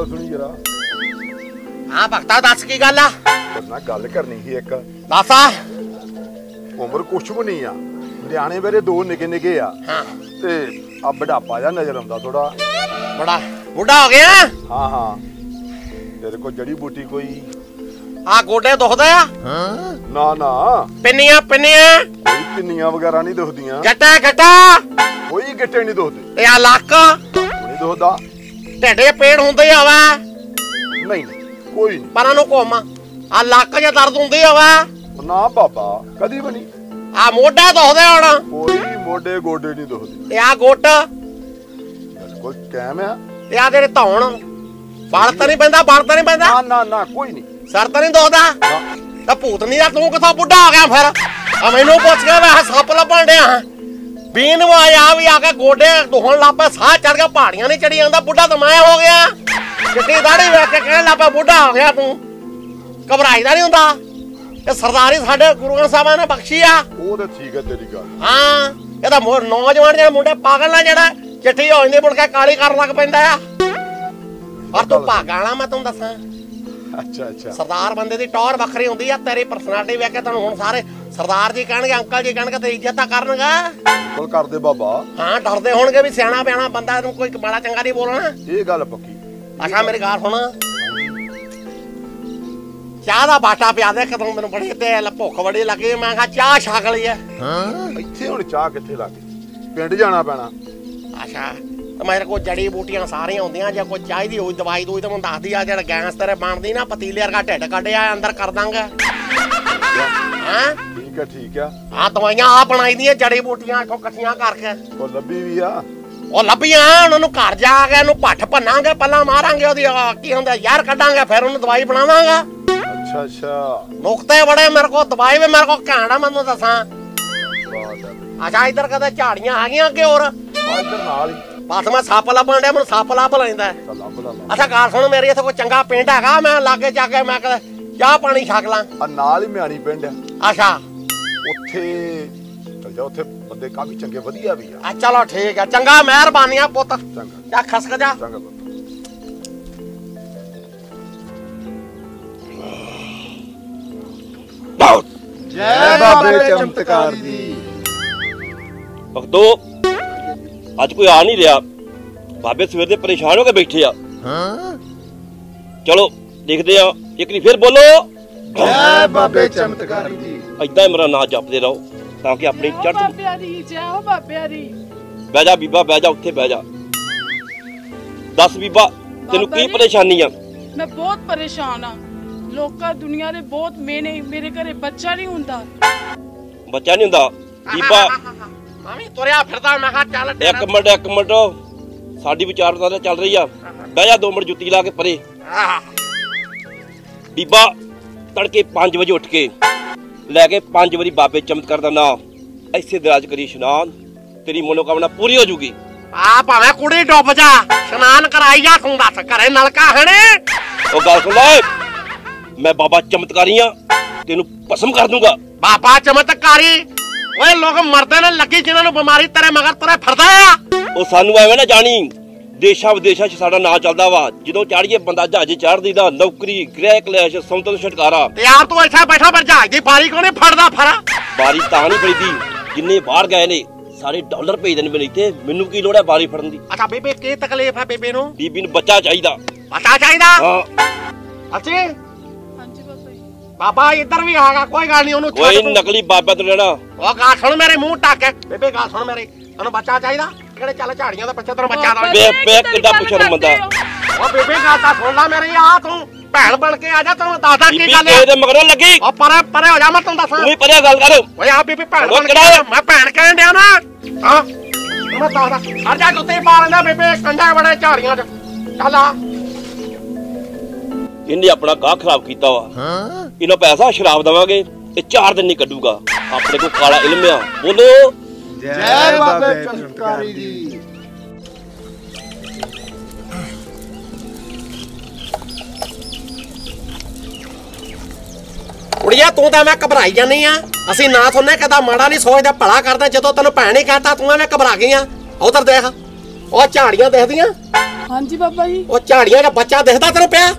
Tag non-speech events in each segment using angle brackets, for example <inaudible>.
ਗੱਲ ਸੁਣੀ ਜਰਾ। ਹਾਂ ਭਗਤਾ ਦੱਸ ਕੀ ਗੱਲ ਆ? ਨਾਲ ਗੱਲ ਕਰਨੀ ਸੀ ਇੱਕ। ਦੱਸ ਆ। ਉਮਰ ਕੁਛ ਵੀ ਨਹੀਂ ਆ। ਨਿਆਣੇ ਮੇਰੇ ਦੋ ਨਿੱਕੇ ਨਿੱਕੇ ਆ। ਹਾਂ। ਤੇ ਆ ਬੁਢਾਪਾ ਜਿਹਾ ਨਜ਼ਰ ਆਉਂਦਾ ਥੋੜਾ ਬੜਾ ਬੁੱਢਾ ਹੋ ਗਿਆ? ਹਾਂ ਹਾਂ। ਤੇਰੇ ਕੋਲ ਜੜੀ ਬੂਟੀ ਕੋਈ? ਆ ਗੋਡੇ ਦੁਖਦੇ ਆ? ਨਾ ਨਾ। ਪਿੰਨੀਆਂ ਪਿੰਨੀਆਂ? ਕੋਈ ਪਿੰਨੀਆਂ ਵਗੈਰਾ ਨਹੀਂ ਦੁਖਦੀਆਂ। ਗੱਟਾ ਗੱਟਾ? ਕੋਈ ਗਿੱਟੇ ਨਹੀਂ ਦੁਖਦੇ। ਤੇ ਆ ਲੱਕ। ਨਹੀਂ ਦੁਖਦਾ। ਢਿੱਡੇ ਪੇੜ ਹੁੰਦੇ ਆ ਵਾ। ਨਹੀਂ ਕੋਈ ਨਹੀਂ। ਪਰਾਂ ਨੂੰ ਘੁੰਮ। ਆ ਲੱਕ 'ਚ ਦਰਦ ਹੁੰਦੀ ਆ ਵਾ। ਨਾ ਬਾਬਾ ਕਦੀ ਵੀ ਨਹੀਂ। ਆ ਮੋਢਾ ਦੁਖਦੇ ਹੁਣ। ਕੋਈ ਮੋਢੇ ਗੋਡੇ ਨਹੀਂ ਦੁਖਦੇ। ਤੇ ਆ ਗੁੱਟ। ਕੋਈ ਕੈਮ ਆ। ਤੇ ਆ ਤੇਰੇ ਧੌਣ। ਬਲ ਤਾਂ ਨਹੀਂ ਪੈਂਦਾ ਬਲ ਤਾਂ ਨਹੀਂ ਪੈਂਦਾ। ਨਾ ਨਾ ਨਾ ਕੋਈ ਨਹੀਂ ਸਰ ਤਾਂ ਨਹੀਂ ਦੁਖਦਾ। ਤਾਂ ਭੂਤ ਨਹੀਂ ਦਾ ਤੂੰ ਕਿਥੋਂ ਬੁੱਢਾ ਹੋ ਗਿਆ ਫਿਰ? ਆ ਮੈਨੂੰ ਪੁੱਛ ਕੇ ਮੈਂ ਸੱਪ ਲੱਭਣ ਡਿਆ। ਬੀਨ ਨੂੰ ਆਇਆ ਵੀ ਆ ਕੇ ਗੋਡੇ ਦੁਖਣ ਲੱਪੇ ਸਾਹ ਚੜ ਗਿਆ ਪਹਾੜੀਆਂ ਨਹੀਂ ਚੜੀ ਜਾਂਦਾ ਬੁੱਢਾ ਤਾਂ ਮੈਂ ਹੋ ਗਿਆ। ਚਿੱਟੀ ਦਾੜੀ ਵੇਖ ਕੇ ਕਹਿਣ ਲੱਪਾ ਬੁੱਢਾ ਹੋ ਗਿਆ ਤੂੰ। ਘਬਰਾਈਦਾ ਨਹੀਂ ਹੁੰਦਾ। ਇਹ ਸਰਦਾਰੀ ਸਾਡੇ ਗੁਰੂਆਂ ਸਾਹਿਬਾਂ ਨੇ ਬਖਸ਼ੀ ਆ। ਉਹ ਤਾਂ ਠੀਕ ਹੈ ਤੇਰੀ ਗੱਲ। ਹਾਂ ਇਹਦਾ ਮੋਰ ਨੌਜਵਾਨ ਜਿਹੜੇ ਮੁੰਡੇ ਪਾਗਲ ਨਾ ਜਿਹੜਾ ਚਿੱਟੀ ਹੋ ਜਾਂਦੀ ਮੁੜ ਕੇ ਕਾਲੀ ਕਰਨ ਲੱਗ ਪੈਂਦਾ ਆ। ਔਰ ਤੂੰ ਭਾਗਾਣਾ ਮੈਂ ਤੈਨੂੰ ਦੱਸਾਂ। ਅੱਛਾ ਅੱਛਾ। ਸਰਦਾਰ ਬੰਦੇ ਦੀ ਟੌਰ ਵੱਖਰੀ ਹੁੰਦੀ ਆ ਤੇਰੀ ਪਰਸਨੈਲਿਟੀ ਵੇਖ ਕੇ ਤੈਨੂੰ ਹੁਣ ਸਾਰੇ ਸਰਦਾਰ ਜੀ ਕਹਿਣਗੇ ਅੰਕਲ ਜੀ ਕਹਿਣਗੇ ਤੇ ਇੱਜ਼ਤ ਤਾਂ ਕਰਨਗੇ। ਕੋਲ ਕਰਦੇ ਬਾਬਾ। ਹਾਂ ਡਰਦੇ ਹੋਣਗੇ ਵੀ ਸਿਆਣਾ ਪਿਆਣਾ ਬੰਦਾ ਨੂੰ ਕੋਈ ਮਾੜਾ ਚੰਗਾ ਨਹੀਂ ਬੋਲਣਾ। ਇਹ ਗੱਲ ਪੱਕੀ। ਅੱਛਾ ਮੇਰੀ ਗੱਲ ਸੁਣ। ਚਾਹ ਦਾ ਬਾਟਾ ਪਿਆ ਦੇ ਕਦੋਂ ਮੈਨੂੰ ਬੜੀ ਤੇ ਭੁੱਖ ਬੜੀ ਲੱਗੀ ਮੈਂ ਕਿਹਾ ਚਾਹ ਛਕ ਲਈ ਐ ਇੱਥੇ ਹੁਣ ਚਾਹ ਕਿੱਥੇ ਲੱਗੇ ਪਿੰਡ ਜਾਣਾ ਪੈਣਾ। ਅੱਛਾ। ਤੇ ਮੇਰੇ ਕੋਲ ਜੜੀ ਬੂਟੀਆਂ ਸਾਰੀਆਂ ਹੁੰਦੀਆਂ ਜੇ ਕੋਈ ਚਾਹੀਦੀ ਹੋਈ ਦਵਾਈ ਦੂਈ ਤਾਂ ਮੈਨੂੰ ਦੱਸਦੀ ਆ ਜਿਹੜਾ ਗੈਸ ਤੇਰੇ ਬਣਦੀ ਨਾ ਪਤੀਲੇ ਵਰਗਾ ਢਿੱਡ ਕੱਢਿਆ ਅੰਦਰ ਕਰ ਦਾਂਗੇ। ਹਾਂ? ਠੀਕ ਹੈ ਠੀਕ ਆ। ਆ ਦਵਾਈਆਂ ਆ ਬਣਾਈ ਦੀਆਂ ਜੜੀ ਬੂਟੀਆਂ ਇੱਥੋਂ ਇਕੱਠੀਆਂ ਕਰਕੇ। ਉਹ ਲੱਭੀ ਵੀ ਆ। ਉਹ ਲੱਭੀਆਂ ਉਹਨਾਂ ਨੂੰ ਘਰ ਜਾ ਕੇ ਉਹਨੂੰ ਪੱਠ ਭੰਨਾਂਗੇ ਪੱਲਾ ਮਾਰਾਂਗੇ ਉਹਦੀ ਕੀ ਹੁੰਦਾ ਯਾਰ ਕੱਢਾਂਗੇ ਫਿਰ ਉਹਨੂੰ ਦਵਾਈ ਬਣਾਵਾਂਗਾ। ਅੱਛਾ ਅੱਛਾ। ਨੁਕਤੇ ਬੜੇ ਮੇਰੇ ਕੋਲ ਦਵਾਈ ਵੀ ਮੇਰੇ ਕੋਲ ਘਾਣਾ ਮੈਨੂੰ ਦੱਸਾਂ। ਅੱਛਾ ਇੱਧਰ ਕਦੇ ਝਾੜੀਆਂ ਹੈਗੀਆਂ ਕਿ ਹੋਰ? ਆ ਇੱਧਰ ਨਾਲ ਹੀ। ਬਸ ਮੈਂ ਸੱਪ ਲੱਭਣ ਡਿਆ ਮੈਨੂੰ ਸੱਪ ਲੱਭ ਲੈਂਦਾ। ਅੱਛਾ ਗੱਲ ਸੁਣ ਮੇਰੀ ਇੱਥੇ ਕੋਈ ਚੰਗਾ ਪਿੰਡ ਹੈਗਾ? ਮੈਂ ਲਾਗੇ ਜਾ ਕੇ ਮੈਂ ਕਦੇ ਚਾਹ ਪਾਣੀ ਛਕ ਲਾਂ। ਆ ਨਾਲ ਹੀ ਮਿਆਣੀ ਪਿੰਡ ਆ। ਅੱਛਾ। ਉੱਥੇ ਚੱਲ ਜਾ ਉੱਥੇ ਬੰਦੇ ਕਾਫੀ ਚੰਗੇ ਵਧੀਆ ਵੀ ਆ। ਆ ਚਲੋ ਠੀਕ ਆ ਚੰਗਾ ਮਿਹਰਬਾਨੀਆਂ ਪੁੱਤ। ਚੰਗਾ। ਜਾ ਖਸਕ ਜਾ। ਚੰਗਾ ਜੈ ਬਾਬੇ ਚਮਤਕਾਰ ਦੀ ਭਗਤੋ ਅੱਜ ਕੋਈ ਆ ਨਹੀਂ ਰਿਹਾ। ਬਾਬੇ ਸਵੇਰ ਦੇ ਪਰੇਸ਼ਾਨ ਹੋ ਕੇ ਬੈਠੇ ਆ। ਹਾਂ ਚਲੋ ਦੇਖਦੇ ਆ। ਇੱਕ ਵਾਰੀ ਫਿਰ ਬੋਲੋ। ਜੈ ਬਾਬੇ ਚਮਤਕਾਰ ਦੀ ਐਦਾਂ ਹੀ ਮੇਰਾ ਨਾਂ ਜਪਦੇ ਰਹੋ ਤਾਂ ਕਿ ਆਪਣੀ ਜੈ ਚੜ੍ਹ ਬਾਬਿਆਂ ਦੀ ਜੈ ਹੋ ਬਾਬਿਆਂ ਦੀ। ਬਹਿ ਜਾ ਬੀਬਾ ਬਹਿ ਜਾ ਉੱਥੇ ਬਹਿ ਜਾ। ਦੱਸ ਬੀਬਾ ਤੈਨੂੰ ਕੀ ਜੀ। ਪਰੇਸ਼ਾਨੀ ਆ? ਮੈਂ ਬਹੁਤ ਪਰੇਸ਼ਾਨ ਆ। ਲੋਕਾਂ ਦੁਨੀਆ ਦੇ ਬਹੁਤ ਮੇਨੇ ਮੇਰੇ ਘਰੇ ਬੱਚਾ ਨਹੀਂ ਹੁੰਦਾ। ਬੱਚਾ ਨਹੀਂ ਹੁੰਦਾ। ਬੀਬਾ ਤੁਰਿਆ ਫਿਰਦਾ ਮੈਂ ਕਿਹਾ ਚੱਲ ਇੱਕ ਮਿੰਟ ਇੱਕ ਮਿੰਟ। ਸਾਡੀ ਵਿਚਾਰਧਾਰਾ ਚੱਲ ਰਹੀ ਆ। ਬਹਿ ਜਾ ਦੋ ਮਿੰਟ ਜੁੱਤੀ ਲਾ ਕੇ ਪਰੇ। ਆਹ, ਬੀਬਾ ਤੜਕੇ 5 ਵਜੇ ਉੱਠ ਕੇ ਲੈ ਕੇ 5 ਵਾਰੀ ਬਾਬੇ ਚਮਤਕਾਰ ਦਾ ਨਾਮ। ਐਸੇ ਦਰਾਜ ਕਰੀ ਇਸ਼ਨਾਨ ਤੇਰੀ ਮਨੋਕਾਮਨਾ ਪੂਰੀ ਹੋ ਜੂਗੀ। ਆ ਭਾਵੇਂ ਕੁੜੀ ਡੁੱਬ ਜਾ ਇਸ਼ਨਾਨ ਕਰਾਈ ਜਾ ਤੂੰ ਦੱਸ ਘਰੇ ਨਲਕਾ ਹਣੇ। ਉਹ ਗੱਲ ਸੁਣ ਲੈ ਮੈਂ ਬਾਬਾ ਚਮਤਕਾਰੀ ਆ ਤੈਨੂੰ ਭਸਮ ਕਰ ਦੂੰਗਾ। ਬਾਬਾ ਚਮਤਕਾਰੀ ਓਏ ਲੋਕ ਮਰਦੇ ਨੇ ਲੱਗੀ ਜਿਨ੍ਹਾਂ ਨੂੰ ਬਿਮਾਰੀ ਤੇਰੇ ਮਗਰ ਤੇਰੇ ਫਿਰਦਾ ਆ। ਉਹ ਸਾਨੂੰ ਐਵੇਂ ਨਾ ਜਾਣੀ ਦੇਸ਼ਾਂ ਵਿਦੇਸ਼ਾਂ 'ਚ ਸਾਡਾ ਨਾਂ ਚੱਲਦਾ ਵਾ। ਜਦੋਂ ਚਾੜੀਏ ਬੰਦਾ ਜਹਾਜ਼ ਚੜ੍ਹਦੀ ਦਾ ਨੌਕਰੀ ਗ੍ਰਹਿ ਕਲੈਸ਼ ਸਮਤਲ ਛਟਕਾਰਾ। ਤੇ ਯਾਰ ਤੂੰ ਇੱਥੇ ਬੈਠਾ ਫਿਰ ਜਹਾਜ਼ ਦੀ ਬਾਰੀ ਕੋਨੇ ਫੜਦਾ ਫਰਾ? ਬਾਰੀ ਤਾਂ ਨਹੀਂ ਫੜਦੀ ਜਿੰਨੇ ਬਾਹਰ ਗਏ ਨੇ ਸਾਰੇ ਡਾਲਰ ਭੇਜਦੇ ਨੇ ਮੈਨੂੰ ਇੱਥੇ। ਮੈਨੂੰ ਕੀ ਲੋੜ ਹੈ ਬਾਰੀ ਫੜਨ ਦੀ? ਅੱਛਾ ਬੇਬੇ ਕੀ ਤਕਲੀਫ ਹੈ ਬੇਬੇ ਨੂੰ? ਬੀਬੀ ਨੂੰ ਬੱਚਾ ਚਾਹੀਦਾ। ਪਤਾ ਚਾਹੀਦਾ? ਹਾਂ। ਅੱਛੀ ਬਾਬਾ ਇੱਧਰ ਵੀ ਆਗਾ ਕੋਈ ਗੱਲ ਨਹੀਂ ਉਹਨੂੰ ਕੋਈ। ਨਕਲੀ ਬਾਬਾ ਤੋਂ ਲੈਣਾ ਉਹ ਗੱਲ ਸੁਣ ਮੇਰੇ ਮੂੰਹ ਟੱਕ ਬੇਬੇ ਗੱਲ ਸੁਣ ਮੇਰੀ। ਤੈਨੂੰ ਬੱਚਾ ਚਾਹੀਦਾ? ਕਿਹੜੇ ਚੱਲ ਝਾੜੀਆਂ ਦੇ ਪਿੱਛੇ ਤੈਨੂੰ ਬੱਚਾ ਦਾ ਬਾਬਾ ਬੇ- ਗੱਲ ਪੁੱਛਣ ਬੰਦਾ? ਉਹ ਬੇਬੇ ਗੱਲ ਤਾਂ ਸੁਣ ਲੈ ਮੇਰੀ ਆ ਤੂੰ ਭੈਣ ਬਣ ਕੇ ਆ ਜਾ ਤੈਨੂੰ ਦੱਸਦਾ ਕੀ ਬੀਬੀ ਗੱਲ ਹੈ ਦੇ ਮਗਰੋਂ ਲੱਗੀ? ਉਹ ਪਰੇ ਪਰੇ ਹੋ ਜਾ ਮੈਂ ਤੈਨੂੰ ਦੱਸਾਂ। ਤੂੰ ਵੀ ਪਰਿਆ ਗੱਲ ਕਰ। ਓਏ ਆ ਬੀਬੀ ਭੈਣ ਬਣ ਕੇ ਮੈਂ ਭੈਣ ਕਹਿਣ ਡਿਆ ਨਾ। ਹਾਂ ਮੈਂ ਦੱਸਦਾ ਹਰ ਜਾ ਕੁੱਤੇ ਲੈਂਦਾ ਬੇਬੇ ਕੰਡਾ ਬੜੇ ਝਾੜੀਆਂ 'ਚ। ਚੱਲ ਆ। ਇਹਨੇ ਆਪਣਾ ਗਾਹ ਖਰਾਬ ਕੀਤਾ ਵਾ। ਹਾਂ? ਇਹਨੂੰ ਪੈਸਾ ਸ਼ਰਾਬ ਦਵਾਂਗੇ ਇਹ 4 ਦਿਨ ਨਹੀਂ ਕੱਢੂਗਾ। ਆਪਣੇ ਕੋਲ ਕਾਲਾ ਇਲਮ ਆ। ਬੋਲੋ। ਜੈ ਬਾਬੇ ਚਮਤਕਾਰੀ ਦੀ ਕੁੜੀਆ ਤੂੰ ਤਾਂ ਮੈਂ ਘਬਰਾਈ ਜਾਨੀ ਆ। ਅਸੀਂ ਨਾ ਸੁਣਨੇ ਕਦਾ ਮਾੜਾ ਨਹੀਂ ਸੋਚਦੇ ਭਲਾ ਕਰਦੇ ਜਦੋਂ ਤੈਨੂੰ ਭੈਣ ਹੀ ਕਹਤਾ ਤੂੰ ਐਵੇਂ ਘਬਰਾ ਗਈ ਆ। ਉਧਰ ਦੇਖ ਉਹ ਝਾੜੀਆਂ ਦੇਖਦੀਆਂ। ਹਾਂਜੀ ਬਾਬਾ ਜੀ। ਉਹ ਝਾੜੀਆਂ ਦਾ ਬੱਚਾ ਦਿਖਦਾ ਤੈਨੂੰ ਪਿਆ?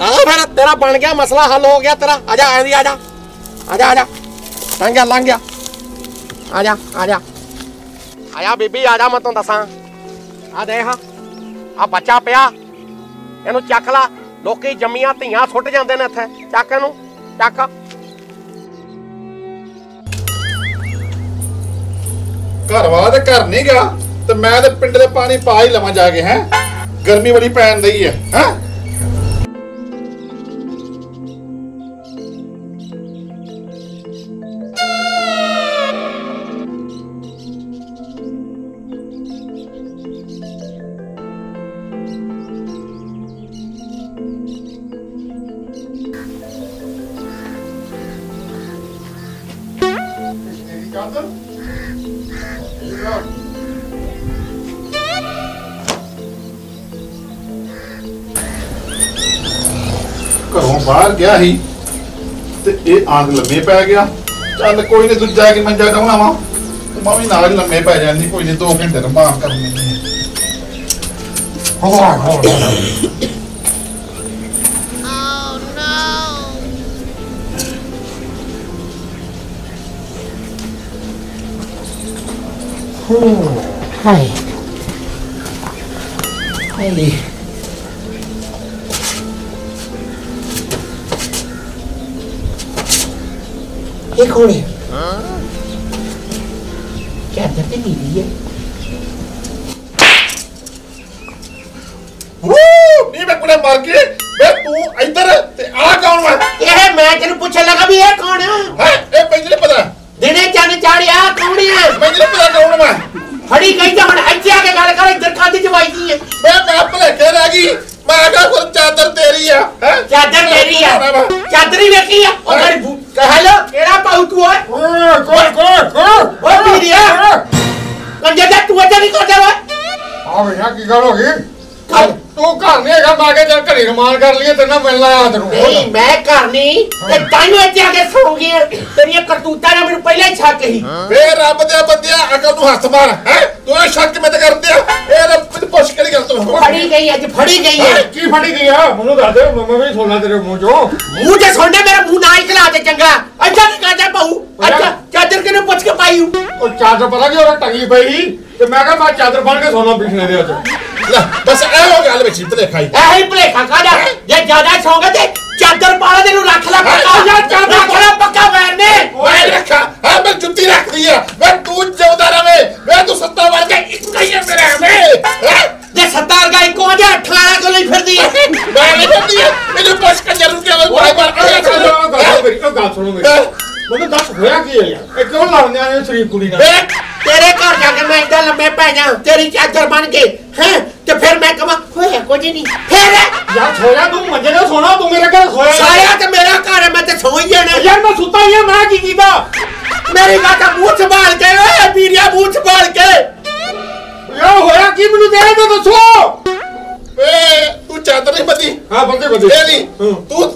ਆ ਫਿਰ ਤੇਰਾ ਬਣ ਗਿਆ, ਮਸਲਾ ਹੱਲ ਹੋ ਗਿਆ ਤੇਰਾ। ਆ ਜਾ ਆਂਦੀ ਆ ਜਾ। ਆ ਜਾ ਆ ਜਾ। ਲੰਘ ਗਿਆ ਲੰਘ ਗਿਆ। ਆ ਜਾ ਆ ਜਾ। ਆ ਜਾ, ਬੀਬੀ, ਆ ਜਾ, ਮੈਂ ਤੈਨੂੰ ਦੱਸਾਂ। ਆ ਦੇਖ, ਆ ਬੱਚਾ ਪਿਆ। ਇਹਨੂੰ ਚੱਕ ਲਾ। ਲੋਕੀ ਜੰਮੀਆਂ ਧੀਆਂ ਸੁੱਟ ਜਾਂਦੇ ਨੇ ਇੱਥੇ। ਚੱਕ ਇਹਨੂੰ, ਚੱਕ। ਘਰ ਵਾਲਾ ਤੇ ਘਰ ਨਹੀਂ ਗਿਆ, ਤੇ ਮੈਂ ਤੇ ਪਿੰਡ ਦੇ ਪਾਣੀ ਪਾ ਹੀ ਲਵਾਂ ਜਾ ਕੇ, ਹੈ? ਗਰਮੀ ਬੜੀ ਪੈਣ ਦਈ ਹੈ ਹੈ? ਗਿਆ ਸੀ ਤੇ ਇਹ ਆਂਗ ਲੰਮੇ ਪੈ ਗਿਆ। ਚੱਲ ਕੋਈ ਨਹੀਂ ਦੂਜਾ ਕਿ ਮੰਜਾ ਡਾਉਣਾ ਵਾ। ਮੈਂ ਵੀ ਨਾਲ ਲੰਮੇ ਪੈ ਜਾਂਦੀ ਕੋਈ ਨਹੀਂ 2 ਘੰਟੇ ਰਮਾਨ ਕਰ ਲੈਂਦੀ ਇਹ ਕੌਣ ਹੈ ਕਿਆ ਤੇ ਨੀਲੀ ਹੈ। ਨਹੀਂ ਮੈਂ ਕੁੜੇ ਮਰ ਗਈ। ਵੇ ਤੂੰ ਇੱਧਰ ਤੇ ਆ ਕੌਣ ਵਾ? ਇਹ ਮੈਂ ਤੈਨੂੰ ਪੁੱਛਣ ਲੱਗਾ ਵੀ ਇਹ ਕੌਣ ਹੈ ਹੈ? ਇਹ ਮੈਨੂੰ ਨਹੀਂ ਪਤਾ। ਦਿਨੇ ਚੰਨ ਚਾੜਿਆ ਕੌਣ ਹੈ ਮੈਨੂੰ ਨਹੀਂ ਪਤਾ ਕੌਣ ਵਾ। ਫੜੀ ਤਾਂ ਹੁਣ ਇੱਥੇ ਆ ਕੇ ਗੱਲ ਕਰ ਇੱਧਰ ਖਾਦੀ ਚ ਵੱਜਦੀ ਹੈ? ਮੈਂ ਮੈਂ ਭਲੇਖੇ ਰਹਿ ਗਈ। ਮੈਂ ਕਿਹਾ ਫਿਰ ਚਾਦਰ ਤੇਰੀ ਆ ਹੈ? ਚਾਦਰ ਮੇਰੀ ਆ। ਚਾਦਰ ਹੀ ਵੇਖੀ ਆ। ਉਹ ਤੇਰੀ ਬੂ ਹੈਲੋ ਕਿਹੜਾ ਪਾਉ ਤੂੰ ਓਏ? ਕੋਣ ਕੋਣ ਕੋਣ? ਓਏ ਪੀੜੀਆ ਕੰਜੇ ਤੂੰ ਇੱਥੇ ਨਹੀਂ ਕਰਦਾ ਓਏ? ਆ ਭਈਆ ਕੀ ਗੱਲ ਹੋ ਗਈ। ਤੂੰ ਘਰ ਨਹੀਂ ਹੈਗਾ ਮੈਂ ਕਿਹਾ ਚੱਲ ਰਮਾਨ ਕਰ ਲਈਏ ਤੈਨੂੰ ਮਿਲਣ ਆਇਆ ਤੈਨੂੰ। ਨਹੀਂ ਮੈਂ ਘਰ ਨਹੀਂ ਤੇ ਤਾਈਓ ਇੱਥੇ ਆ ਕੇ ਸੌਂ ਗਈ ਆ। ਤੇਰੀਆਂ ਕਰਤੂਤਾਂ ਨੇ ਮੈਨੂੰ ਪਹਿਲਾਂ ਹੀ ਛੱਕ ਹੀ। ਵੇ ਰੱਬ ਦੇ ਬੰਦਿਆ ਅਕਲ ਨੂੰ ਹੱਥ ਮਾਰ ਹੈ? ਤੂੰ ਇਹ ਸ਼ੱਕ ਮੈਂ ਤੇ ਕਰਦੇ ਆ? ਇਹ ਰੱਬ ਮੈਨੂੰ ਪੁੱਛ ਕਿਹੜੀ ਗੱਲ ਤੂੰ ਫੜੀ ਗਈ ਅੱਜ ਫੜੀ ਗਈ ਹੈ? ਕੀ ਫੜੀ ਗਈ ਆ? ਮੈਨੂੰ ਦੱਸ ਦੇ ਮੈਂ ਵੀ ਸੁਣਨਾ ਤੇਰੇ ਮੂੰਹ ਚੋਂ। ਮੂੰਹ ਤੇ ਸੁਣਨੇ ਮੇਰਾ ਮੂੰਹ ਨਾ ਹੀ ਖਲਾ ਦੇ ਚੰਗਾ। ਅੱਛਾ ਕੀ ਕਰਦਾ ਪਾਉ ਅੱਛਾ ਚਾਦਰ ਕਿਨੇ ਪੁੱਛ ਕੇ ਪਾਈ ਹੂੰ ਉਹ ਚਾਦਰ ਪਤਾ ਕੀ ਉਹ ਟੰਗੀ ਪਈ ਸੀ? ਤੇ ਮੈਂ ਕਿਹਾ ਮੈਂ ਚਾਦਰ ਬਣ ਕੇ ਸੋਣਾ ਬਿਛਨੇ ਦੇ ਅੱਜ ਲੈ ਬਸ ਇਹ ਹੋ ਗੱਲ ਵਿੱਚ ਭਲੇਖਾ ਹੀ ਇਹ ਹੀ ਭਲੇਖਾ ਕਾਦਾ ਜੇ ਜ਼ਿਆਦਾ ਸ਼ੌਂਕ ਹੈ ਤੇ ਚਾਦਰ ਪਾਲਾ ਤੈਨੂੰ ਰੱਖ ਲੈ ਪੱਕਾ। ਯਾਰ ਚਾਦਰ ਰੱਖ ਲੈ ਪੱਕਾ ਵੈਰ ਨੇ। ਮੈਂ ਰੱਖਾ ਹਾਂ ਮੈਂ ਜੁੱਤੀ ਰੱਖਦੀ ਆ। ਵੇ ਤੂੰ ਜਿਉਂਦਾ ਰਵੇਂ। ਵੇ ਤੂੰ ਸੱਤਾ ਵਰ ਕੇ ਇੱਕ ਹੀ ਆ ਮੇਰੇ ਹਮੇ ਹੈ? ਜੇ ਸੱਤਾਰ ਗਾਈ ਕੋ ਜੇ 18 ਕੋ ਲਈ ਫਿਰਦੀ? ਹੈ ਮੈਂ ਨਹੀਂ ਕਰਦੀ ਆ। ਮੈਨੂੰ ਪੁੱਛ ਕੇ ਜਰੂਰ ਕਿ ਉਹ ਬਾਈ ਉਹ ਗੱਲ ਸੁਣੋ ਮੇਰੀ। ਮੈਨੂੰ ਦੱਸ ਹੋਇਆ ਕੀ ਹੈ? ਯਾਰ ਇਹ ਕਿਉਂ ਲੜਨੇ ਆਏ ਸ਼ਰੀਫ ਕੁੜੀ ਨਾਲ? ਵੇ ਤੇਰੇ ਘਰ ਜਾ ਕੇ ਮੈਂ ਇਦਾਂ ਲੰਮੇ ਪੈ ਜਾ ਤੇਰੀ ਚਾਦਰ ਬਣ ਕੇ ਹੈ? ਤੇ ਫਿਰ ਮੈਂ ਕਹਾਂ ਹੋਇਆ ਕੁਝ ਨਹੀਂ। ਫਿਰ? ਯਾਰ ਸੋਇਆ ਤੂੰ ਮੰਜੇ ਤੇ ਸੋਣਾ ਤੂੰ ਮੇਰੇ ਘਰ ਸੋਇਆ। ਸਾਇਆ ਤੇ ਮੇਰਾ ਘਰ ਹੈ ਮੈਂ ਤੇ ਸੌਂ ਹੀ। ਜਾਣਾ ਯਾਰ ਮੈਂ ਸੁੱਤਾ ਹੀ ਆ ਮੈਂ ਕੀ ਕੀਤਾ? ਮੇਰੀ ਗੱਲ ਤਾਂ ਮੂੰਹ ਸੰਭਾਲ ਕੇ ਓਏ ਵੀਰਿਆ ਮੂੰਹ ਸੰਭਾਲ ਕੇ। ਯਾਰ ਹੋਇਆ ਕੀ ਮੈਨੂੰ ਦੇ ਦੇ ਦੱਸੋ? ਵੇ ਤੂੰ ਚਾਦਰ ਨਹੀਂ ਬੱਦੀ ਹਾਂ ਬੰਦੇ ਬੰਦੇ ਇਹ ਨਹੀਂ। ਤੂੰ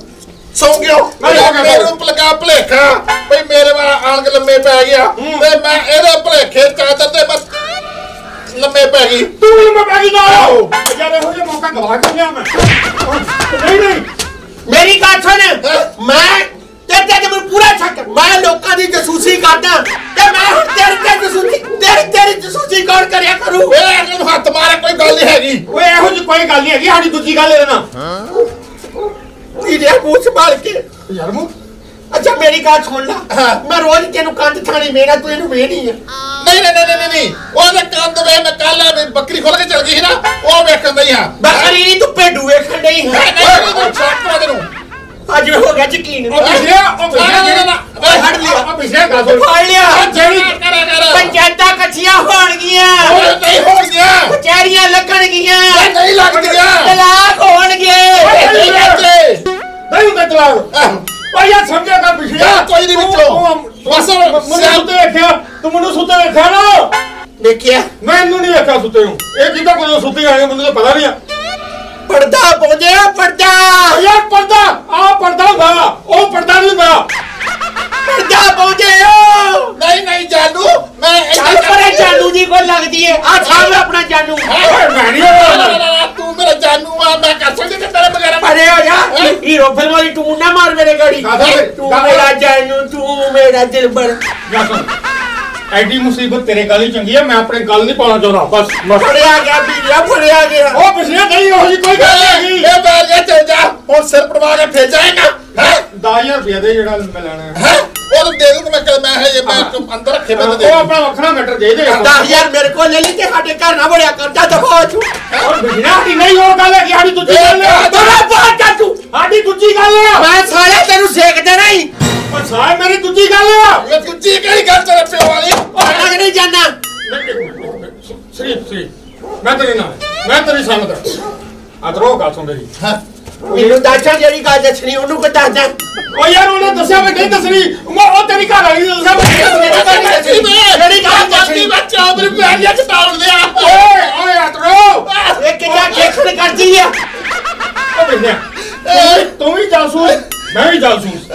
ਸੌਂ ਗਿਆ ਮੈਂ ਸੌਂ ਗਿਆ। ਮੇਰੇ ਨੂੰ ਲਗਾ ਭਲੇਖਾ। ਬਈ ਮੇਰੇ ਵਾਲਾ ਆਣ ਕੇ ਲੰਮੇ ਪੈ ਗਿਆ। ਤੇ ਮੈਂ ਇਹਦੇ ਭਲੇਖੇ ਚਾਦਰ ਤੇ ਬਸ ਲੰਮੇ ਪੈ ਗਈ। ਤੂੰ ਵੀ ਮੈਂ ਪੈਗੀ ਨਾ ਆਹੋ। ਯਾਰ ਇਹੋ ਜਿਹਾ ਮੌਕਾ ਗਵਾ ਕੇ ਲਿਆ ਮੈਂ। ਨਹੀਂ ਨਹੀਂ। ਮੇਰੀ ਗੱਲ ਸੁਣ। ਮੈਂ ਤੇ ਤੇ ਮੈਨੂੰ ਪੂਰਾ ਸ਼ੱਕ ਮੈਂ ਲੋਕਾਂ ਦੀ ਜਸੂਸੀ ਕਰਦਾ। ਤੇ ਮੈਂ ਹੁਣ ਤੇਰੀ ਤੇ ਜਸੂਸੀ ਤੇਰੀ ਤੇਰੀ ਜਸੂਸੀ ਕੌਣ ਕਰਿਆ ਕਰੂ? ਵੇ ਅਗਲੇ ਨੂੰ ਹੱਥ ਮਾਰੇ ਕੋਈ ਗੱਲ ਨਹੀਂ ਹੈਗੀ। ਓਏ ਇਹੋ ਜਿਹੀ ਕੋਈ ਗੱਲ ਨਹੀਂ ਹੈਗੀ। ਸਾਡੀ ਦੂਜੀ ਗੱਲ ਇਹਦੇ ਨਾਲ। ਵੀਰਿਆ ਮੂੰਹ ਸੰਭਾਲ ਕੇ। ਯਾਰ ਮੂੰ ਅੱਛਾ ਮੇਰੀ ਗੱਲ ਸੁਣ ਲੈ। ਮੈਂ ਰੋਜ਼ ਤੈਨੂੰ ਕੰਧ ਥਾਣੀ ਮੇਰਾ ਤੂੰ ਇਹਨੂੰ ਵੇਣੀ ਆ। ਨਹੀਂ ਨਹੀਂ ਨਹੀਂ ਨਹੀਂ ਨਹੀਂ ਉਹਦੇ ਕੰਦ ਵੇ ਮੈਂ ਕੱਲ ਬੱਕਰੀ ਖੋਲ ਕੇ ਚਲ ਗਈ ਸੀ ਨਾ ਉਹ ਵੇਖਣ ਦਈ ਹਾਂ ਬੱਕਰੀ ਨਹੀਂ ਤੂੰ ਭੇਡੂ ਵੇਖਣ ਡਈ ਨਹੀਂ ਹੈ ਨਹੀਂ ਤੂੰ ਛੱਡ ਤੈਨੂੰ। ਅੱਜ ਹੋ ਗਿਆ ਯਕੀਨ। ਉਹ ਪਿਛਲੇ ਉਹ ਪਿਛਲੇ ਨਾ, ਨਾ, ਓਏ ਹਟ ਲਿਆ। ਉਹ ਪਿਛਲੇ ਗੱਲ ਫੜ ਲਿਆ। ਜਿਹੜੀ ਕਰਾ ਕਰ ਪੰਚਾਇਤਾਂ ਇਕੱਠੀਆਂ ਹੋਣਗੀਆਂ। ਉਹ ਨਹੀਂ ਹੋ ਗਿਆ ਕਚਹਿਰੀਆਂ ਲੱਗਣਗੀਆਂ। ਨਹੀਂ ਲੱਗਦੀਆਂ। ਤਲਾਕ ਹੋਣਗੇ। ਨਹੀਂ ਹੁੰਦਾ ਤਲਾਕ। ਯਾਰ ਸਮਝਿਆ ਕਰ ਯਾਰ ਕੋਈ ਨਹੀਂ ਵਿੱਚੋਂ। ਬਸ ਮੈਨੂੰ ਸੁੱਤੇ ਵੇਖਿਆ ਤੂੰ ਮੈਨੂੰ ਸੁੱਤੇ ਵੇਖਿਆ ਨਾ। ਦੇਖਿਆ। ਮੈਨੂੰ ਨਹੀਂ ਵੇਖਿਆ ਸੁੱਤੇ ਨੂੰ। ਇਹ ਕਿੱਦਾਂ ਕੋਈ ਸੁੱਤੇ ਆਏ ਮੈਨੂੰ ਤਾਂ ਪਤਾ ਨਹੀਂ ਆ। ਪਰਦਾ ਪਹੁੰਚਿਆ ਪਰਦਾ। ਯਾਰ ਪਰਦਾ ਆ ਪਰਦਾ ਹੁੰਦਾ ਉਹ ਪਰਦਾ ਨਹੀਂ ਹੁੰਦਾ ਪਰਦਾ ਪਹੁੰਚਿਆ ਨਹੀਂ ਨਹੀਂ ਜਾਨੂ ਮੈਂ ਚੱਲ ਪਰੇ ਚਾਲੂ ਦੀ ਕੀ ਕੋਈ ਲੱਗਦੀ ਏ। ਆ ਸਾਹਮਣੇ ਆਪਣਾ ਜਾਨੂ। ਓਏ ਮੈਂ ਨਹੀਂ ਉਹ ਤੂੰ ਮੇਰਾ ਜਾਨੂ ਆ ਮੈਂ ਕਰ ਸਕਦੀ ਤੇਰੇ ਬਗੈਰ? ਅਰੇ ਹੋ ਜਾ। ਹੀਰੋ ਫਿਲਮ ਵਾਲੀ ਟੂਨ ਨਾ ਮਾਰ ਮੇਰੇ ਗਾੜੀ? ਤੂੰ? ਮੇਰਾ ਜਾਨੂ ਤੂੰ ਮੇਰਾ ਦਿਲਬਰ। ਜਾ। ਐਡੀ ਮੁਸੀਬਤ ਤੇਰੇ ਗੱਲ ਹੀ ਚੰਗੀ ਹੈ ਮੈਂ ਆਪਣੇ ਗੱਲ ਨਹੀਂ ਪਾਉਣਾ ਚਾਹੁੰਦਾ ਬਸ ਬਸ। ਫੜਿਆ ਗਿਆ ਵੀਰਿਆ ਫੜਿਆ ਗਿਆ। ਉਹ ਪਿਛਲੇ ਨਹੀਂ ਉਹ ਜੀ ਕੋਈ ਗੱਲ ਨਹੀਂ ਇਹ ਬਾਹਰ ਜਾ ਚੱਲ ਜਾ। ਹੁਣ ਸਿਰ ਪੜਵਾ ਕੇ ਫੇਰ ਜਾਏਗਾ। ਹੈ? 10000 ਰੁਪਏ ਦੇ ਜਿਹੜਾ ਮੈਂ ਲੈਣਾ ਹੈ। ਹੈ? ਉਹ ਦੇ ਦੂੰ ਮੈਂ ਕਲ ਮੈਂ ਹੈ ਮੈਂ ਤੂੰ ਅੰਦਰ ਰੱਖੇ ਮੈਂ ਦੇ ਉਹ ਆਪਣਾ ਵੱਖਰਾ ਮੈਟਰ ਦੇ ਦੇ। 10000 ਮੇਰੇ ਕੋਲ ਲੈ ਲਈ ਤੇ ਸਾਡੇ ਘਰ ਨਾ ਬੜਿਆ ਕਰਦਾ ਦਫਾ ਛੂ ਔਰ ਬਿਜਨਾ ਦੀ ਨਹੀਂ ਉਹ ਗੱਲ ਹੈ ਸਾਡੀ ਦੂਜੀ ਗੱਲ ਹੈ। ਬੜਾ ਬਾਤ ਚਾਚੂ ਸਾਡੀ ਦੂਜੀ ਗੱਲ ਹੈ। ਮੈਂ ਸਾਲਿਆ ਤੈਨੂੰ ਸੇਕ ਦੇਣਾ ਹੀ ਉਹ ਸਾਹ ਮੇਰੀ ਦੂਜੀ ਗੱਲ ਹੈ। ਇਹ ਦੂਜੀ ਕਿਹੜੀ ਗੱਲ ਤੇਰੇ ਪਿਓ ਵਾਲੀ? ਉਹ ਲੱਗ ਨਹੀਂ ਜਾਣਾ। ਸ੍ਰੀ ਸ੍ਰੀ ਮੈਂ ਤੇਰੇ ਨਾਲ ਮੈਂ ਤੇਰੀ ਸਮਝ ਅਦਰੋ ਗੱਲ ਸੁਣ ਮੇਰੀ। ਮੈਨੂੰ ਦੱਸਾਂ ਜਿਹੜੀ ਗੱਲ ਦੱਸਣੀ ਉਹਨੂੰ ਕੋ ਦੱਸਦਾ ਉਹ ਯਾਰ ਉਹਨੇ ਦੱਸਿਆ ਮੈਂ ਨਹੀਂ ਦੱਸਣੀ। ਮੈਂ ਉਹ ਤੇਰੀ ਘਰ ਵਾਲੀ ਨੇ ਦੱਸਿਆ ਮੈਂ ਨਹੀਂ ਦੱਸਣੀ ਜਿਹੜੀ ਗੱਲ ਦੱਸਣੀ। ਬੱਚਾ ਮੇਰੇ ਪੈਰੀਆਂ ਚ ਤਾਲ ਲਿਆ ਓਏ ਓਏ ਅਦਰੋ ਇਹ ਕਿੱਦਾਂ ਖੇਖਣ ਕਰਦੀ ਆ ਉਹ ਬਿਜਨਾ ਤੂੰ ਵੀ ਜਾਸੂਸ ਮੈਂ ਵੀ ਜਾਸੂਸ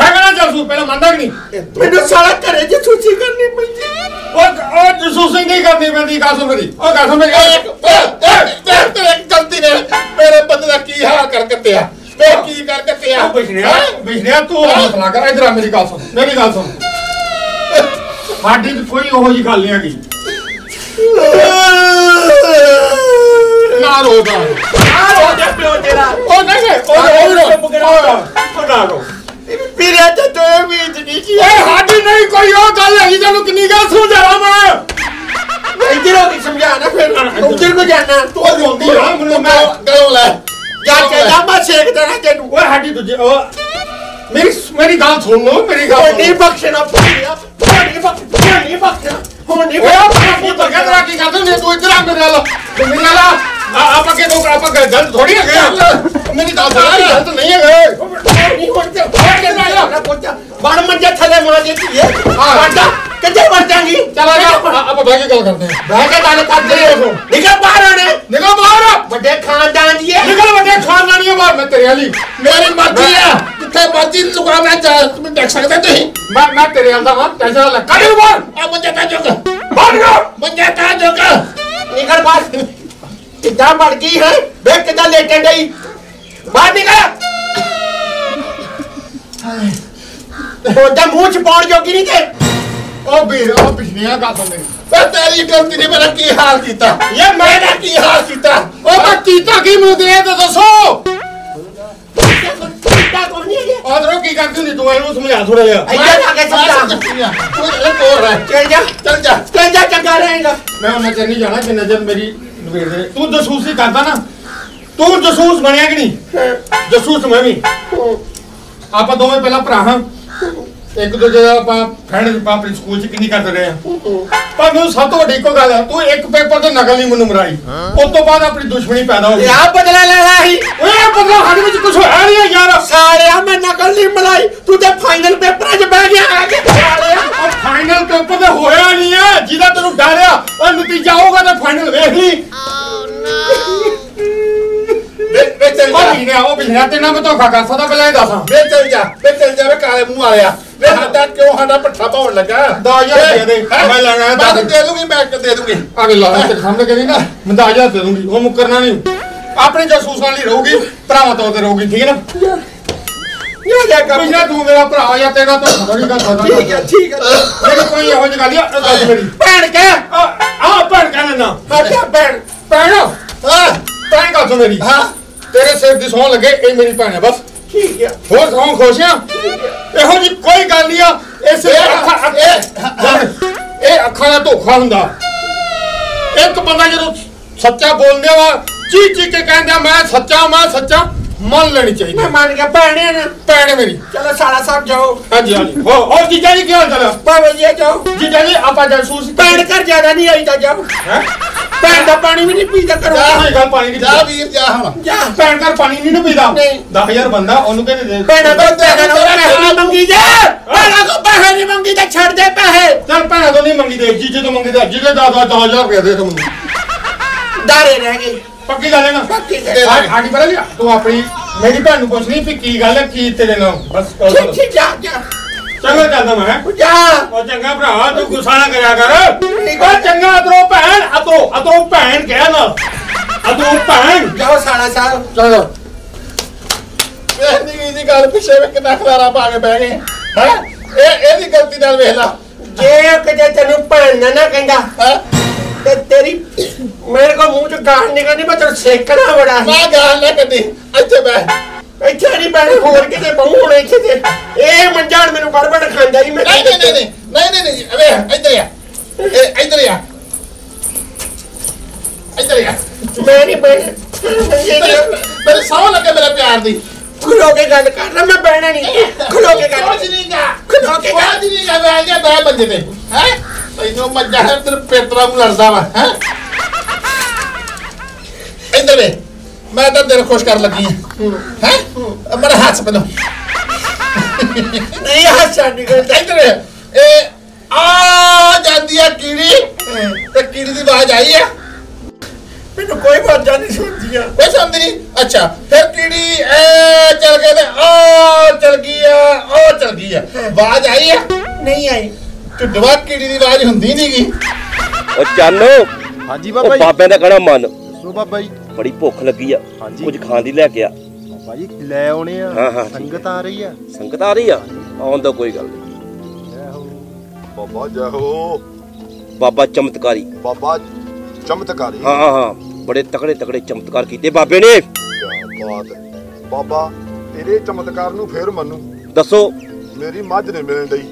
ਹੈਗਾ ਨਾ ਜਾਸੂਸ ਪਹਿਲਾਂ ਮੰਨਦਾ ਕਿ ਨਹੀਂ? ਮੈਨੂੰ ਸਾਲਾ ਘਰੇ ਜਸੂਸੀ ਕਰਨੀ ਪੈਂਦੀ ਉਹ ਉਹ ਜਸੂਸੀ ਨਹੀਂ ਕਰਨੀ ਪੈਂਦੀ ਸੁਣ ਮੇਰੀ ਉਹ ਸੁਣ ਮੇਰੀ ਤੇਰੇ ਗਲਤੀ ਨੇ ਮੇਰੇ ਬੰਦੇ ਦਾ ਕੀ ਹਾਲ ਕਰ ਕੱਟਿਆ ਵੇ ਕੀ ਕਰ ਕੱਟਿਆ ਉਹ ਬਿਜਨਿਆ ਬਿਜਨਿਆ ਤੂੰ ਮਸਲਾ ਕਰ ਇਧਰ ਆ ਮੇਰੀ ਗੱਲ ਸੁਣ ਮੇਰੀ ਗੱਲ ਸੁਣ ਸਾਡੀ ਤਾਂ ਕੋਈ ਉਹੋ ਜੀ ਗੱਲ ਨਹੀਂ ਹੈਗੀ ਨਾ ਰੋਦਾ ਆ ਰੋ ਜਾ ਪਿਓ ਤੇਰਾ ਉਹ ਨਹੀਂ, ਉਹ ਉਹ ਰੋ ਉਹ ਨਾ ਰੋ ਪੀਰੇ ਤੇ ਤੋ ਵੀ ਨਹੀਂ ਕੀ ਏ ਸਾਡੀ ਨਹੀਂ ਕੋਈ ਉਹ ਗੱਲ ਹੈਗੀ ਤੈਨੂੰ ਕਿੰਨੀ ਗੱਲ ਸਮਝਾਵਾਂ ਮੈਂ? ਇੱਧਰ ਹੋ ਕੇ ਸਮਝਾ ਨਾ ਫਿਰ। ਉੱਧਰ ਕੋ ਜਾਣਾ। ਤੂੰ ਰੋਂਦੀ ਆ ਮੈਨੂੰ ਮੈਂ ਗਲੋਂ ਲੈ? ਜਾ ਚੱਲਾ ਮੈਂ ਸੇਕ ਦੇਣਾ ਤੈਨੂੰ। ਓਏ ਸਾਡੀ ਦੂਜੇ ਉਹ ਮੇਰੀ ਮੇਰੀ ਗੱਲ ਸੁਣ ਲਓ ਮੇਰੀ ਗੱਲ ਨਹੀਂ ਬਖਸ਼ਣਾ ਹੁਣ ਨਹੀਂ ਬਖਸ਼ਣਾ ਹੁਣ ਨਹੀਂ ਬਖਸ਼ਣਾ ਹੁਣ ਨਹੀਂ ਕੀ ਕੀ ਕਰਦੇ ਨੇ ਤੂੰ ਇੱਧਰ ਆ ਮੇਰੇ ਨਾਲ ਮੇਰੇ ਨਾਲ ਆਪਾਂ ਕਿ ਤੂੰ ਆਪਾਂ ਗਲਤ ਥੋੜੀ ਹੈਗੇ ਮੇਰੀ ਗੱਲ ਸੁਣ ਗਲਤ ਨਹੀਂ ਹੈਗੇ। ਬਣ ਮੰਜੇ ਥੱਲੇ ਮਾਰ ਦੇ ਧੀਏ। ਵਾਡਾ ਕਿੱਥੇ ਵੜ ਜਾਗੀ ਚਲ ਆ ਜਾ। ਆਪਾਂ ਬਹਿ ਕੇ ਗੱਲ ਕਰਦੇ ਬਹਿ ਕੇ ਗੱਲ ਕਰਦੇ ਨਿਕਲ। ਬਾਹਰ ਆਣੇ ਨਿਕਲ ਬਾਹਰ ਵੱਡੇ ਖਾਨਦਾਨ ਦੀ ਹੈ ਨਿਕਲ ਵੱਡੇ ਖਾਨਦਾਨੀਆਂ ਬਾਹਰ ਮੈਂ ਤੇਰੇ ਵਾਲੀ। ਮੇਰੀ ਮਰਜ਼ੀ ਆ। ਜਿੱਥੇ ਮਰਜ਼ੀ ਦੁਕਾਨ ਆ ਜਾ। ਤੁਸੀਂ ਦੇਖ ਸਕਦੇ ਤੁਸੀਂ। ਮੈਂ ਮੈਂ ਤੇਰੇ ਵਾਲਾ ਹਾਂ ਟੈਨਸ਼ਨ ਲੈ ਕੱਢ ਬਾਹਰ। ਆ ਮੰਜਾ ਤਾਂ ਜੁਗ ਬਾਹਰ ਜਾ। ਮੰਜਾ ਤਾਂ ਜੁਗ ਨਿਕਲ ਬਾਹਰ। ਕਿੱਦਾਂ ਮਰ ਗਈ ਹੈ? ਵੇਖ ਕਿੱਦਾਂ ਲੇਟਣ ਡਈ। ਬਾਹਰ ਨਿਕਲ। ਉਹਦਾ ਮੂੰਹ ਚ ਪਾਉਣ ਜੋਗੀ ਨਹੀਂ ਤੇ। ਉਹ ਵੀਰ ਉਹ ਪਿਛਲੀਆਂ ਗੱਲ ਮੇਰੀ ਵੇ ਤੇਰੀ ਗਲਤੀ ਨੇ ਮੇਰਾ ਕੀ ਹਾਲ ਕੀਤਾ? ਇਹ ਮੈਂ ਮੇਰਾ ਕੀ ਹਾਲ ਕੀਤਾ? ਉਹ ਮੈਂ ਕੀਤਾ ਕੀ ਮੈਨੂੰ ਦੇ ਤਾਂ ਦੱਸੋ। ਆਦਰੋ ਕੀ ਕਰਦੀ ਹੁੰਦੀ ਤੂੰ ਇਹਨੂੰ ਸਮਝਾ ਥੋੜਾ ਜਿਹਾ। ਇੱਧਰ ਆ ਕੇ ਸਮਝਾ। ਤੂੰ ਇਹ ਕੋਰ ਹੈ ਚੱਲ ਜਾ। ਚੱਲ ਜਾ। ਚੱਲ ਜਾ ਚੰਗਾ ਰਹੇਗਾ। ਮੈਂ ਉਹਨਾਂ ਚਿਰ ਨਹੀਂ ਜਾਣਾ ਜਿੰਨਾ ਚਿਰ ਮੇਰੀ ਨਵੇੜ ਦੇ ਤੂੰ ਜਸੂਸੀ ਕਰਦਾ ਨਾ। ਤੂੰ ਜਸੂਸ ਬਣਿਆ ਕਿ ਨਹੀਂ? ਜਸੂਸ ਮੈਂ ਵੀ। ਆਪਾਂ ਦੋਵੇਂ ਪਹਿਲਾਂ ਭਰਾ ਹਾਂ। ਇੱਕ ਦੂਜੇ ਦਾ ਆਪਾਂ ਫਰੈਂਡ ਆਪਾਂ ਆਪਣੇ ਸਕੂਲ 'ਚ ਕਿੰਨੀ ਕਰਦੇ ਰਹੇ ਆ ਪਰ ਮੈਨੂੰ ਸਭ ਤੋਂ ਵੱਡੀ ਇੱਕੋ ਗੱਲ ਹੈ ਤੂੰ ਇੱਕ ਪੇਪਰ ਤੇ ਨਕਲ ਨਹੀਂ ਮੈਨੂੰ ਮਰਾਈ। ਉਸ ਤੋਂ ਬਾਅਦ ਆਪਣੀ ਦੁਸ਼ਮਣੀ ਪੈਦਾ ਹੋ ਗਈ। ਆ ਬਦਲਾ ਲੈਣਾ ਸੀ ਓਏ ਇਹ ਬਦਲਾ ਸਾਡੇ ਵਿੱਚ ਕੁਝ ਹੋਇਆ ਨਹੀਂ ਹੈ ਯਾਰ। ਸਾਲਿਆ ਮੈਂ ਨਕਲ ਨਹੀਂ ਮਲਾਈ ਤੂੰ ਤੇ ਫਾਈਨਲ ਪੇਪਰਾਂ 'ਚ ਬਹਿ ਗਿਆ। ਆ ਕੇ ਸਾਲਿਆ ਉਹ ਫਾਈਨਲ ਪੇਪਰ ਤੇ ਹੋਇਆ ਨਹੀਂ ਹੈ ਜਿਹਦਾ ਤੈਨੂੰ ਡਰ ਆ। ਉਹ ਨਤੀਜਾ ਆਊਗਾ ਤੇ ਫਾਈਨਲ ਵੇਖ ਲਈ। ਵੇ ਵੇ ਚੱਲ ਉਹ ਜਾ। ਮਹੀਨੇ ਉਹ ਮਹੀਨੇ ਤੇ ਨਾ ਮੈਂ ਧੋਖਾ ਕਰ ਸਕਦਾ ਪਹਿਲਾਂ ਇਹ ਦੱਸਾਂ। ਵੇ ਚੱਲ ਜਾ ਵੇ ਚੱਲ ਜਾ ਵੇ ਕਾਲੇ ਮੂੰਹ ਵਾਲਿਆ। ਵੇ ਸਾਡਾ ਕਿਉਂ ਸਾਡਾ ਪੱਠਾ ਪਾਉਣ ਲੱਗਾ? ਦਸ ਹਜ਼ਾਰ ਦੇ। ਦੇ? ਮੈਂ ਲੈਣਾ ਮੈਂ ਦਸ। ਦੇ ਦੂੰਗੀ ਮੈਂ ਦੇ ਦੂੰਗੀ? ਆ ਵੇ ਲਾ ਤੇ ਸਾਹਮਣੇ ਕਹਿੰਦੀ ਨਾ ਮੈਂ 10000 ਦੇ ਦੂੰਗੀ ਉਹ ਮੁੱਕਰਨਾ ਨਹੀਂ। ਆਪਣੇ ਜਾਸੂਸਾਂ ਲਈ ਰਹੂਗੀ ਭਰਾਵਾਂ ਤੌਰ ਤੇ ਰਹੂਗੀ ਠੀਕ ਹੈ ਨਾ? ਇਹ ਜਾ ਕਰ ਪਿਛਲਾ ਤੂੰ ਮੇਰਾ ਭਰਾ ਜਾਂ ਤੇਰਾ ਤੋਂ ਥੋੜੀ ਗੱਲ ਕਰਦਾ ਠੀਕ ਹੈ ਠੀਕ ਹੈ। ਮੇਰੀ ਕੋਈ ਇਹੋ ਜਿਹੀ ਗੱਲ ਨਹੀਂ ਆ ਦੱਸ ਮੇਰੀ। ਭੈਣ ਕਹਿ ਆ ਆ ਭੈਣ ਕਹਿੰਦਾ ਨਾ ਅੱਛਾ ਭੈਣ ਭੈਣ। ਹਾਂ। ਭੈਣ ਗੱਲ ਸੁਣ ਮੇਰੀ। ਹਾਂ। ਤੇਰੇ ਸਿਰ ਦੀ ਸੌਂ ਲੱਗੇ ਇਹ ਮੇਰੀ ਭੈਣ ਹੈ ਬਸ। ਠੀਕ ਹੈ ਹੋਰ ਸੌਂ ਖੁਸ਼ ਆ? ਇਹੋ ਜੀ ਕੋਈ ਗੱਲ ਨਹੀਂ ਆ। ਇਸੇ ਇਹ ਅੱਖਾਂ ਦਾ ਧੋਖਾ ਹੁੰਦਾ। ਇੱਕ ਬੰਦਾ ਜਦੋਂ ਸੱਚਾ ਬੋਲਦੇ ਵਾ ਚੀ ਚੀ ਕੇ ਕਹਿੰਦਾ ਮੈਂ ਸੱਚਾ ਮੈਂ ਸੱਚਾ। ਮੰਨ ਲੈਣੀ ਚਾਹੀਦੀ ਮੈਂ ਮੰਨ ਗਿਆ ਭੈਣੇ ਨੇ ਭੈਣ ਮੇਰੀ। ਚਲੋ ਸਾਲਾ ਸਾਹਿਬ ਜਾਓ। ਹਾਂਜੀ ਹਾਂਜੀ। ਹੋ ਹੋਰ ਜੀਜਾ ਜੀ ਕੀ ਹਾਲ ਚਾਲ ਭਾਵੇਂ ਜੀ ਜਾਓ। ਜੀਜਾ ਜੀ ਆਪਾਂ ਜਾਸੂਸ ਭੈਣ ਘਰ ਜ਼ਿਆਦਾ ਨਹੀਂ ਆਈ ਤਾਂ ਜਾਓ। ਹੈ? ਭੈਣ ਦਾ ਪਾਣੀ ਵੀ ਨਹੀਂ ਪੀਦਾ ਕਰੋ ਜਾ ਹਾਂ ਗੱਲ ਪਾਣੀ ਦੀ। ਜਾ ਵੀਰ ਜਾ ਹੁਣ। ਜਾ। ਭੈਣ ਘਰ ਪਾਣੀ ਨਹੀਂ ਨਾ ਪੀਦਾ। ਨਹੀਂ। 10000 ਬੰਦਾ ਉਹਨੂੰ ਕਹਿੰਦੇ ਦੇ। ਭੈਣਾਂ ਤੋਂ ਪੈਸੇ ਨਹੀਂ ਮੰਗੀ ਜਾ। ਭੈਣਾਂ ਕੋ ਪੈਸੇ ਨਹੀਂ ਮੰਗੀ ਤਾਂ ਛੱਡ ਦੇ ਪੈਸੇ। ਚੱਲ ਭੈਣਾਂ ਤੋਂ ਨਹੀਂ ਮੰਗੀ ਦੇ ਜੀਜੇ ਤੋਂ ਮੰਗੀ ਦੇ ਜਿਹਦੇ ਦਾ 10000 ਰੁਪਏ ਦੇ ਤੂੰ ਦਾਰੇ ਰਹਿ ਗਏ। ਪੱਕੀ ਗੱਲ ਹੈ ਨਾ? ਪੱਕੀ ਗੱਲ। ਤੇ ਆ- ਆਗੀ ਪਤਾ ਜੀ ਤੂੰ ਆਪਣੀ ਮੇਰੀ ਭੈਣ ਨੂੰ ਪੁੱਛਣੀ ਵੀ ਕੀ ਗੱਲ ਹੈ ਕੀ ਤੇਰੇ ਨਾਲ? ਬਸ ਕਰ। ਠੀਕ ਜਾ ਜਾ। ਚੰਗਾ ਚੱਲਦਾ ਮੈਂ ਹੈਂ। ਜਾ। ਉਹ ਚੰਗਾ ਭਰਾ ਤੂੰ ਗੁੱਸਾ ਨਾ ਕਰਿਆ ਕਰ। ਉਹ ਚੰਗਾ ਅਦਰੋ ਭੈਣ ਅਦੋ ਅਦੋ ਭੈਣ ਕਹਿ ਨਾ। ਅਦੋ ਭੈਣ। ਜਾਓ ਸਾਲਾ ਸਾਹਿਬ। ਚਲੋ। ਜੀ ਗੱਲ ਪਿੱਛੇ ਵੀ ਕਿੰਨਾ ਖਲਾਰਾ ਪਾ ਕੇ ਬਹਿ ਗਏ। ਹੈ? ਇਹ ਇਹਦੀ ਗਲਤੀ ਨਾਲ ਵੇਖ ਲਾ। ਜੇ ਕਿਤੇ ਤੈਨੂੰ ਭੈਣ ਨਾ ਨਾ ਕਹਿੰਦਾ ਹੈ? ਤੇ ਤੇਰੀ ਮੇਰੇ ਕੋ ਮੂੰਹ ਚ ਗਾਲ ਨਿਕਲਣੀ ਮੈਂ ਤੈਨੂੰ ਸੇਕਣਾ ਬੜਾ। ਨਾ ਗਾਲ ਨਾ ਕੱਢੀ। ਇੱਥੇ ਬਹਿ। ਇੱਥੇ ਨਹੀਂ ਪੈਣੇ ਹੋਰ ਕਿਤੇ ਬਹੁ ਹੁਣ ਇੱਥੇ ਤੇ। ਇਹ ਮੰਜਾਣ ਮੈਨੂੰ ਗੜਬੜ ਖਾਂਦਾ ਹੀ ਮੈਂ ਨਹੀਂ ਨਹੀਂ ਨਹੀਂ ਨਹੀਂ ਨਹੀਂ ਨਹੀਂ ਨਹੀਂ ਵੇ ਇੱਧਰ ਆ। ਇਹ ਇੱਧਰ ਆ। ਇੱਧਰ ਆ। ਮੈਂ ਨਹੀਂ ਮੇਰੇ ਸੌ ਲੱਗੇ ਮੇਰੇ ਪਿਆਰ ਦੀ। ਖੁਲੋ ਕੇ ਗੱਲ ਕਰ ਰਹਾ ਮੈਂ ਬਹਿਣਾ ਨਹੀਂ। ਖੁਲੋ ਕੇ ਗੱਲ ਕੁਝ ਨਹੀਂ ਗਾ। ਖਲੋ ਕੇ ਗੱਲ। ਨਹੀਂ ਗਾ ਮੈਂ ਗਿਆ ਬੈ ਬੰਦੇ ਤੇ। ਹੈ? ਤੈਨੂੰ ਮੱਜਾ ਹੈ ਤੇਰੇ ਪੇਟਰਾ ਨੂੰ ਲੜਦਾ ਵਾ ਹੈ? ਇੱਧਰ ਵੇ ਮੈਂ ਤਾਂ ਦਿਲ ਖੁਸ਼ ਕਰਨ ਲੱਗੀ ਹੈ। ਹੈ? ਮੇਰਾ ਹੱਥ ਪਹਿਲਾਂ ਨਹੀਂ ਹਾਸਾ ਨਿਕਲਦਾ ਇੱਧਰ ਵੇ। ਇਹ ਆ ਜਾਂਦੀ ਆ ਕੀੜੀ। ਤੇ ਕੀੜੀ ਦੀ ਆਵਾਜ਼ ਆਈ ਆ? ਮੈਨੂੰ ਕੋਈ ਵਾਜਾ ਨਹੀਂ ਸੁਣਦੀਆਂ। ਕੋਈ ਸਮਝ ਨਹੀਂ? ਅੱਛਾ ਫਿਰ ਕੀੜੀ ਐ ਚਲ ਗਏ ਤੇ ਆ ਚਲ ਗਈ ਆ ਉਹ ਚਲ ਗਈ ਆ। ਆਵਾਜ਼ ਆਈ ਆ? ਨਹੀਂ ਆਈ। ਢਿੱਡਵਾ ਕੀੜੀ ਦੀ ਆਵਾਜ਼ ਹੁੰਦੀ ਨਹੀਂਗੀ ਉਹ ਚੰਨੋ ਹਾਂਜੀ ਉਹ ਬਾਬਾ ਜੀ। ਬਾਬਿਆਂ ਦਾ ਕਹਣਾ ਮੰਨ। ਦੱਸੋ ਬਾਬਾ ਜੀ। ਬੜੀ ਭੁੱਖ ਲੱਗੀ ਆ ਹਾਂਜੀ। ਕੁਝ ਖਾਣ ਦੀ ਲੈ ਕੇ ਆ। ਬਾਬਾ ਜੀ ਲੈ ਆਉਣੇ ਆ। ਹਾਂ, ਹਾਂ, ਠੀਕ ਸੰਗਤ ਆ ਰਹੀ ਆ। ਸੰਗਤ ਆ ਰਹੀ ਆ? ਆਉਣ ਦਾ ਕੋਈ ਗੱਲ ਨਹੀਂ। ਬਾਬਾ ਜੈ ਹੋ। ਬਾਬਾ ਚਮਤਕਾਰੀ। ਬਾਬਾ ਚਮਤਕਾਰੀ। ਹਾਂ ਹਾਂ ਹਾਂ। ਬੜੇ ਤਕੜੇ ਤਕੜੇ ਚਮਤਕਾਰ ਕੀਤੇ ਬਾਬੇ ਨੇ। ਕਿਆ ਬਾਤ ਹੈ। ਬਾਬਾ ਤੇਰੇ ਚਮਤਕਾਰ ਨੂੰ ਫੇਰ ਮੰਨੂ। ਦੱਸੋ। ਮੇਰੀ ਮੱਝ ਨਹੀਂ ਮਿਲਣ ਡਈ।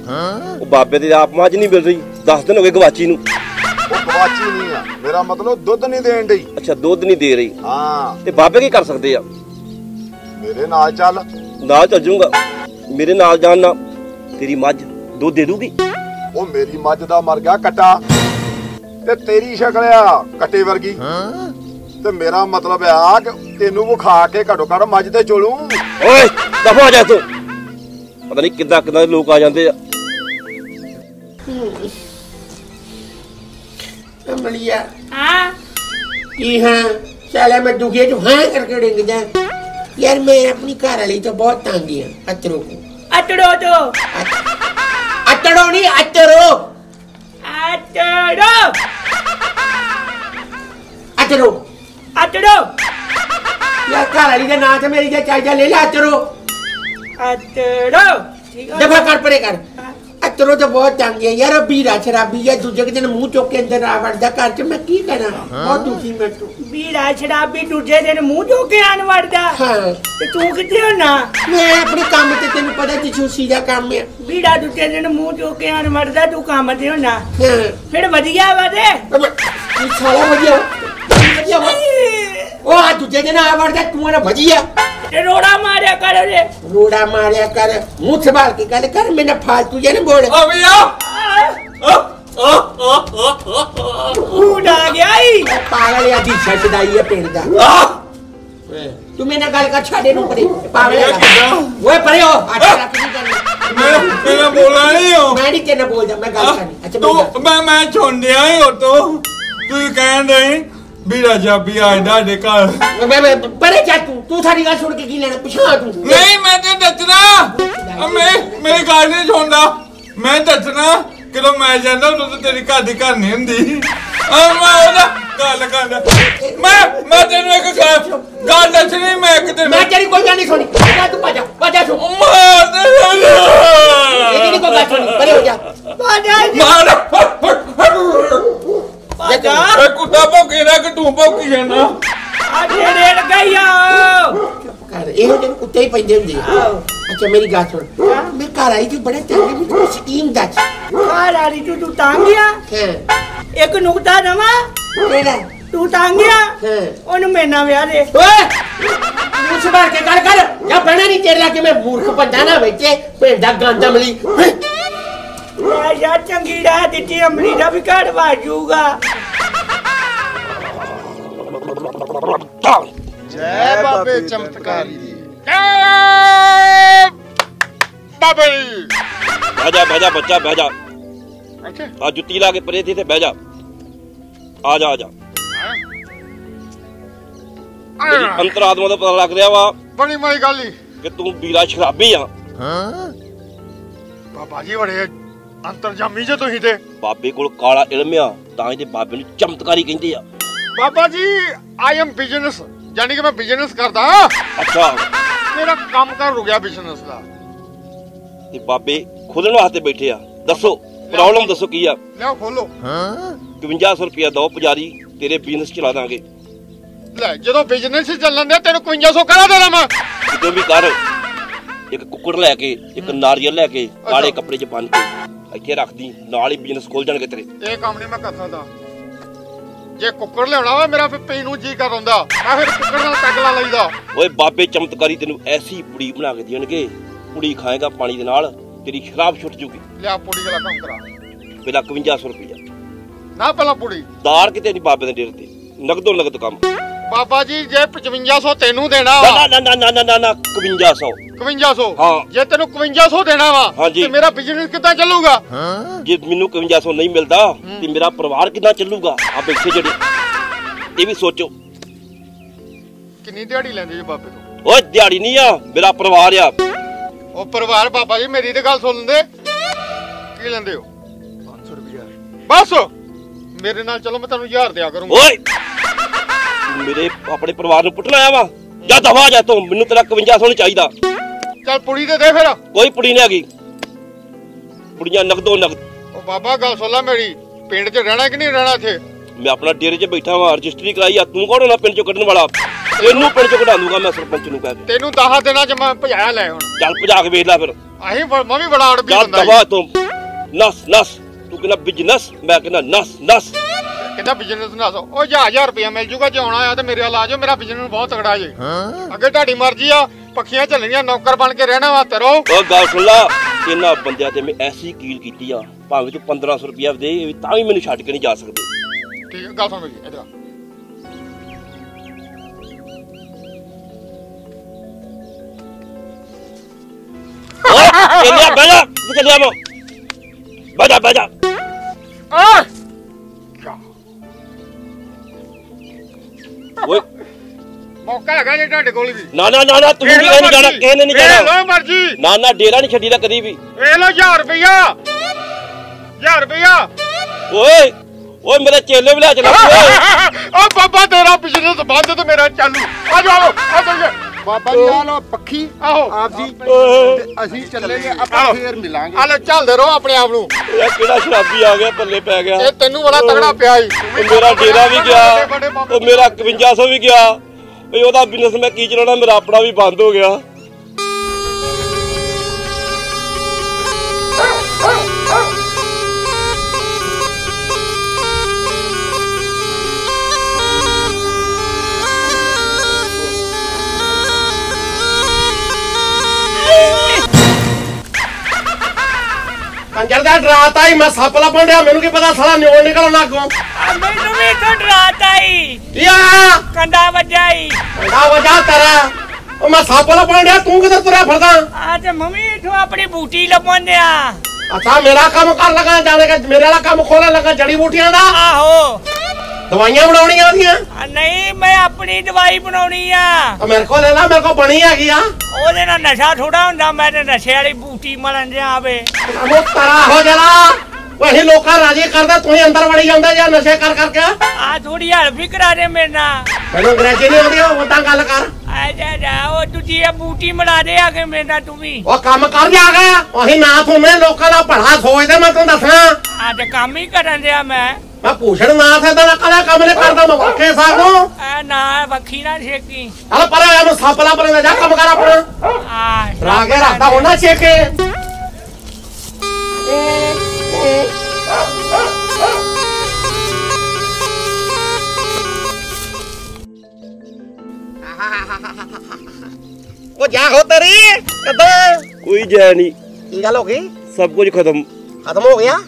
ਉਹ ਬਾਬੇ ਦੇ ਆਪ ਮੱਝ ਨਹੀਂ ਮਿਲ ਰਹੀ। 10 ਦਿਨ ਹੋ ਗਏ ਗਵਾਚੀ ਨੂੰ। ਉਹ ਗਵਾਚੀ ਨਹੀਂ ਆ। ਮੇਰਾ ਮਤਲਬ ਦੁੱਧ ਨਹੀਂ ਦੇਣ ਡਈ। ਅੱਛਾ ਦੁੱਧ ਨਹੀਂ ਦੇ ਰਹੀ। ਹਾਂ। ਤੇ ਬਾਬੇ ਕੀ ਕਰ ਸਕਦੇ ਆ? ਮੇਰੇ ਨਾਲ ਚੱਲ। ਨਾਲ ਚੱਲ ਜਾਊਂਗਾ। ਮੇਰੇ ਨਾਲ ਜਾਣ ਨਾਲ ਤੇਰੀ ਮੱਝ ਦੁੱਧ ਦੇ ਦੂਗੀ। ਉਹ ਮੇਰੀ ਮੱਝ ਦਾ ਮਰ ਗਿਆ ਕੱਟਾ। ਤੇ ਤੇਰੀ ਸ਼ਕਲ ਆ ਕੱਟੇ ਵਰਗੀ। ਤੇ ਮੇਰਾ ਮਤਲਬ ਆ ਕਿ ਤੈਨੂੰ ਵਿਖਾ ਕੇ ਘਟੋ ਘਟ ਮੱਝ ਤੇ ਚੋਲੂ। ਓਏ ਦਫਾ ਜਾ ਤੂੰ। ਪਤਾ ਨਹੀਂ ਕਿੱਦਾਂ ਕਿੱਦਾਂ ਦੇ ਲੋਕ ਆ ਜਾਂਦੇ ਆ। ਅਮਲੀਆ ਹਾਂ। ਯਾਰ ਮੈਂ ਆਪਣੀ ਘਰ ਵਾਲੀ ਤੋਂ ਬਹੁਤ ਤੰਗ ਘਰ ਵਾਲੀ ਦਾ ਨਾਂ ਤੇ ਮੇਰੀ ਦਾ ਚਾਹੀਦਾ ਲੈ ਲੈ ਅਤੜੋ ਅਤੜੋ ਕਰ ਪਰੇ ਕਰ। ਅਤੜੋ ਤਾਂ ਬਹੁਤ ਚੰਗੀ ਹੈ ਯਾਰ ਬੀੜਾ ਸ਼ਰਾਬੀ ਹੈ ਦੂਜੇ ਦਿਨ ਮੂੰਹ ਚੁੱਕ ਕੇ ਅੰਦਰ ਆ ਵੜਦਾ ਘਰ 'ਚ। ਮੈਂ ਕੀ ਕਰਾਂ? ਬਹੁਤ ਦੁਖੀ ਮੈਂ ਤੂੰ। ਬੀੜਾ ਸ਼ਰਾਬੀ ਦੂਜੇ ਦਿਨ ਮੂੰਹ ਚੁੱਕ ਕੇ ਆਣ ਵੜਦਾ। ਹਾਂ। ਤੇ ਤੂੰ ਕਿੱਥੇ ਹੋਣਾ? ਮੈਂ ਆਪਣੇ ਕੰਮ ਤੇ ਤੈਨੂੰ ਪਤਾ ਜਿਛੂਸੀ ਦਾ ਕੰਮ ਹੈ ਬੀੜਾ ਦੂਜੇ ਦਿਨ ਮੂੰਹ ਚੁੱਕ ਕੇ ਆਣ ਵੜਦਾ ਤੂੰ ਕੰਮ ਤੇ ਹੋਣਾ। ਫਿਰ ਵਧੀਆ ਵਾ ਤੇ। ਸਾਲਾ ਵਧੀਆ। ਵਧੀਆ ਉਹ ਆ ਦੂਜੇ ਦਿਨ ਆ ਵੜਦਾ ਤੂੰ ਨਾ ਭਜੀਆ ਤੇ ਰੋੜਾ ਮਾਰਿਆ ਕਰ ਰੇ ਰੋੜਾ ਮਾਰਿਆ ਕਰ ਮੂੰਹ ਸੰਭਾਲ ਕੇ ਗੱਲ ਕਰ ਮੈਨਾਂ ਫਾਲਤੂ ਜੇ ਨਾ ਬੋਲ। ਫੂਡ ਆ ਗਿਆ ਈ। ਪਾਗਲ ਆ ਦੀ ਛੱਡਦਾਈ ਹੈ ਪਿੰਡ ਦਾ। ਤੂੰ ਮੇਰੇ ਨਾਲ ਗੱਲ ਕਰ ਛਾੜੇ ਨੂੰ ਪਰੇ। ਪਾਗਲ ਹੈ ਓਏ ਪਰੇ ਹੋ ਅੱਛਾ ਰੱਖ ਨਹੀਂ ਕਰਨੀ ਮੈਂ ਮੈਂ ਬੋਲਣਾ ਨਹੀਂ ਹੋ ਮੈਂ ਨਹੀਂ ਤੇਰੇ ਨਾਲ ਬੋਲਦਾ ਮੈਂ ਗੱਲ ਕਰਨੀ। ਅੱਛਾ ਮੇਰੀ ਗੱਲ ਤੂੰ ਮੈਂ ਮੈਂ ਛੋਂਦਿਆ ਹੀ ਉਤੋਂ। ਤੂੰ ਕਹਿਣ ਰਹੀ ਵੀ ਰਾਜਾ ਵੀ ਆਇਆ ਸਾਡੇ ਘਰ। ਸੁਣ। ਮੈਂ ਮੈਂ ਪਰੇ ਜਾ ਤੂੰ ਤੂੰ ਸਾਡੀ ਗੱਲ ਸੁਣ ਕੇ ਕੀ ਲੈਣਾ ਪੁੱਛਾ ਤੂੰ। ਨਹੀਂ ਮੈਂ ਤੇ ਦੱਸਣਾ ਆ ਮੈਂ ਮੇਰੀ ਗੱਲ ਨਹੀਂ ਸੁਣਦਾ। ਮੈਂ ਦੱਸਣਾ ਕਿਦੋਂ ਮੈਂ ਜਾਂਦਾ ਉਦੋਂ ਤਾਂ ਤੇਰੀ ਘਰ ਦੀ ਘਰ ਨਹੀਂ ਹੁੰਦੀ। ਆ ਮੈਂ ਉਹਦਾ ਗੱਲ ਕਰ ਮੈਂ ਮੈਂ ਤੈਨੂੰ ਇੱਕ ਗੱਲ ਗੱਲ ਦੱਸਣੀ ਮੈਂ ਇੱਕ ਮੈਂ ਤੈਨੂੰ ਤੇਰੀ ਕੋਈ ਗੱਲ ਨਹੀਂ ਸੁਣੀ। ਜਾ ਤੂੰ ਭਜਾ ਭਜਾ ਤੂੰ ਮਾਰ ਦੇ ਇਹ ਨਹੀਂ ਕੋਈ ਗੱਲ ਸੁਣੀ। ਪਰੇ ਹੋ ਜਾ। ਬਾਜਾ ਮਾਰ ਬਾਜਾ ਇਹ ਕੁੱਤਾ ਭੌਂਕੀ ਨਾ ਕਿ ਤੂੰ ਭੌਂਕੀ ਜਾਂਦਾ। ਆ ਜਿਹੜੇ ਲਗਾਇਆ ਕਰ ਇਹੋ ਜਿਹੇ ਕੁੱਤੇ ਹੀ ਪੈਂਦੇ ਹੁੰਦੇ ਆ। ਅੱਛਾ ਮੇਰੀ ਗੱਲ ਸੁਣ। ਮੈਂ ਘਰ ਆਈ ਤੇ ਬੜਾ ਚੰਗੇ ਮੈਨੂੰ ਸਕੀਮ ਦੱਸ। ਘਰ ਵਾਲੀ ਤੂੰ ਤੂੰ ਟਾਂਗਿਆ ਹਾਂ। ਇੱਕ ਨੁਕਤਾ ਨਵਾਂ ਕਿਹੜਾ? ਤੂੰ ਟਾਂਗਿਆ ਹਾਂ। ਉਹਨੂੰ ਮੇਨਾ ਵਿਆਹ ਦੇ। ਓਏ! ਮੂੰਹ ਸੰਭਾਲ ਕੇ ਗੱਲ ਕਰ। ਜਾਂ ਬਣਾ ਨਹੀਂ ਤੇਰੇ ਲਾ ਕੇ ਮੈਂ ਮੂਰਖ ਬੰਦਾ ਨਾ ਵੇਚੇ ਭੇਡ ਦਾ ਗੰਦ ਅਮਲੀ। ਮੈਂ ਯਾਰ ਚੰਗੀ ਰਾਹ ਦਿੱਤੀ ਅਮਲੀ ਦਾ ਵੀ ਘਰ ਵਾਜੂਗਾ ਜੈ ਬਾਬੇ ਚਮਤਕਾਰੀ ਦੀ। ਬਹਿ ਜਾ ਬਹਿ ਜਾ ਬੱਚਾ ਬਹਿ ਜਾ। ਆ ਜੁੱਤੀ ਲਾ ਕੇ ਪਰੇ ਤੇ ਬਹਿ ਜਾ। ਆ ਜਾ ਆ ਜਾ। ਅੰਤਰਾਤਮਾ ਦਾ ਪਤਾ ਲੱਗ ਰਿਹਾ ਵਾ ਬੜੀ ਮਾਈ ਗੱਲ ਹੀ ਕਿ ਤੂੰ ਵੀਰਾ ਸ਼ਰਾਬੀ ਆ। ਬਾਬਾ ਜੀ ਬੜੇ ਅੰਤਰਜਾਮੀ ਜੇ ਤੁਸੀਂ ਤੇ। ਬਾਬੇ ਕੋਲ ਕਾਲਾ ਇਲਮ ਆ ਤਾਂ ਇਹਦੇ ਬਾਬੇ ਨੂੰ ਚਮਤਕਾਰੀ ਕਹਿੰਦੇ ਆ। Baba ji I am business ਯਾਨੀ ਕਿ ਮੈਂ ਬਿਜ਼ਨਸ ਕਰਦਾ। ਅੱਛਾ। ਮੇਰਾ ਕੰਮ ਕਰ ਰੁਕਿਆ ਬਿਜ਼ਨਸ ਦਾ। ਤੇ ਬਾਬੇ ਖੋਲਣ ਵਾਸਤੇ ਬੈਠੇ ਆ। ਦੱਸੋ ਪ੍ਰੋਬਲਮ ਦੱਸੋ ਕੀ ਆ? ਲਿਆਓ ਖੋਲੋ। 5500 ਰੁਪਇਆ ਦੋ ਪੁਜਾਰੀ ਤੇਰੇ ਬਿਜ਼ਨਸ ਚਲਾ ਦਾਂਗੇ। ਲੈ ਜਦੋਂ ਬਿਜ਼ਨਸ ਹੀ ਚੱਲਣ ਦੇ ਤੈਨੂੰ 5500 ਕਰਾ ਦੇਣਾ ਮੈਂ ਕਿਤੇ ਵੀ ਕਰ ਇੱਕ ਕੁੱਕੜ ਲੈ ਕੇ ਇੱਕ ਨਾਰੀਅਲ ਲੈ ਕੇ ਕਾਲੇ ਕੱਪੜੇ 'ਚ ਬੰਨ ਕੇ। ਇੱਥੇ ਰੱਖਦੀ ਨਾਲ ਹੀ ਬਿਜ਼ਨਸ ਖੋਲ ਜਾਣਗੇ ਤੇਰੇ। ਇਹ ਕੰਮ ਨਹੀਂ ਮੈਂ ਕਰ ਸਕਦਾ। ਜੇ ਕੁੱਕੜ ਲਿਆਉਣਾ ਵਾ ਮੇਰਾ ਫਿਰ ਪੀ ਨੂੰ ਜੀ ਕਰ ਹੁੰਦਾ। ਮੈਂ ਫਿਰ ਕੁੱਕੜ ਨਾਲ ਪੈਗ ਲਾ ਲਈਦਾ। ਓਏ ਬਾਬੇ ਚਮਤਕਾਰੀ ਤੈਨੂੰ ਐਸੀ ਪੁੜੀ ਬਣਾ ਕੇ ਦੇਣਗੇ। ਪੁੜੀ ਖਾਏਗਾ ਪਾਣੀ ਦੇ ਨਾਲ ਤੇਰੀ ਸ਼ਰਾਬ ਛੁੱਟ ਜੂਗੀ। ਲਿਆ ਪੁੜੀ ਵਾਲਾ ਕੰਮ ਕਰਾ। ਪਹਿਲਾਂ 5500 ਰੁਪਇਆ ਨਾ ਪਹਿਲਾਂ ਪੁੜੀ। ਦਾਰ ਕਿਤੇ ਨਹੀਂ ਬਾਬੇ ਦੇ ਡੇਰੇ ਤੇ। ਨਗਦੋ ਨਗਦ ਕੰਮ। ਬਾਬਾ ਜੀ ਜੇ 5500 ਤੈਨੂੰ ਦੇਣਾ ਨਾ ਵਾ ਨਾ ਨਾ ਨਾ ਨਾ ਨਾ ਨਾ 5500 5500 ਹਾਂ। ਜੇ ਤੈਨੂੰ 5500 ਦੇਣਾ ਵਾ। ਤੇ ਮੇਰਾ ਬਿਜ਼ਨਸ ਕਿੱਦਾਂ ਚੱਲੂਗਾ? ਜੇ ਮੈਨੂੰ 5500 ਨਹੀਂ ਮਿਲਦਾ ਤੇ ਮੇਰਾ ਪਰਿਵਾਰ ਕਿੱਦਾਂ ਚੱਲੂਗਾ? ਆ ਬੈਠੇ ਜਿਹੜੇ। ਇਹ ਵੀ ਸੋਚੋ। ਕਿੰਨੀ ਦਿਹਾੜੀ ਲੈਂਦੇ ਜੀ ਬਾਬੇ ਤੋਂ? ਓਏ ਦਿਹਾੜੀ ਨਹੀਂ ਆ ਮੇਰਾ ਪਰਿਵਾਰ ਆ। ਉਹ ਪਰਿਵਾਰ ਬਾਬਾ ਜੀ ਮੇਰੀ ਤੇ ਗੱਲ ਸੁਣ ਲੈਂਦੇ ਕੀ ਲੈਂਦੇ ਹੋ? 500 ਰੁਪਇਆ ਬਸ। ਮੇਰੇ ਨਾਲ ਚਲੋ ਮੈਂ ਤੁਹਾਨੂੰ 1000 ਦਿਆ ਕਰੂੰਗਾ। ਓਏ ਮੇਰੇ ਆਪਣੇ ਪਰਿਵਾਰ ਨੂੰ ਪੁੱਟਣ ਆਇਆ ਵਾ। ਜਾ ਦਫਾ ਜਾ ਤੂੰ ਮੈਨੂੰ ਤੇਰਾ 5500 ਨਹੀਂ ਚਾਹੀਦਾ। ਚੱਲ ਪੁੜੀ ਤੇ ਦੇ ਫਿਰ। ਕੋਈ ਪੁੜੀ ਨਹੀਂ ਹੈਗੀ। ਪੁੜੀਆਂ ਨਗਦੋ ਨਗਦ। ਉਹ ਬਾਬਾ ਗੱਲ ਸੁਣ ਲੈ ਮੇਰੀ। ਪਿੰਡ 'ਚ ਰਹਿਣਾ ਕਿ ਨਹੀਂ ਰਹਿਣਾ ਇੱਥੇ? ਮੈਂ ਆਪਣਾ ਡੇਰੇ 'ਚ ਬੈਠਾ ਵਾਂ ਰਜਿਸਟਰੀ ਕਰਾਈ ਆ। ਤੂੰ ਕੌਣ ਹੋਣਾ ਪਿੰਡ 'ਚੋਂ ਕੱਢਣ ਵਾਲਾ? ਇਹਨੂੰ ਪਿੰਡ 'ਚੋਂ ਕਢਾ ਦੂੰਗਾ ਮੈਂ ਸਰਪੰਚ ਨੂੰ ਕਹਿ ਕੇ। ਤੈਨੂੰ 10 ਦਿਨਾਂ 'ਚ ਮੈਂ ਭਜਾਇਆ ਲੈ ਹੁਣ। ਚੱਲ ਭਜਾ ਕੇ ਵੇਖ ਲੈ ਫਿਰ। ਬ- ਮੈਂ ਵੀ ਬੜਾ ਅੜਬੀ ਬੰਦਾ ਦਵਾ ਤੂੰ। ਨਸ ਨਸ। ਤੂੰ ਕਹਿੰਦਾ ਬਿਜ਼ਨਸ ਮੈਂ ਕਹਿੰਦਾ ਨਸ ਨਸ। ਕਹਿੰਦਾ ਬਿਜ਼ਨਸ ਨਾ ਸੋ ਉਹ 1000 ਰੁਪਇਆ ਮਿਲ ਜੂਗਾ ਜੇ ਆਉਣਾ ਆ ਤੇ ਮੇਰੇ ਆ ਜਾਓ ਮੇਰਾ ਬਿਜ਼ਨਸ ਬਹੁਤ ਤਗੜਾ ਜੇ। ਅੱਗੇ ਤੁਹਾਡੀ ਮਰਜ਼ੀ ਆ ਪੱਖੀਆਂ ਚੱਲਣੀਆਂ ਨੌਕਰ ਬਣ ਕੇ ਰਹਿਣਾ ਵਾ ਤਰੋ। ਉਹ ਗੱਲ ਸੁਣ ਲਾ ਇਹਨਾਂ ਬੰਦਿਆਂ ਤੇ ਮੈਂ ਐਸੀ ਕੀਲ ਕੀਤੀ ਆ ਭਾਵੇਂ ਤੂੰ 1500 ਰੁਪਇਆ ਦੇ ਤਾਂ ਵੀ ਮੈਨੂੰ ਛੱਡ ਕੇ ਨਹੀਂ ਜਾ ਸਕਦੇ। ਠੀਕ ਹੈ ਗੱਲ ਸੁਣ ਮੇਰੀ ਇਧਰ ਓਏ ਚੱਲਿਆ ਬਹਿ ਜਾ ਤੂੰ ਚੱਲਿਆ ਮੋ ਬਹਿ ਜਾ ਬਹਿ ਜਾ। ਆ ਓਏ। ਮੌਕਾ ਹੈਗਾ ਜੇ ਤੁਹਾਡੇ ਕੋਲ ਵੀ। ਨਾ ਨਾ ਨਾ ਨਾ ਤੂੰ ਵੀ ਨਹੀਂ ਜਾਣਾ ਕਿਸੇ ਨੇ ਨਹੀਂ ਵੇਖ ਜਾਣਾ। ਲਓ ਮਰਜ਼ੀ। ਨਾ ਨਾ ਡੇਰਾ ਨਹੀਂ ਛੱਡੀਦਾ ਕਦੀ ਵੀ। ਵੇਖ ਲਓ 1000 ਰੁਪਇਆ 1000 ਰੁਪਇਆ ਓਏ ਓਏ ਮੇਰੇ ਚੇਲੇ ਵੀ ਲੈ ਚਲਾ। ਓਏ ਓ ਬਾਬਾ ਤੇਰਾ ਬਿਜ਼ਨਸ ਬੰਦ ਤੇ ਮੇਰਾ ਚਾਲੂ। ਆ ਜਾਓ ਆ ਜਾਓ। ਬਾਬਾ ਜੀ ਆ ਲੋ ਪੱਖੀ ਆਹੋ। ਆਪ ਜੀ। ਤੇ ਅਸੀਂ ਚੱਲੇਗੇ ਆਪਾਂ। ਫੇਰ ਮਿਲਾਂਗੇ। ਆ ਲੈ ਚੱਲਦੇ ਰਹੋ ਆਪਣੇ ਆਪ ਨੂੰ। ਇਹ ਕਿਹੜਾ ਸ਼ਰਾਬੀ ਆ ਗਿਆ ਪੱਲੇ ਪੈ ਗਿਆ। ਇਹ ਤੈਨੂੰ ਬੜਾ ਤਗੜਾ ਪਿਆ ਈ ਉਹ ਮੇਰਾ ਡੇਰਾ ਵੀ ਗਿਆ ਉਹ ਮੇਰਾ 5100 ਵੀ ਗਿਆ। ਓਏ ਉਹਦਾ ਬਿਜ਼ਨਸ ਮੈਂ ਕੀ ਚਲਾਉਣਾ ਮੇਰਾ ਆਪਣਾ ਵੀ ਬੰਦ ਹੋ ਗਿਆ। ਕੰਜਰ ਦਾ ਡਰਾਤਾ ਹੀ ਮੈਂ ਸੱਪ ਲੱਭਣ ਡਿਆ ਮੈਨੂੰ ਕੀ ਪਤਾ ਸਾਲਾ ਨਿਉਣ ਨਿਕਲਣਾ ਅੱਗੋਂ ਮੈਨੂੰ ਵੀ ਤੋਂ ਡਰਾਤਾ ਈ ਯਾ ਕੰਡਾ ਵੱਜਾ ਈ ਕੰਡਾ ਵਜਾ ਤੇਰਾ। ਉਹ ਮੈਂ ਸੱਪ ਲੱਭਣ ਡਿਆ ਤੂੰ ਕਿੱਧਰ ਤੁਰਿਆ ਫਿਰਦਾ? ਆ ਤੇ ਮੰਮੀ ਇਥੋਂ ਆਪਣੀ ਬੂਟੀ ਲੱਭਣ ਡਿਆ। ਅੱਛਾ ਮੇਰਾ ਕੰਮ ਕਰ ਲਗਾ ਜਾਣੇ ਕਿ ਮੇਰੇ ਵਾਲਾ ਕੰਮ ਖੋਲਣ ਲੱਗਾ ਜੜੀ ਬੂਟੀਆਂ ਦਾ? ਆਹੋ। ਦਵਾਈਆਂ ਬਣਾਉਣੀਆਂ ਉਹਦੀਆਂ? ਆ ਨਹੀਂ ਮੈਂ ਆਪਣੀ ਦਵਾਈ ਬਣਾਉਣੀ ਆ। ਉਹ ਮੇਰੇ ਕੋਲ ਲੈ ਲਾ ਮੇਰੇ ਕੋਲ ਬਣੀ ਹੈਗੀ ਆ। ਉਹਦੇ ਨਾਲ ਨਸ਼ਾ ਥੋੜਾ ਹੁੰਦਾ ਮੈਂ ਤੇ ਨਸ਼ੇ ਵਾਲੀ ਬੂਟੀ ਮਲਣ ਜਾ ਵੇ। ਉਹ ਤਰਾ ਹੋ ਜਰਾ ਉਹ ਅਸੀਂ ਲੋਕਾਂ ਰਾਜੀ ਕਰਦਾ ਤੂੰ ਹੀ ਅੰਦਰ ਵੜੀ ਜਾਂਦਾ ਜਾਂ ਨਸ਼ੇ ਕਰ ਕਰਕੇ ਆ ਥੋੜੀ ਹੈਲਪ ਵੀ ਕਰਾ ਦੇ ਮੇਰੇ ਨਾਲ। ਮੈਨੂੰ ਅੰਗਰੇਜ਼ੀ ਨਹੀਂ ਆਉਂਦੀ ਉਹ ਤਾਂ ਗੱਲ ਕਰ। ਆ ਜਾ ਉਹ ਆ ਬੂਟੀ ਮਲਾ ਦੇ ਆ ਕੇ ਮੇਰੇ ਤੂੰ ਵੀ। ਉਹ ਕੰਮ ਕਰ ਜਾ ਗਿਆ ਅਸੀਂ ਨਾ ਥੋਨੇ ਲੋਕਾਂ ਦਾ ਭਲਾ ਸੋਚਦੇ ਮੈਂ ਤੈਨੂੰ ਦੱਸਣਾ। ਤੇ ਕੰਮ ਹੀ ਕਰਨ ਦਿਆ ਮੈਂ। ਮੈਂ ਭੂਸ਼ਣ ਨਾਥ ਦਾ ਕਲਾ ਕੰਮ ਨਹੀਂ ਕਰਦਾ ਮੈਂ ਨਾ ਵੱਖੀ ਨਾ ਛੇਕੀ ਹਲ ਪਰ ਆ ਨੂੰ ਸੱਪ ਲਾ ਪਰ ਜਾ ਕੰਮ ਕਰ ਆਪਣਾ। ਆ ਰਾ ਕੇ ਰੱਖਦਾ ਹੋਣਾ ਛੇਕੇ। ਉਹ ਜਾ ਹੋ ਤੇਰੀ ਕਦੋਂ ਕੋਈ ਜੈ ਨਹੀਂ। ਕੀ ਗੱਲ ਹੋ ਗਈ? ਸਭ ਕੁਝ ਖਤਮ। ਖਤਮ ਹੋ ਗਿਆ?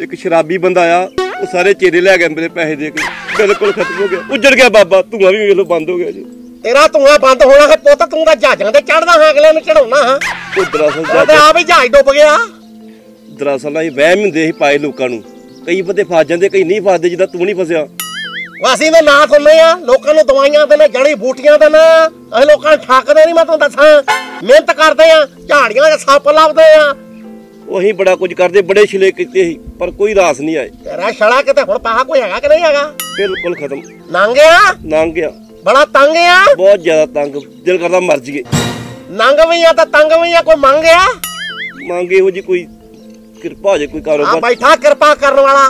ਇੱਕ ਸ਼ਰਾਬੀ ਬੰਦਾ ਆ ਉਹ ਸਾਰੇ ਚੇਰੇ ਲੈ ਗਿਆ ਮੇਰੇ ਪੈਸੇ ਦੇ ਕੇ। ਬਿਲਕੁਲ ਖਤਮ ਹੋ ਗਿਆ। ਉੱਜੜ ਗਿਆ ਬਾਬਾ ਧੂਆਂ ਵੀ ਵੇਖ ਲਓ ਬੰਦ ਹੋ ਗਿਆ ਜੀ। ਤੇਰਾ ਧੂਆਂ ਬੰਦ ਹੋਣਾ ਹੈ ਪੁੱਤ ਤੂੰ ਤਾਂ ਜਹਾਜ਼ਾਂ ਤੇ ਚੜਦਾ ਹਾਂ ਅਗਲੇ ਨੂੰ ਚੜਾਉਣਾ ਹਾਂ। ਉਹ ਦਰਅਸਲ ਉਹ ਤੇ ਜਾ- ਆਪ ਹੀ ਜਹਾਜ਼ ਡੁੱਬ ਗਿਆ। ਦਰਅਸਲ ਇਹ ਵਹਿਮ ਹੁੰਦੇ ਸੀ ਪਾਏ ਲੋਕਾਂ ਨੂੰ। ਕਈ ਬੰਦੇ ਫਸ ਜਾਂਦੇ ਕਈ ਨਹੀਂ ਫਸਦੇ ਜਿੱਦਾਂ ਤੂੰ ਨਹੀਂ ਫਸਿਆ। ਅਸੀਂ ਤਾਂ ਨਾ ਸੁਣਨੇ ਆ। ਲੋਕਾਂ ਨੂੰ ਦਵਾਈਆਂ ਦੇ ਨੇ ਜੜੀ ਬੂਟੀਆਂ ਦੇ ਨੇ ਅਸੀਂ ਲੋਕਾਂ ਨੂੰ ਠੱਕਦੇ ਨਹੀਂ ਮੈਂ ਤੁਹਾਨੂੰ ਦੱਸਾਂ। ਮਿਹਨਤ ਕਰਦੇ ਆ ਝਾੜੀਆਂ 'ਚ ਸੱਪ ਲੱਭਦੇ ਆ। ਉਹ ਬੜਾ ਕੁਝ ਕਰਦੇ ਬੜੇ ਛਿਲੇ ਕੀਤੇ ਸੀ ਪਰ ਕੋਈ ਰਾਸ ਨਹੀਂ ਆਏ। ਤੇਰਾ ਛੜਾ ਕਿਤੇ ਹੁਣ ਪਾਹਾ ਕੋਈ ਹੈਗਾ ਕਿ ਨਹੀਂ ਹੈਗਾ? ਬਿਲਕੁਲ ਖਤਮ। ਨੰਗਿਆ ਲੰਘ ਗਿਆ ਬੜਾ ਤੰਗ ਆ? ਬਹੁਤ ਜ਼ਿਆਦਾ ਤੰਗ। ਦਿਲ ਕਰਦਾ ਮਰ ਜੀਏ ਨੰਗ ਵੀ ਆ ਤਾਂ ਤੰਗ ਵੀ ਆ ਕੋਈ ਮੰਗਿਆ ਮੰਗੇ ਇਹੋ ਜੀ ਕੋਈ ਕਿਰਪਾ ਹੋ ਜੇ ਕੋਈ ਆ ਕਾਰੋਬਾਰ ਬੈਠਾ ਕਿਰਪਾ ਕਰਨ ਵਾਲਾ।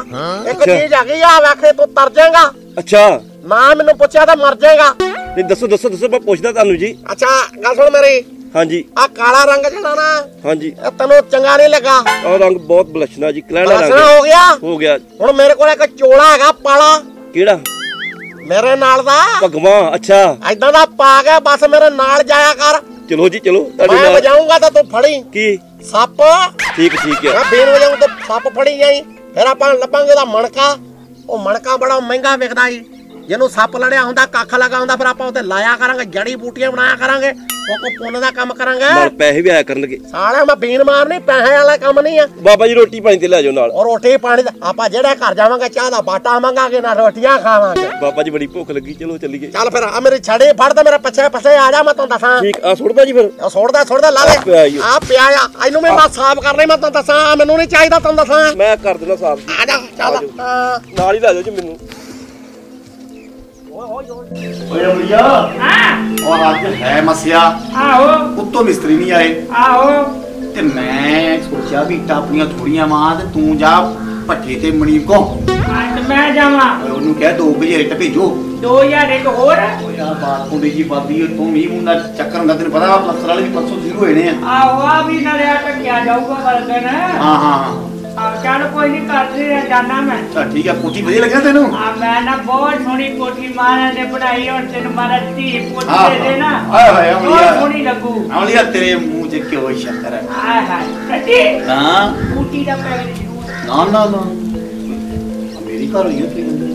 ਇੱਕ। ਚੀਜ਼ ਹੈਗੀ ਆ ਵੇਖੇ ਤੂੰ ਤਰ ਜਾਏਗਾ। ਅੱਛਾ। ਨਾ ਮੈਨੂੰ ਪੁੱਛਿਆ ਤਾਂ ਮਰ ਜਾਏਗਾ। ਨਹੀਂ ਦੱਸੋ ਦੱਸੋ ਦੱਸੋ ਮੈਂ ਪੁੱਛਦਾ ਤੁਹਾਨੂੰ ਜੀ। ਅੱਛਾ ਗੱਲ ਸੁਣ ਮੇਰੀ। ਹਾਂਜੀ। ਆ ਕਾਲਾ ਰੰਗ ਜਿਹੜਾ ਨਾ ਹਾਂਜੀ। ਇਹ ਤੈਨੂੰ ਚੰਗਾ ਨਹੀਂ ਲੱਗਾ। ਆਹ ਰੰਗ ਬਹੁਤ ਬਲਸ਼ਨਾ ਜੀ ਕਲੈਣਾ ਰੰਗ। ਹੋ ਗਿਆ। ਹੋ ਗਿਆ। ਹੁਣ ਮੇਰੇ ਕੋਲ ਇੱਕ ਚੋਲਾ ਹੈਗਾ ਪਾਲਾ। ਕਿਹੜਾ? ਮੇਰੇ ਨਾਲ ਦਾ। ਭਗਵਾਂ ਅੱਛਾ। ਐਦਾਂ ਦਾ ਪਾ ਕੇ ਬਸ ਮੇਰੇ ਨਾਲ ਜਾਇਆ ਕਰ। ਚਲੋ ਜੀ ਚਲੋ ਤੁਹਾਡੇ ਮੈਂ ਨਾਲ। ਵਜਾਉਂਗਾ ਤਾਂ ਤੂੰ ਫੜੀ। ਕੀ? ਸੱਪ। ਠੀਕ ਠੀਕ ਹੈ। ਮੈਂ ਬੀਨ ਵਜਾਉਂ ਤਾਂ ਸੱਪ ਫੜੀ ਜਾਈ। ਫਿਰ ਆਪਾਂ ਲੱਭਾਂਗੇ ਉਹਦਾ ਮਣਕਾ। ਉਹ ਮਣਕਾ ਬੜਾ ਮਹਿੰਗਾ ਵਿਕਦਾ ਈ ਜਿਹਨੂੰ ਸੱਪ ਲੜਿਆ ਹੁੰਦਾ ਕੱਖ ਲਗਾ ਹੁੰਦਾ ਫਿਰ ਆਪਾਂ ਉੱਤੇ ਲਾਇਆ ਕਰਾਂਗੇ ਜੜੀ ਬੂਟੀਆਂ ਬਣਾਇਆ ਕਰਾਂਗੇ ਉਹ ਕੋ ਪੁੰਨ ਦਾ ਕੰਮ ਕਰਾਂਗੇ। ਨਾਲ ਪੈਸੇ ਵੀ ਆਇਆ ਕਰਨਗੇ। ਸਾਲਿਆ ਮੈਂ ਬੀਨ ਮਾਰਨੀ ਪੈਸੇ ਵਾਲਾ ਕੰਮ ਨਹੀਂ ਆ। ਬਾਬਾ ਜੀ ਰੋਟੀ ਪਾਣੀ ਤੇ ਲੈ ਜਾਓ ਨਾਲ। ਔਰ ਰੋਟੀ ਪਾਣੀ ਦਾ ਆਪਾਂ ਜਿਹੜਾ ਘਰ ਜਾਵਾਂਗੇ ਚਾਹ ਦਾ ਬਾਟਾ ਮੰਗਾਂਗੇ ਨਾ ਰੋਟੀਆਂ ਖਾਵਾਂਗੇ। ਬਾਬਾ ਜੀ ਬੜੀ ਭੁੱਖ ਲੱਗੀ ਚਲੋ ਚੱਲੀਏ। ਚੱਲ ਫਿਰ ਆ ਮੇਰੀ ਛੜੇ ਫੜ ਤੇ ਮੇਰੇ ਪਿੱਛੇ ਪਿੱਛੇ ਆ ਜਾ ਮੈਂ ਤੁਹਾਨੂੰ ਦੱਸਾਂ। ਠੀਕ ਆ ਸੁਣਦਾ ਜੀ ਫਿਰ। ਉਹ ਸੁੱਟਦਾ ਸੁੱਟਦਾ ਲਾ ਆ ਲੈ। ਆ ਪਿਆ ਆ ਇਹਨੂੰ ਮੈਂ ਬਸ ਸਾਫ਼ ਕਰਨਾ ਈ, ਮੈਂ ਤੁਹਾਨੂੰ ਦੱਸਾਂ ਮੈਨੂੰ ਨਹੀਂ ਚਾਹੀਦਾ ਤੁਹਾਨੂੰ ਦੱਸਾਂ। ਮੈਂ ਕਰ ਦਿੰਦਾ ਸਾਫ਼। ਆ ਜਾ ਚੱਲ। ਨਾਲ ਹੀ ਲੈ ਜਾਓ ਜੀ ਮੈਨੂੰ। ਓਏ ਅਮਲੀਆ। ਹਾਂ। ਔਰ ਅੱਜ ਹੈ ਮਸਿਆ। ਆਹੋ। ਉੱਤੋਂ ਮਿਸਤਰੀ ਨਹੀਂ ਆਏ। ਆਹੋ। ਤੇ ਮੈਂ ਸੋਚਿਆ ਵੀ ਇੱਟਾਂ ਆਪਣੀਆਂ ਥੋੜੀਆਂ ਮਾਂ ਤੇ ਤੂੰ ਜਾ ਭੱਠੇ ਤੇ ਮਣੀਪ ਕੋ ਅੱਜ ਮੈਂ ਜਾਵਾਂ। ਉਹਨੂੰ ਕਹਿ ਦੋ ਵਜੇ ਇੱਟ ਭੇਜੋ। 2000 ਇੱਕ ਹੋਰ। ਓਏ ਯਾਰ ਬਾਤ ਕੁੰਡੀ ਜੀ ਬਾਬੀ ਤੂੰ ਮੂੰਹ ਦਾ ਚੱਕਰ ਹੁੰਦਾ ਤੈਨੂੰ ਪਤਾ ਵਾ ਪਲਸਤਰ ਵਾਲੇ ਵੀ ਪਰਸੋਂ ਸ਼ੁਰੂ ਹੋਏ ਨੇ। ਆ ਆਹੋ ਆ ਵੀ ਨਾਲੇ ਆ ਟਕਿਆ ਜਾਊਗਾ ਬਲਦਨ ਹਾਂ ਹਾਂ ਹਾਂ। ਆ ਚੱਲ ਕੋਈ ਨਹੀਂ ਕਰਦੇ ਆ ਜਾਣਾ ਮੈਂ। ਚੱਲ ਠੀਕ ਆ ਕੋਠੀ ਵਧੀਆ ਲੱਗਿਆ ਤੈਨੂੰ? ਆ ਮੈਂ ਨਾ ਬਹੁਤ ਸੋਹਣੀ ਕੋਠੀ ਮਹਾਰਾਜ ਨੇ ਬਣਾਈ ਹੁਣ ਤੈਨੂੰ ਮਾਰਾ ਧੀ ਪੁੱਤ ਦੇ ਦੇ ਨਾ। ਆਏ ਹਾਏ ਬਹੁਤ ਅਮਲੀਆ ਸੋਹਣੀ ਲੱਗੂ। ਅਮਲੀਆ ਤੇਰੇ ਮੂੰਹ 'ਚ ਕਿਉਂ ਸ਼ੱਕਰ ਹੈ ਆਏ ਹਾਏ ਸੱਚੀ ਹਾਂ? ਬੂਟੀ ਦਾ ਪੈਰ ਨਾ ਨਾ ਨਾ। ਮੇਰੀ ਘਰ ਹੋਈ ਉੱਥੇ। ਕਹਿੰਦੇ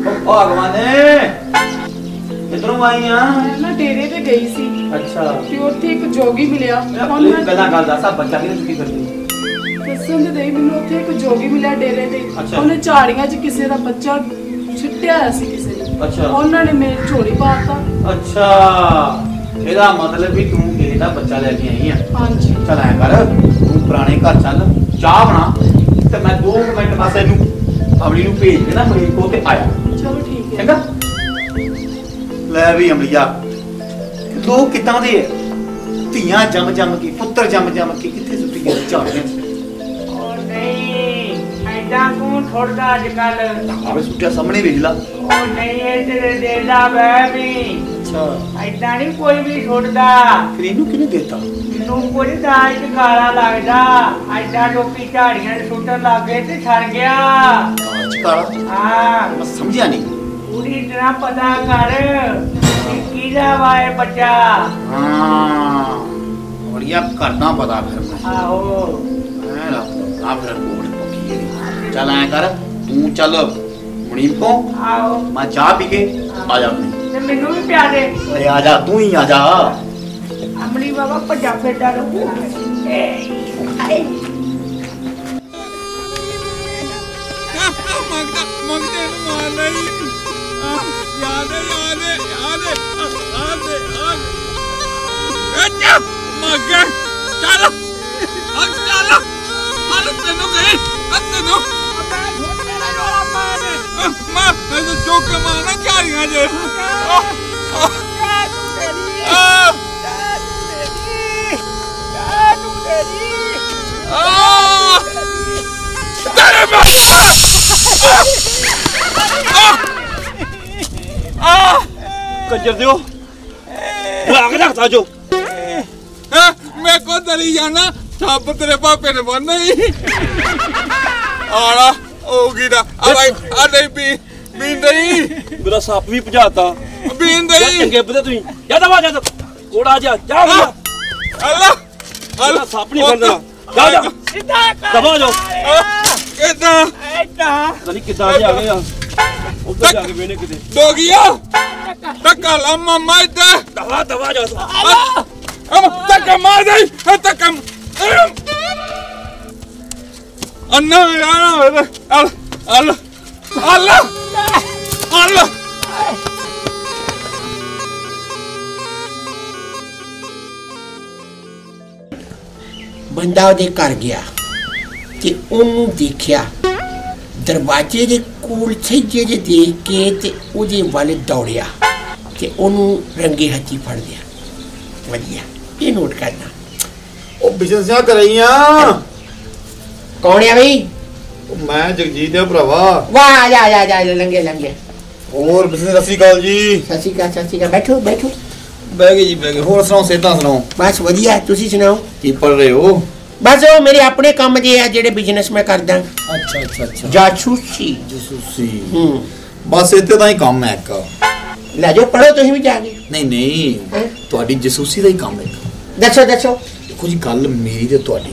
ਉਹ ਭਗਵਾਨੇ ਕਿਧਰੋਂ ਆਈ ਆ? ਮੈਂ ਨਾ ਡੇਰੇ ਤੇ ਗਈ ਸੀ। ਅੱਛਾ। ਤੇ ਉੱਥੇ ਇੱਕ ਜੋਗੀ ਮਿਲਿਆ। ਪਹਿਲਾਂ ਗੱਲ ਦੱਸ ਆ ਬੱਚਾ ਕਿਹਨੇ ਚੁੱਕੀ ਕਰਦੀ ਦੱਸਣ ਦੇ ਦੇਈ ਮੈਨੂੰ ਉੱਥੇ ਇੱਕ ਜੋਗੀ ਮਿਲਿਆ ਡੇਰੇ ਤੇ। ਅੱਛਾ। ਉਹਨੇ ਝਾੜੀਆਂ 'ਚ ਕਿਸੇ ਦਾ ਬੱਚਾ ਛਿੱਟਿਆ ਹੋਇਆ ਸੀ ਕਿਸੇ ਨੇ। ਅੱਛਾ। ਉਹਨਾਂ ਨੇ ਮੇਰੇ ਝੋਲੀ ਪਾਤਾ ਅੱਛਾ। ਇਹਦਾ ਮਤਲਬ ਵੀ ਤੂੰ ਕਿਸੇ ਦਾ ਬੱਚਾ ਲੈ ਕੇ ਆਈ ਆ। ਹਾਂਜੀ। ਚੱਲ ਐ ਕਰ ਤੂੰ ਪੁਰਾਣੇ ਘਰ ਚੱਲ ਚਾਹ ਬਣਾ ਤੇ ਮੈਂ 2 ਮਿੰਟ ਬਸ ਇਹਨੂੰ ਅਮਲੀ ਨੂੰ ਭੇਜ ਕੇ ਨਾ ਮਰੀਕ ਕੋ ਤੇ ਆਇਆ। ਚਲੋ ਠੀਕ ਹੈ। ਚੰਗਾ? ਲੈ ਵੀ ਅਮਲੀਆ ਲੋਕ ਕਿੱਦਾਂ ਦੇ ਆ? ਧੀਆਂ ਜੰਮ ਜੰਮ ਕੇ ਪੁੱਤਰ ਜੰਮ ਜੰਮ ਕੇ ਕਿੱਥੇ ਸੁੱਟੀ ਗਏ ਝਾੜੀਆਂ 'ਚ? ਐਦਾਂ ਕੌਣ ਛੋੜਦਾ ਅੱਜ ਕੱਲ ਆਵੇ ਸੁੱਟਿਆ ਸਾਹਮਣੇ ਵੇਖ ਲਾ। ਉਹ ਨਹੀਂ ਇਹ ਤੇਰੇ ਦਿਲ ਦਾ ਵਹਿ ਵੀ ਅੱਛਾ। ਐਦਾਂ ਨਹੀਂ ਕੋਈ ਵੀ ਛੋੜਦਾ ਫਿਰ ਇਹਨੂੰ ਕਿਹਨੇ ਦਿੱਤਾ? ਨੂੰ ਕੋਈ ਦਾ ਇੱਕ ਗਾਲਾ ਲੱਗਦਾ। ਐਦਾਂ ਲੋਕੀ ਝਾੜੀਆਂ ਦੇ ਸੁੱਟਣ ਲੱਗੇ ਤੇ ਛੜ ਗਿਆ। ਅੱਜ ਕਾਲਾ ਹਾਂ। ਮੈਂ ਸਮਝਿਆ ਨਹੀਂ। ਪੂਰੀ ਤਰ੍ਹਾਂ ਪਤਾ ਕਰ। ਕਿ ਕਿਹਦਾ ਵਾਏ ਬੱਚਾ? ਹਾਂ। ਬੜੀਆ ਕਰਨਾ ਪਤਾ ਫਿਰ। ਮੈਂ ਆਹੋ ਆ ਫਿਰ ਕੋਲ ਪੱਕੀ ਇਹਦੀ ਚੱਲ ਐ ਕਰ ਤੂੰ ਚੱਲ ਮੁਨੀਮ ਕੋ ਆਹੋ ਮੈਂ ਚਾਹ ਪੀ ਕੇ ਆ ਜਾ ਆਪਣੇ ਤੇ ਮੈਨੂੰ ਵੀ ਪਿਆ ਦੇ ਅਰੇ ਆ ਜਾ ਤੂੰ ਹੀ ਆ ਜਾ ਅਮਲੀ ਬਾਬਾ ਭੱਜਾ ਫਿਰਦਾ ਰਹੂ ਮੰਗਦਾ ਮੰਗਦੇ ਨੂੰ ਮਾਰ ਨਹੀਂ ਯਾਦ ਹੈ ਯਾਦ ਹੈ ਯਾਦ ਹੈ ਯਾਦ ਹੈ ਯਾਦ ਹੈ ਅੱਛਾ ਮਗਰ ਚੱਲ ਅੱਗ ਚੱਲ ਹਲ ਤੈਨੂੰ ਗਈ ਅੱਗ ਤੈਨੂੰ ਮੈਂ ਮੈਂ ਚੋਕ ਮਾਰਨਾ ਚਾਹੀਆਂ ਜੇ ਆ ਤੇਰੇ ਮਾਰ ਕੰਜਰ ਦਿਓ ਲਾ ਕੇ ਰੱਖਤਾ ਜੋ ਹੈਂ? ਮੈਂ ਕੋ ਦਲੀ ਜਾਣਾ ਸੱਪ ਤੇਰੇ ਪਾਪੇ ਨੇ। ਦਾ ਆ ਲੈ ਆ ਨਹੀਂ ਵੀ ਵੀ ਨਹੀਂ ਮੇਰਾ ਸੱਪ ਵੀ ਭਜਾਤਾ। ਵੀ ਯਾ ਨਹੀਂ ਚੰਗੇ ਬਦੇ ਤੁਸੀਂ। ਜਾ ਦਵਾ ਜਾ ਕੋੜਾ ਜਾ ਜਾ। ਜਾ ਅੱਲਾ ਮੇਰਾ ਸੱਪ ਨਹੀਂ ਫੜਦਾ ਜਾ ਜਾ। ਦਵਾ ਜਾ। ਕਿਦਾਂ? ਐਦਾਂ ਪਤਾ ਨਹੀਂ ਕਿੱਦਾਂ ਦੇ ਆ ਗਏ ਆ। ਉੱਧਰ ਜਾ ਕੇ ਵੇਨੇ ਕਿਤੇ। ਡੋਗੀਆ। ਟੱਕਾ ਲਾ ਮਮਾ ਇੱਧਰ। ਦਵਾ ਦਵਾ ਜਾ। ਅਮ ਟੱਕਾ ਮਾਰ ਦੇ। ਟੱਕਾ ਅੰਨਾ ਯਾਰ ਅੱਲ ਅੱਲ ਅੱਲ ਅੱਲ ਬੰਦਾ ਉਹਦੇ ਘਰ ਗਿਆ ਤੇ ਉਹਨੂੰ ਦੇਖਿਆ। ਦਰਵਾਜ਼ੇ ਦੇ ਕੋਲ ਸੱਜੇ ਜਿਹੇ ਦੇਖ ਕੇ ਤੇ ਉਹਦੇ ਵੱਲ ਦੌੜਿਆ ਤੇ ਉਹਨੂੰ ਰੰਗੇ ਹੱਥੀ ਫੜ ਲਿਆ। ਵਧੀਆ ਇਹ ਨੋਟ ਕਰਨਾ। ਉਹ ਬਿਜ਼ਨਸ ਆ ਕਰਈਆਂ ਕੌਣ ਆ ਬਈ? ਮੈਂ ਜਗਜੀਤ ਦੇ ਭਰਾਵਾ। ਵਾਹ ਜਾ ਜਾ ਜਾ ਲੰਗੇ ਲੰਗੇ ਹੋਰ ਬਿਜ਼ਨਸ ਸਤਿ ਸ਼੍ਰੀ ਅਕਾਲ ਜੀ। ਅਕਾਲ ਸਤਿ ਸ਼੍ਰੀ ਅਕਾਲ। ਬੈਠੋ ਬੈਠੋ। ਬਹਿ ਗਏ ਜੀ ਬਹਿ ਗਏ। ਹੋਰ ਸੁਣਾਓ ਸਿਹਤਾਂ ਸੁਣਾਓ? ਬਸ ਵਧੀਆ ਤੁਸੀਂ ਸੁਣਾਓ? ਕੀ ਪੜ ਰਹੇ ਹੋ? ਬਸ ਉਹ ਮੇਰੇ ਆਪਣੇ ਕੰਮ ਜੇ ਆ ਜਿਹੜੇ ਬਿਜ਼ਨਸ ਮੈਂ ਕਰਦਾ। ਅੱਛਾ ਅੱਛਾ ਅੱਛਾ। ਜਾਸੂਸੀ। ਜਸੂਸੀ। ਹੂੰ। ਬਸ ਇੱਥੇ ਤਾਂ ਹੀ ਕੰਮ ਹੈ ਇੱਕ। ਲੈ ਜਾਓ ਪੜੋ ਤੁਸੀਂ ਵੀ ਜਾ ਕੇ। ਨਹੀਂ ਨਹੀਂ? ਤੁਹਾਡੀ ਜਸੂਸੀ ਦਾ ਹੀ ਕੰਮ ਹੈ ਦੱਸੋ ਦੱਸੋ। ਦੇਖੋ ਜੀ ਗੱਲ ਮੇਰੀ ਤੇ ਤੁਹਾਡੀ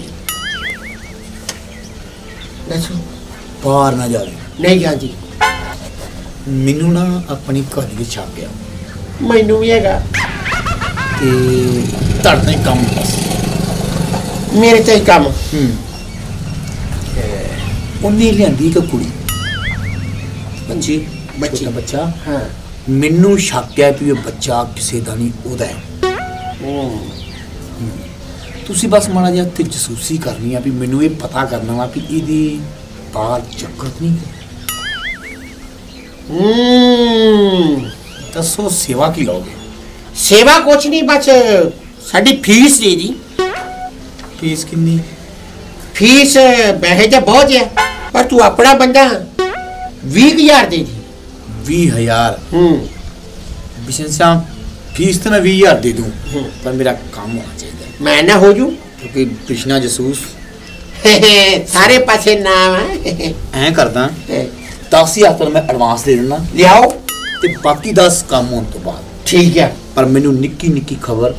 ਹੈ। ਦੱਸੋ ਬਾਹਰ ਨਾ ਜਾਵੇ। ਨਹੀਂ ਜਾਂਦੀ ਮੈਨੂੰ ਨਾ ਆਪਣੀ ਘਰ ਦੀ ਛੱਡ ਗਿਆ। ਮੈਨੂੰ ਵੀ ਹੈਗਾ। ਤੇ ਤੁਹਾਡਾ ਹੀ ਕੰਮ ਬਸ ਮੇਰੇ ਤੇ ਹੀ ਕੰਮ। ਹੂੰ। ਉਹਨੇ ਲਿਆਂਦੀ ਇੱਕ ਕੁੜੀ। ਬੱਚੀ। ਬੱਚੀ। ਬੱਚਾ। ਹਾਂ। ਮੈਨੂੰ ਸ਼ੱਕ ਹੈ ਵੀ ਉਹ ਬੱਚਾ ਕਿਸੇ ਦਾ ਨਹੀਂ ਉਹਦਾ ਹੈ। ਤੁਸੀਂ ਬਸ ਮਾੜਾ ਜਿਹਾ ਤੇ ਜਸੂਸੀ ਕਰਨੀ ਆ ਵੀ ਮੈਨੂੰ ਇਹ ਪਤਾ ਕਰਨਾ ਵਾ ਵੀ ਇਹਦੀ ਬਾਹਰ ਚੱਕਰ ਨਹੀਂ ਹੂੰ। ਦੱਸੋ ਸੇਵਾ ਕੀ ਲਓਗੇ? ਸੇਵਾ ਕੁਛ ਨਹੀਂ ਬਸ ਸਾਡੀ ਫੀਸ ਦੇ ਦੀ। ਫੀਸ ਕਿੰਨੀ? ਫੀਸ ਵੈਸੇ ਤਾਂ ਬਹੁਤ ਹੈ ਪਰ ਤੂੰ ਆਪਣਾ ਬੰਦਾ 20000 ਦੇ ਦੀ। 20000 ਹੂੰ। ਬਿਸ਼ਨਸਾ ਫੀਸ ਤਾਂ ਮੈਂ 20000 ਦੇ ਦੂੰ। ਪਰ ਮੇਰਾ ਕੰਮ ਹੋਣਾ ਚਾਹੀਦਾ। ਮੈਂ ਨਾ ਹੋ ਜੂ। ਕਿਉਂਕਿ ਕ੍ਰਿਸ਼ਨਾ ਜਸੂਸ। <laughs> ਸਾਰੇ ਪਾਸੇ ਨਾਮ ਹੈ <laughs> ਐਂ ਕਰਦਾ 10000 ਤੁਹਾਨੂੰ ਮੈਂ ਐਡਵਾਂਸ ਦੇ ਦਿੰਦਾ। ਲਿਆਓ। ਤੇ ਬਾਕੀ 10 ਕੰਮ ਹੋਣ ਤੋਂ ਬਾਅਦ। ਠੀਕ ਹੈ ਪਰ ਮੈਨੂੰ ਨਿੱਕੀ ਨਿੱਕੀ ਖਬਰ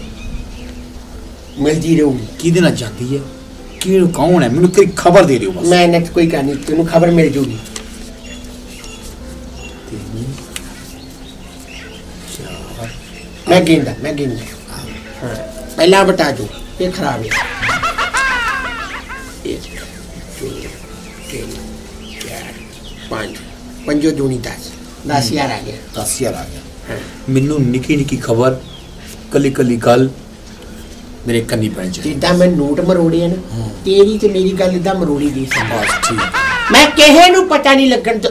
ਮਿਲਦੀ ਰਹੂਗੀ। ਕਿਹਦੇ ਨਾਲ ਜਾਂਦੀ ਹੈ? ਕਿਹਨੂੰ ਕੌਣ ਹੈ? ਮੈਨੂੰ ਕੋਈ ਖਬਰ ਦੇ ਦਿਓ ਬਸ। ਮੈਂ ਨਾ ਕੋਈ ਕਹਾਣੀ ਤੈਨੂੰ ਖਬਰ ਮਿਲ ਜੂਗੀ। ਮੈਂ ਗਿੰਦਾ ਮੈਂ ਗਿੰਦਾ ਹਾਂ। ਪਹਿਲਾਂ ਦੂੰ ਇਹ ਖਰਾਬ ਹੈ ਇੱਕ ਦੋ ਤਿੰਨ ਚਾਰ ਪੰਜ। ਪੰਜੋ ਦੂਣੀ ਦਸ। ਦਸ ਹਜ਼ਾਰ ਆ ਗਿਆ 10000 ਆ ਗਿਆ ਮੈਨੂੰ ਨਿੱਕੀ ਨਿੱਕੀ ਖਬਰ ਕੱਲੀ ਕੱਲੀ ਗੱਲ ਮੇਰੇ ਕੰਨੀ ਪੈਣ ਚਾਹੀਦੀ ਜਿੱਦਾਂ ਮੈਂ ਨੋਟ ਮਰੋੜੇ ਆ ਨਾ ਤੇਰੀ ਤੇ ਮੇਰੀ ਗੱਲ ਦਾ ਮਰੋੜੀ ਦੀ ਸੀ। ਬਸ ਠੀਕ ਮੈਂ ਕਿਸੇ ਨੂੰ ਪਤਾ ਨਹੀਂ ਲੱਗਣ ਦ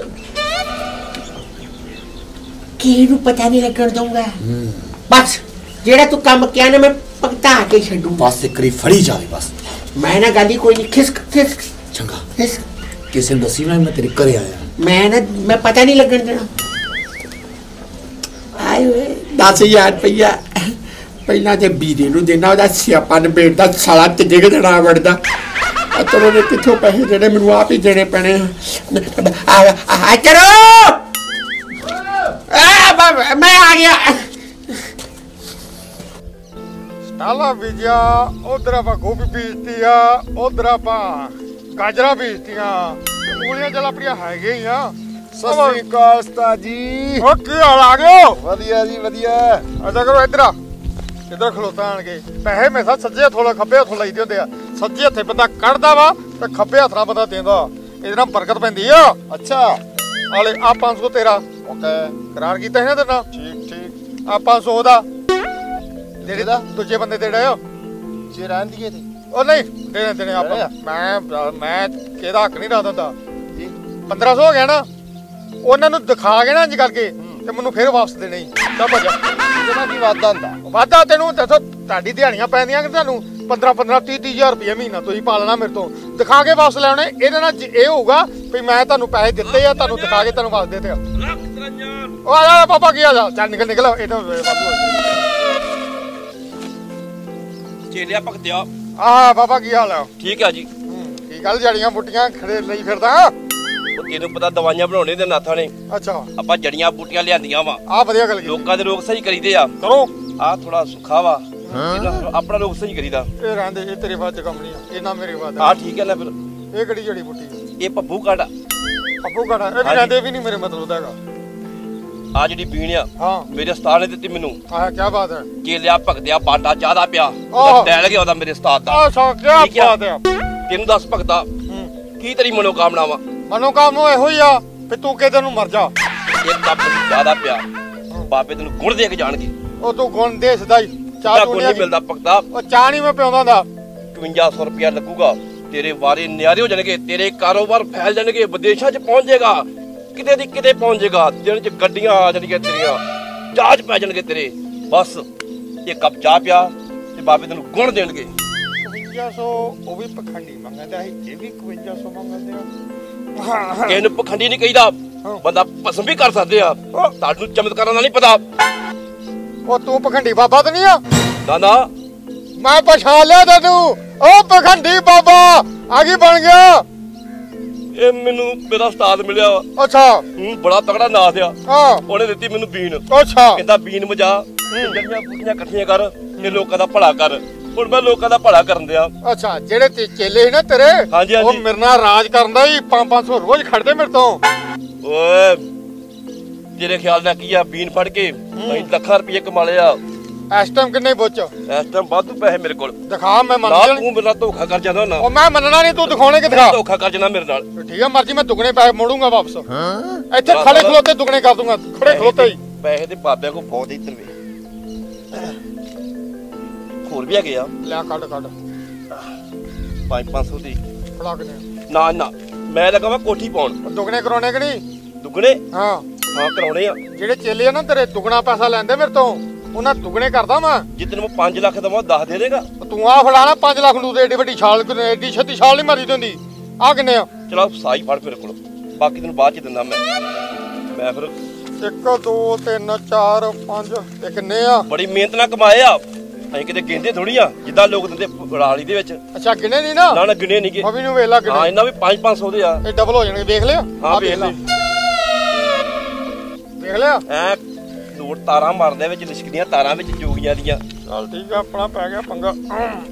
ਕਿਸੇ ਨੂੰ ਪਤਾ ਨਹੀਂ ਲੱਗਣ ਦਊਂਗਾ। ਬਸ ਜਿਹੜਾ ਤੂੰ ਕੰਮ ਕਿਹਾ ਨਾ ਮੈਂ ਭਗਤਾ ਕੇ ਛੱਡੂ। ਬਸ ਇੱਕ ਫੜੀ ਜਾਵੇ ਬਸ। ਮੈਂ ਨਾ ਗੱਲ ਕੋਈ ਨਹੀਂ ਖਿਸਕ ਖਿਸਕ। ਚੰਗਾ। ਖਿਸਕ। ਕਿਸੇ ਨੂੰ ਦੱਸੀ ਨਾ ਮੈਂ ਤੇਰੇ ਘਰੇ ਆਇਆ। ਮੈਂ ਨਾ ਮੈਂ ਪਤਾ ਨਹੀਂ ਲੱਗਣ ਦੇਣਾ। ਆਏ ਓਏ 10000 ਰੁਪਈਆ। ਪਹਿਲਾਂ ਤੇ ਵੀਰੇ ਨੂੰ ਦੇਣਾ ਉਹਦਾ ਸਿਆਪਾ ਨਿਬੇੜ ਦਾ ਸਾਲਾ ਤੇ ਡਿੱਗ ਦੇਣਾ ਵੜਦਾ। ਚਲੋ ਨੇ ਕਿੱਥੋਂ ਪੈਸੇ ਦੇਣੇ? ਮੈਨੂੰ ਆਪ ਹੀ ਦੇਣੇ ਪੈਣੇ ਆ। ਆ- ਚਲੋ ਆ ਮੈਂ ਆ ਗਿਆ। ਸਟਾਲਾ ਬੀਜਿਆ ਉਧਰ ਆਪਾਂ ਗੋਭੀ ਬੀਜਤੀ ਆ ਉਧਰ ਆਪਾਂ ਗਾਜਰਾਂ ਬੀਜਤੀਆਂ। ਮੂਲੀਆਂ ਚੱਲ ਆਪਣੀਆਂ ਹੈਗੇ ਹੀ ਆ। ਸਤਿ ਸ੍ਰੀ ਅਕਾਲ ਜੀ ਉਹ ਕੀ ਹਾਲ ਆ ਗਿਓ ਵਧੀਆ ਜੀ ਵਧੀਆ। ਅਜਾ ਕਰੋ ਇੱਧਰ ਆ। ਇੱਧਰ ਖਲੋਤਾ ਆਣ ਕੇ ਪੈਸੇ ਮੇਸਾ ਸੱਜੇ ਹੱਥੋਂ ਨਾਲ ਖੱਬੇ ਹੱਥੋਂ ਲਈਦੇ ਹੁੰਦੇ ਆ। ਸੱਜੇ ਹੱਥੇ ਬੰਦਾ ਕੱਢਦਾ ਵਾ ਤੇ ਖੱਬੇ ਹੱਥ ਨਾਲ ਬੰਦਾ ਦਿੰਦਾ। ਇਹਦੇ ਨਾਲ ਬਰਕਤ ਪੈਂਦੀ ਆ। ਅੱਛਾ। ਆਲੇ ਆ 500 ਤੇਰਾ। ਓਕੇ। ਕਰਾਰ ਕੀਤਾ ਹੈ ਨਾ ਤੇਰੇ ਨਾਲ? ਠੀਕ ਠੀਕ। ਆ 500 ਉਹਦਾ। ਜਿਹੜੇ ਇਹਦਾ? ਦੂਜੇ ਬੰਦੇ ਦੇ ਡਿਆ ਜੇ ਰਹਿੰਦੀ ਤੇ। ਉਹ ਨਹੀਂ ਦੇਣੇ ਦੇਣੇ ਆਪਾਂ। ਆ? ਮੈਂ ਮੈਂ ਕਿਹਦਾ ਹੱਕ ਨਹੀਂ ਰੱਖ ਦਿੰਦਾ ਜੀ 1500 ਹੋ ਗਿਆ ਨਾ ਉਹਨਾਂ ਨੂੰ ਦਿਖਾ ਕੇ ਨਾ ਇੰਜ ਕਰਕੇ ਤੇ ਮੈਨੂੰ ਫਿਰ ਵਾਪਸ ਦੇਣੇ ਹੀ। ਚੱਲ ਭੱਜ ਇਹਦੇ ਨਾਲ ਕੀ ਵਾਦਾ ਹੁੰਦਾ? ਵਾਦਾ ਤੈਨੂੰ ਦੱਸੋ ਤੁਹਾਡੀ ਦਿਹਾੜੀਆਂ ਪੈਂਦੀਆਂ ਕਿ ਤੁਹਾਨੂੰ 15 15 30 30000 ਰੁਪਏ ਮਹੀਨਾ ਤੁਸੀਂ ਪਾਲਣਾ ਮੇਰੇ ਤੋਂ। ਦਿਖਾ ਕੇ ਵਾਪਸ ਲੈਣੇ ਇਹਦੇ ਨਾਲ ਇਹ ਹੋਊਗਾ ਵੀ ਮੈਂ ਤੁਹਾਨੂੰ ਪੈਸੇ ਦਿੱਤੇ ਆ ਤੁਹਾਨੂੰ ਦਿਖਾ ਕੇ ਤੁਹਾਨੂੰ ਵਾਪਸ ਦੇ ਦਿਆ ਉਹ ਆ ਜਾ ਪਾਪਾ ਕੀ ਆ ਜਾ। ਚੱਲ ਨਿਕਲ ਨਿਕਲ। ਇਹ ਤਾਂ ਬਾਪੂ ਚੇਲਿਆ ਭਗਤਿਆ ਆਹ ਬਾਬਾ ਕੀ ਹਾਲ ਆ? ਠੀਕ ਆ ਜੀ। ਹੂੰ, ਕੀ ਗੱਲ ਜੜੀਆਂ ਬੁੱਟੀਆਂ ਖੜੇ ਲਈ ਫਿਰਦਾ? ਉਹ ਤੈਨੂੰ ਪਤਾ ਦਵਾਈਆਂ ਬਣਾਉਣੇ ਦੇ ਨਾਥਾਂ ਨੇ। ਅੱਛਾ। ਆਪਾਂ ਜੜੀਆਂ ਬੂਟੀਆਂ ਲਿਆਂਦੀਆਂ ਵਾ। ਆ ਵਧੀਆ ਗੱਲ ਕੀਤੀ। ਲੋਕਾਂ ਦੇ ਰੋਗ ਸਹੀ ਕਰੀਦੇ ਆ। ਕਰੋ। ਆ ਥੋੜਾ ਸੁੱਖਾ ਵਾ। ਆਪਣਾ ਰੋਗ ਸਹੀ ਕਰੀਦਾ। ਇਹ ਰਹਿੰਦੇ ਇਹ ਤੇਰੇ ਬਾਅਦ ਚ ਕੰਮ ਨਹੀਂ ਆ। ਇਹ ਨਾ ਮੇਰੇ ਬਾਅਦ ਆ। ਠੀਕ ਹੈ ਨਾ ਫਿਰ। ਇਹ ਕਿਹੜੀ ਜੜੀ ਬੁੱਟੀ? ਇਹ ਪੱਪੂ ਕਾੜਾ। ਅੱਬੂ ਘੜਾ ਇਹ। ਰਹਿੰਦੇ ਵੀ ਨਹੀਂ ਮੇਰੇ ਮਤਲਬ ਦਾ ਹੈਗਾ। ਆ ਜਿਹੜੀ ਪੀਣ ਆ ਹਾਂ। ਮੇਰੇ ਉਸਤਾਦ ਨੇ ਦਿੱਤੀ ਮੈਨੂੰ। ਆਹ ਕੀ ਬਾਤ ਹੈ। ਚੇਲਿਆ ਭਗਤਿਆ ਬਾਟਾ ਚਾਹਦਾ ਪਿਆ। ਟੈਲ ਗਿਆ ਉਹਦਾ ਮੇਰੇ ਉਸਤਾਦ ਦਾ। ਆ ਸੌ ਕੀ। ਬਾਤ ਹੈ। ਤੈਨੂੰ ਦੱਸ ਭਗਤਾ ਹੂੰ। ਕੀ ਤੇਰੀ ਮਨੋਕਾਮਨਾ ਵਾ? ਮਨੋ ਕੰਮ ਇਹੋ ਹੀ ਆ ਵੀ ਤੂੰ ਕਿਤੇ ਨੂੰ ਮਰ ਜਾ। ਇੱਕ ਕੱਪ ਚਾਹਦਾ ਪਿਆ। ਬਾਬੇ ਤੈਨੂੰ ਗੁਣ ਦੇ ਕੇ ਜਾਣਗੇ। ਉਹ ਤੂੰ ਗੁਣ ਦੇ ਸਦਾਈ ਚਾਹ ਚਾਹ ਗੁਣ ਨਹੀਂ ਮਿਲਦਾ ਭਗਤਾ। ਉਹ ਚਾਹ ਨਹੀਂ ਮੈਂ ਪਿਉਂਦਾ ਦਾ 5100 ਰੁਪਇਆ ਲੱਗੂਗਾ। ਤੇਰੇ ਵਾਰੇ ਨਿਆਰੇ ਹੋ ਜਾਣਗੇ ਤੇਰੇ ਕਾਰੋਬਾਰ ਫੈਲ ਜਾਣਗੇ ਵਿਦੇਸ਼ਾਂ 'ਚ ਪਹੁੰਚ ਜਾਏਗਾ। ਕਿਤੇ ਦੀ ਕਿਤੇ ਪਹੁੰਚ ਜਾਏਗਾ ਦਿਨ 'ਚ ਗੱਡੀਆਂ ਆ ਜਾਣਗੀਆਂ ਤੇਰੀਆਂ ਜਹਾਜ਼ ਪੈ ਜਾਣਗੇ ਤੇਰੇ। ਬਸ ਇਹ ਕੱਪ ਚਾਹ ਪਿਆ ਤੇ ਬਾਬੇ ਤੈਨੂੰ ਗੁਣ ਦੇਣਗੇ। 5100 ਉਹ ਵੀ ਪਖੰਡੀ ਮੰਗਦਾ ਸੀ ਇਹ ਵੀ 5100 ਮੰਗਦੇ ਆ। ਕਿਸੇ ਨੂੰ ਪਖੰਡੀ ਨਹੀਂ ਕਹੀਦਾ ਬੰਦਾ ਪਸੰਦ ਵੀ ਕਰ ਸਕਦੇ ਆ। ਤੁਹਾਨੂੰ ਚਮਤਕਾਰਾਂ ਦਾ ਨਹੀਂ ਪਤਾ। ਉਹ ਤੂੰ ਪਖੰਡੀ ਬਾਬਾ ਤਾਂ ਨਹੀਂ ਆ? ਨਾ ਨਾ। ਮੈਂ ਪਛਾਣ ਲਿਆ ਤੈਨੂੰ ਉਹ ਪਖੰਡੀ ਬਾਬਾ ਆ ਕੀ ਬਣ ਗਿਆ? ਇਹ ਮੈਨੂੰ ਮੇਰਾ ਉਸਤਾਦ ਮਿਲਿਆ ਵਾ। ਅੱਛਾ। ਹੂੰ ਬੜਾ ਤਗੜਾ ਨਾਥ ਆ। ਹਾਂ। ਉਹਨੇ ਦਿੱਤੀ ਮੈਨੂੰ ਬੀਨ। ਅੱਛਾ। ਕਹਿੰਦਾ ਬੀਨ ਵਜਾ ਜਿਹੜੀਆਂ ਬੁੱਢੀਆਂ ਇਕੱਠੀਆਂ ਕਰ ਤੇ ਲੋਕਾਂ ਦਾ ਭਲਾ ਕਰ। ਹੁਣ ਮੈਂ ਲੋਕਾਂ ਦਾ ਭਲਾ ਕਰਨ ਦਿਆ। ਅੱਛਾ ਜਿਹੜੇ ਤੇ ਚੇਲੇ ਸੀ ਨਾ ਤੇਰੇ ਹਾਂਜੀ, ਉਹ ਹਾਂਜੀ। ਮੇਰੇ ਨਾਲ ਰਾਜ ਕਰਨ ਦਾ ਹੀ 5-500 ਰੋਜ਼ ਖੜਦੇ ਮੇਰੇ ਤੋਂ। ਓਏ ਤੇਰੇ ਖਿਆਲ ਨਾਲ ਕੀ ਆ? ਬੀਨ ਫੜ ਕੇ ਅਸੀਂ ਲੱਖਾਂ ਰੁਪਏ ਕਮਾ ਲਿਆ ਇਸ ਟਾਈਮ ਕਿੰਨੇ ਬੁੱਚ ਇਸ ਟਾਈਮ ਵਾਧੂ ਪੈਸੇ ਮੇਰੇ ਕੋਲ। ਦਿਖਾ ਮੈਂ ਮੰਨ ਨਾ ਜਾਣ ਤੂੰ ਮੇਰੇ ਧੋਖਾ ਕਰ ਜਾਂਦਾ ਨਾ। ਉਹ ਮੈਂ ਮੰਨਣਾ ਨਹੀਂ ਤੂੰ ਦਿਖਾਉਣੇ ਕਿ ਦਿਖਾ ਧੋਖਾ ਕਰ ਜਾਂਦਾ ਮੇਰੇ ਨਾਲ। ਠੀਕ ਆ ਮਰਜ਼ੀ ਮੈਂ ਦੁੱਗਣੇ ਪੈਸੇ ਮੋੜੂੰਗਾ ਵਾਪਸ। ਇੱਥੇ ਖੜੇ ਖਲੋਤੇ ਦੁੱਗਣੇ ਕਰ ਦੂੰਗਾ ਖੜੇ ਖਲੋਤੇ ਹੀ। ਪੈਸੇ ਤੇ ਬਾਬਿਆਂ ਕੋ ਬਹੁਤ ਇੱਧਰ ਵੇ। ਹੋਰ ਵੀ ਆ। ਲੈ ਕੱਢ ਕੱਢ। 5-500 ਦੀ। ਫੜਾ ਕਿਨੇ ਨਾ ਨਾ। ਮੈਂ ਲੱਗਾ ਮੈਂ ਕੋਠੀ ਪਾਉਣ। ਦੁੱਗਣੇ ਕਰਾਉਣੇ ਕਿ ਨਹੀਂ? ਦੁੱਗਣੇ? ਹਾਂ। ਹਾਂ ਕਰਾਉਣੇ ਆ। ਜਿਹੜੇ ਚੇਲੇ ਆ ਨਾ ਤੇਰੇ ਦੁੱਗਣਾ ਪੈਸਾ ਲੈਂਦੇ ਮੇਰੇ ਤੋਂ। ਉਹਨਾਂ ਦੁੱਗਣੇ ਕਰਦਾ ਮੈਂ। ਜੇ ਤੈਨੂੰ ਮੈਂ 5 ਲੱਖ ਦਵਾਂ 10 ਦੇ ਦੇਗਾ। ਤੂੰ ਆ ਫੜਾਣਾ 5 ਲੱਖ ਨੂੰ ਤੇ ਏਡੀ ਵੱਡੀ ਛਾਲ ਕਿਨੇ ਏਡੀ ਛੱਤੀ ਛਾਲ ਨਹੀਂ ਮਾਰੀ ਦੀ ਹੁੰਦੀ ਆ ਕਿੰਨੇ ਆ? ਚਲੋ ਸਾਈ ਫੜ ਮੇਰੇ ਕੋਲ। ਬਾਕੀ ਤੈਨੂੰ ਬਾਅਦ ਚ ਦਿੰਦਾ ਮੈਂ। ਮੈਂ ਫਿਰ 1 2 3 4 5 ਇਹ ਕਿੰਨੇ ਆ? ਬੜੀ ਮਿਹਨਤ ਨਾਲ ਕਮਾਏ ਆ। ਅਸੀਂ ਕਿਤੇ ਗਿਣਦੇ ਥੋੜੀ ਆ ਜਿੱਦਾਂ ਲੋਕ ਦਿੰਦੇ ਰਾਲੀ ਦੇ ਵਿੱਚ। ਅੱਛਾ ਗਿਣੇ ਨਹੀਂ ਨਾ? ਨਾ ਨਾ ਗਿਣੇ ਨਹੀਂਗੇ ਅਭੀ ਨੂੰ ਵੇਲਾ ਹਾਂ ਗਿਣੇ। ਇਹਨਾਂ ਵੀ 5-500 ਦੇ ਆ। ਇਹ ਡਬਲ ਹੋ ਜਾਣਗੇ ਵੇਖ ਲਿਆ? ਹਾਂ ਵੇਖ ਲੈ। ਵੇਖ ਲਿਆ? ਐ ਨੋਟ ਤਾਰਾਂ ਮਾਰਦੇ ਵਿੱਚ ਲਿਸ਼ਕਦੀਆਂ ਤਾਰਾਂ ਵਿੱਚ ਜੋਗੀਆਂ ਦੀਆਂ। ਚੱਲ ਠੀਕ ਆ ਆਪਣਾ ਪੈ ਗਿਆ ਪੰਗਾ।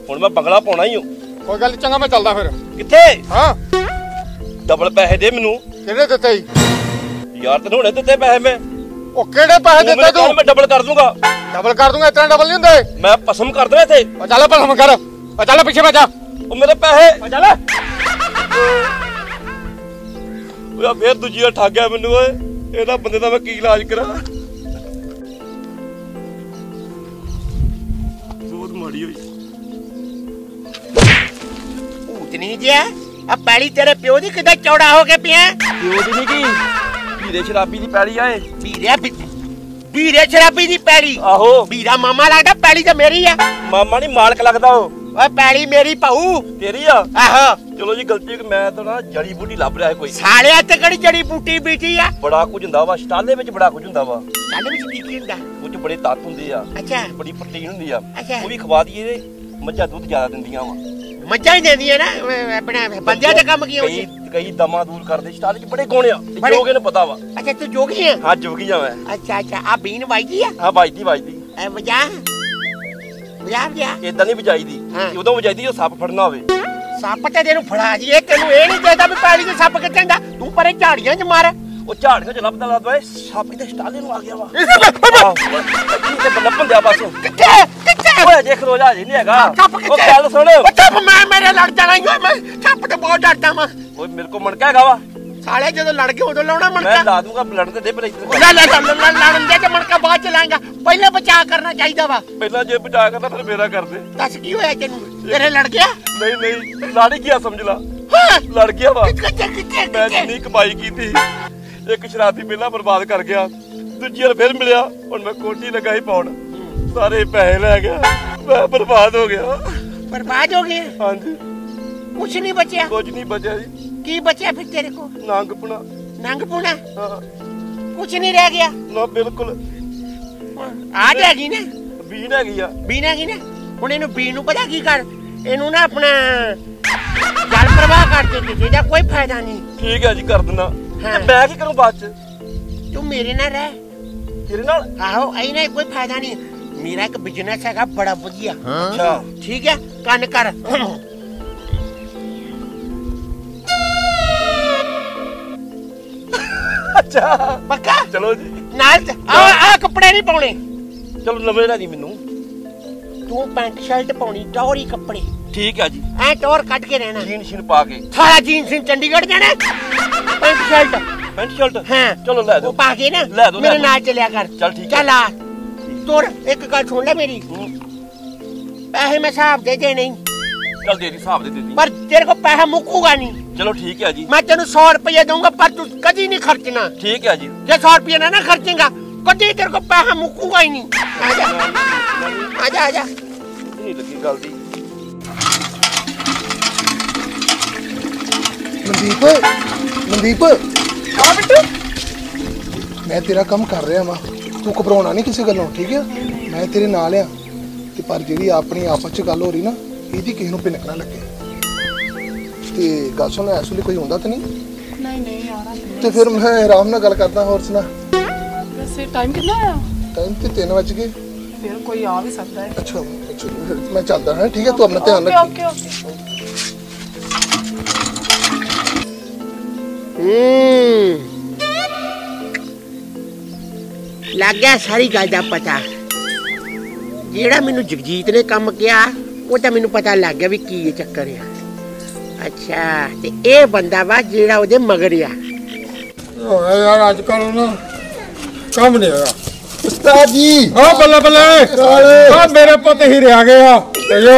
ਹੁਣ ਮੈਂ ਬੰਗਲਾ ਪਾਉਣਾ ਹੀ ਹਾਂ ਕੋਈ ਗੱਲ ਨੀ, ਚੰਗਾ ਮੈਂ ਚੱਲਦਾ ਫਿਰ। ਕਿੱਥੇ? ਹਾਂ। ਡਬਲ ਪੈਸੇ ਦੇ ਮੈਨੂੰ। ਕਿਹੜੇ ਦਿੱਤੇ ਈ? ਯਾਰ ਤੈਨੂੰ ਹੁਣੇ ਦਿੱਤੇ ਪੈਸੇ ਮੈਂ। ਉਹ ਕਿਹੜੇ ਪੈਸੇ ਤੂੰ ਦਿੱਤੇ ਮੈਨੂੰ ਤੂੰ? ਮੈਂ ਡਬਲ ਕਰ ਦੂੰਗਾ। ਡਬਲ ਕਰ ਦੂੰਗਾ ਇਤਨਾ ਡਬਲ ਨਹੀਂ ਹੁੰਦੇ। ਮੈਂ ਪਸਮ ਕਰ ਦਵਾਂ ਇੱਥੇ। ਉਹ ਚੱਲ ਹਮ ਕਰ। ਉਹ ਚੱਲ ਪਿੱਛੇ ਬਚਾ ਉਹ ਮੇਰੇ ਪੈਸੇ। ਚੱਲ। ਉਹ ਫੇਰ ਦੂਜੀ ਵਾਰ ਠੱਗ ਗਿਆ ਮੈਨੂੰ ਓਏ। ਇਹਦਾ ਬੰਦੇ ਦਾ ਮੈਂ ਕੀ ਇਲਾਜ ਕਰਾਂ? ਮਾੜੀ ਹੋਈ ਭੂਤਨੀ ਜਿਆ ਆ ਪੈਲੀ ਤੇਰੇ ਪਿਓ ਦੀ ਕਿੱਦਾਂ ਚੌੜਾ ਹੋ ਕੇ ਪਿਆ ਪਿਓ ਦੀ ਨਹੀਂ ਕੀ ਵੀਰੇ ਸ਼ਰਾਬੀ ਦੀ ਪੈੜੀ ਆਏ ਵੀਰੇ ਵੀਰੇ ਸ਼ਰਾਬੀ ਦੀ ਪੈਲੀ ਆਹੋ ਵੀਰਾ ਮਾਮਾ ਲੱਗਦਾ ਪੈਲੀ ਤਾਂ ਮੇਰੀ ਆ ਮਾਮਾ ਨਹੀਂ ਮਾਲਕ ਲੱਗਦਾ ਉਹ ਓਏ ਪੈਲੀ ਮੇਰੀ ਭਾਊ ਤੇਰੀ ਆ ਆਹੋ ਚਲੋ ਜੀ ਗਲਤੀ ਕਿ ਮੈਂ ਤਾਂ ਨਾ ਜੜੀ ਬੂਟੀ ਲੱਭ ਰਿਹਾ ਕੋਈ ਸਾਲਿਆ ਤੇ ਕਿਹੜੀ ਜੜੀ ਬੂਟੀ ਬੀਟੀ ਆ ਬੜਾ ਕੁਝ ਹੁੰਦਾ ਵਾ ਸਟਾਲੇ ਵਿੱਚ ਬੜਾ ਕੁਝ ਹੁੰਦਾ ਵਾ ਸਾਡੇ ਵਿੱਚ ਕੀ ਕੀ ਹੁੰਦਾ ਉਹ ਚ ਬੜੇ ਤੱਤ ਹੁੰਦੇ ਆ ਅੱਛਾ। ਬੜੀ ਪ੍ਰੋਟੀਨ ਹੁੰਦੀ ਆ ਅੱਛਾ। ਉਹ ਵੀ ਖਵਾ ਦਈਏ ਤੇ ਮੱਝਾਂ ਦੁੱਧ ਜ਼ਿਆਦਾ ਦਿੰਦੀਆਂ ਵਾ। ਮੱਝਾਂ ਹੀ ਦਿੰਦੀਆਂ ਨਾ ਆਪਣਾ ਬੰਦਿਆਂ ਦਾ ਕੰਮ ਕੀ ਹੋ ਕਈ ਕਈ ਦਮਾ ਦੂਰ ਕਰਦੇ ਸਟਾਲੇ ਚ ਬੜੇ ਗੁਣ ਆ ਤੇ ਬੜੇ- ਜੋਗੇ ਨੂੰ ਪਤਾ ਵਾ। ਅੱਛਾ ਤੂੰ ਜੋਗੀ ਆ? ਹਾਂ ਜੋਗੀਆਂ ਮੈਂ। ਅੱਛਾ ਅੱਛਾ ਆ ਬੀਨ ਵਾਈਦੀ ਆ? ਹਾਂ ਵੱਜਦੀ ਵੱਜਦੀ। ਐ ਵਜਾ। ਵਜਾ ਵਜਾ। ਇਦਾਂ ਨਹੀਂ ਵਜਾਈਦੀ। ਹਾਂ। ਉਦੋਂ ਵਜਾਈਦੀ ਜੋ ਸੱਪ ਫੜਨਾ ਹੋਵੇ। ਸੱਪ ਤੇ ਤੈਨੂੰ ਫੜਾ ਜੀਏ ਤੈਨੂੰ ਇਹ ਨਹੀਂ ਚਾਹੀਦਾ ਵੀ ਪੈਲੀ ਦੇ ਸੱਪ ਕਿੱਥੇ ਹੁੰਦਾ ਤੂੰ ਪਰੇ ਝਾੜੀਆਂ 'ਚ ਮਾਰ। ਉਹ ਝਾੜੀਆਂ ਚ ਲੱਭਦਾ ਲੱਭਦਾ ਏ ਸੱਪ ਇਹਦੇ ਸਟਾਲੇ ਨੂੰ ਆ ਗਿਆ ਵਾ। ਆਹੋ, ਤੇ ਲੱਭਣ ਦਿਆ ਬਸ। ਕਿੱਥੇ? ਕਿੱਥੇ? ਓਏ ਜੇ ਖਰੋ ਜਾ ਜੀ ਨਹੀਂ ਹੈਗਾ। ਉਹ ਗੱਲ ਸੁਣ। ਸੱਪ ਮੈਂ ਮੇਰੇ ਲੜ ਜਾਣਾ ਈ ਓਏ ਮੈਂ ਸੱਪ ਤੇ ਬਹੁਤ ਡਰਦਾ ਮੈਂ ਓਏ ਮੇਰੇ ਕੋ ਮਣਕਾ ਹੈਗਾ ਵਾ। ਸਾਲੇ ਜਦੋਂ ਲੜ ਕੇ ਉਦੋਂ ਲਾਉਣਾ ਮੈਂ ਮਣਕਾ ਲਾ ਦੂੰਗਾ ਬਲੱਡ ਤੇ ਦੇ ਪਹਿਲਾਂ ਇੱਧਰ। ਲੈ ਲੈ ਲੈ ਲੈ- ਲੈ- ਲੜਨ ਦੇ ਤੇ ਮਣਕਾ ਬਾਅਦ ਚ ਲਾਏਗਾ। ਪਹਿਲੇ ਬਚਾ ਕਰਨਾ ਚਾਹੀਦਾ ਵਾ। ਪਹਿਲਾਂ ਜੇ ਬਚਾ ਕਰਦਾ ਫਿਰ ਮੇਰਾ ਕਰ ਦੇ। ਦੱਸ ਕੀ ਹੋਇਆ ਤੈਨੂੰ? ਤੇਰੇ ਲੜ ਗਿਆ? ਨਹੀਂ ਨਹੀਂ ਲੜ ਗਿਆ ਸਮਝ ਲਾ। ਹਾਂ। ਲੜ ਗਿਆ ਵਾ। ਕਿੱਥੇ ਕਿੱਥੇ ਮੈਂ ਕਿੱਥੇ ਜਿੰਨੀ ਕਮਾਈ ਕੀਤੀ ਇੱਕ ਸ਼ਰਾਬੀ ਪਹਿਲਾਂ ਬਰਬਾਦ ਕਰ ਗਿਆ ਦੂਜੀ ਵਾਰ ਫਿਰ ਮਿਲਿਆ ਹੁਣ ਮੈਂ ਕੋਠੀ ਲਗਾ ਹੀ ਪਾਉਣ। ਸਾਰੇ ਪੈਸੇ ਲੈ ਗਿਆ ਮੈਂ ਬਰਬਾਦ ਹੋ ਗਿਆ। ਬਰਬਾਦ ਹੋ ਗਏ ਹਾਂਜੀ। ਕੁਛ ਨਹੀਂ ਬਚਿਆ। ਕੁਝ ਨਹੀਂ ਬਚਿਆ ਜੀ। ਕੀ ਬਚਿਆ ਫਿਰ ਤੇਰੇ ਕੋ ਨੰਗ ਪੁਣਾ। ਨੰਗ ਪੁਣਾ? ਹਾਂ। ਕੁਛ ਨਹੀਂ ਰਹਿ ਗਿਆ। ਨਾ ਬਿਲਕੁਲ। ਆ ਜਾਏਗੀ ਨਾ। ਬੀਨ ਹੈਗੀ ਆ। ਬੀਨਾ ਕੀ ਨਾ। ਹੁਣ ਇਹਨੂੰ ਬੀ ਨੂੰ ਪਤਾ ਕੀ ਕਰ? ਇਹਨੂੰ ਨਾ ਆਪਣਾ ਜਲ ਪ੍ਰਵਾਹ ਕਰ ਦੇ ਜਿਹਦਾ ਕੋਈ ਫਾਇਦਾ ਨਹੀਂ। ਠੀਕ ਹੈ ਜੀ ਕਰ ਦਿੰਦਾ। ਤੇ ਮੈਂ ਕੀ ਕਰੂੰ ਬਾਅਦ ਚ? ਤੂੰ ਮੇਰੇ ਨਾਲ ਰਹਿ। ਤੇਰੇ ਨਾਲ? ਆਹੋ ਐਨੇ ਕੋਈ ਫਾਇਦਾ ਨਹੀਂ। ਮੇਰਾ ਇੱਕ ਬਿਜ਼ਨਸ ਹੈਗਾ ਬੜਾ ਵਧੀਆ। ਅੱਛਾ। ਠੀਕ ਹੈ ਕੰਨ ਕਰ। ਅੱਛਾ। ਪੱਕਾ? ਚਲੋ ਜੀ। ਨਾਲ ਆ ਆ ਕੱਪੜੇ ਨਹੀਂ ਪਾਉਣੇ। ਚਲੋ ਨਵੇਂ ਲੈ ਦੀ ਮੈਨੂੰ। ਤੂੰ ਪੈਂਟ ਸ਼ਰਟ ਪਾਉਣੀ ਟੌਰੀ ਕੱਪੜੇ। ਠੀਕ ਹੈ ਜੀ। ਐ ਟੌਰ ਕੱਢ ਕੇ ਰਹਿਣਾ। ਜੀਨ ਸ਼ੀਨ ਪਾ ਕੇ। ਸਾਰਾ ਜੀਨਸ ਨੂੰ ਚੰਡੀਗੜ੍ਹ ਜਾਣਾ ਪੈਂਟ ਸ਼ਰਟ ਪੈਂਟ ਸ਼ਰਟ ਹਾਂ। ਚਲੋ ਲੈ ਉਹ ਪਾ ਕੇ ਨਾ ਲੈ ਮੇਰੇ। ਨਾਲ ਚੱਲਿਆ ਕਰ। ਚੱਲ ਠੀਕ ਹੈ। ਚੱਲ ਆ। ਤੁਰ ਇੱਕ ਗੱਲ ਸੁਣ ਲੈ ਮੇਰੀ। ਪੈਸੇ ਮੈਂ ਹਿਸਾਬ ਦੇ ਦੇ ਨਹੀਂ ਚੱਲ ਦੇ ਦੀ ਹਿਸਾਬ ਦੇ ਦੇ ਦੀ। ਪਰ ਤੇਰੇ ਕੋ ਪੈਸਾ ਮੁੱਕੂਗਾ ਨਹੀਂ। ਚਲੋ ਠੀਕ ਹੈ ਜੀ। ਮੈਂ ਤੈਨੂੰ 100 ਰੁਪਏ ਦਊਂਗਾ ਪਰ ਤੂੰ ਕਦੀ ਨਹੀਂ ਖਰਚਣਾ। ਠੀਕ ਹੈ ਜੀ। ਜੇ 100 ਰੁਪਏ ਨਾ ਨਾ ਖਰਚੇਗਾ ਕਦੀ ਤੇਰੇ ਕੋ ਪੈਸਾ ਮੁੱਕੂਗਾ ਹੀ ਨਹੀਂ। ਆ ਜਾ। ਆ ਜਾ ਆ ਜਾ। ਨਹੀਂ ਲੱਗੀ ਗੱਲ ਦੀ। ਮਨਦੀਪ। ਮਨਦੀਪ। ਆ ਬਿੱਟੂ? ਮੈਂ ਤੇਰਾ ਕੰਮ ਕਰ ਰਿਹਾ ਵਾਂ। ਤੂੰ ਘਬਰਾਉਣਾ ਨਹੀਂ ਕਿਸੇ ਗੱਲੋਂ ਠੀਕ ਹੈ ਮੈਂ ਤੇਰੇ ਨਾਲ ਆ। ਤੇ ਪਰ ਜਿਹੜੀ ਆਪਣੀ ਆਪਸ ਚ ਗੱਲ ਹੋ ਰਹੀ ਨਾ ਇਹਦੀ ਕਿਸੇ ਨੂੰ ਭਿਨਕ ਨਾ ਲੱਗੇ। ਤੇ ਗੱਲ ਸੁਣ ਐਸ ਕੋਈ ਹੁੰਦਾ ਤਾਂ ਨਹੀਂ? ਨਹੀਂ ਨਹੀਂ ਆਣਾ ਤੇ ਫਿਰ ਮੈਂ ਆਰਾਮ ਨਾਲ ਗੱਲ ਕਰਦਾ ਹੋਰ ਸੁਣਾ। ਵੈਸੇ ਟਾਈਮ ਕਿੰਨਾ ਆ ਟਾਈਮ ਤੇ 3 ਵਜ ਗਏ। ਫਿਰ ਕੋਈ ਆ ਵੀ ਸਕਦਾ ਹੈ। ਅੱਛਾ ਮੈਂ ਚੱਲਦਾ ਹਾਂ ਠੀਕ ਹੈ ਤੂੰ ਆਪਣਾ ਧਿਆਨ ਰੱਖ। Okay okay. ਹੂੰ। ਲੱਗ ਗਿਆ ਸਾਰੀ ਗੱਲ ਦਾ ਪਤਾ। ਜਿਹੜਾ ਮੈਨੂੰ ਜਗਜੀਤ ਨੇ ਕੰਮ ਕਿਹਾ, ਉਹ ਤਾਂ ਮੈਨੂੰ ਪਤਾ ਲੱਗ ਗਿਆ ਵੀ ਕੀ ਇਹ ਚੱਕਰ ਆ। ਅੱਛਾ, ਤੇ ਇਹ ਬੰਦਾ ਵਾ ਜਿਹੜਾ ਉਹਦੇ ਮਗਰ ਆ। ਓਏ ਯਾਰ, ਅੱਜ ਕੱਲ ਨਾ ਕੰਮ ਨਹੀਂ ਹੈਗਾ। ਉਸਤਾਦ ਜੀ। ਆ ਬੱਲੇ ਬੱਲੇ। ਆ ਮੇਰੇ ਪੁੱਤ ਹੀ ਰਹਿ ਗਏ ਆ ਜੋ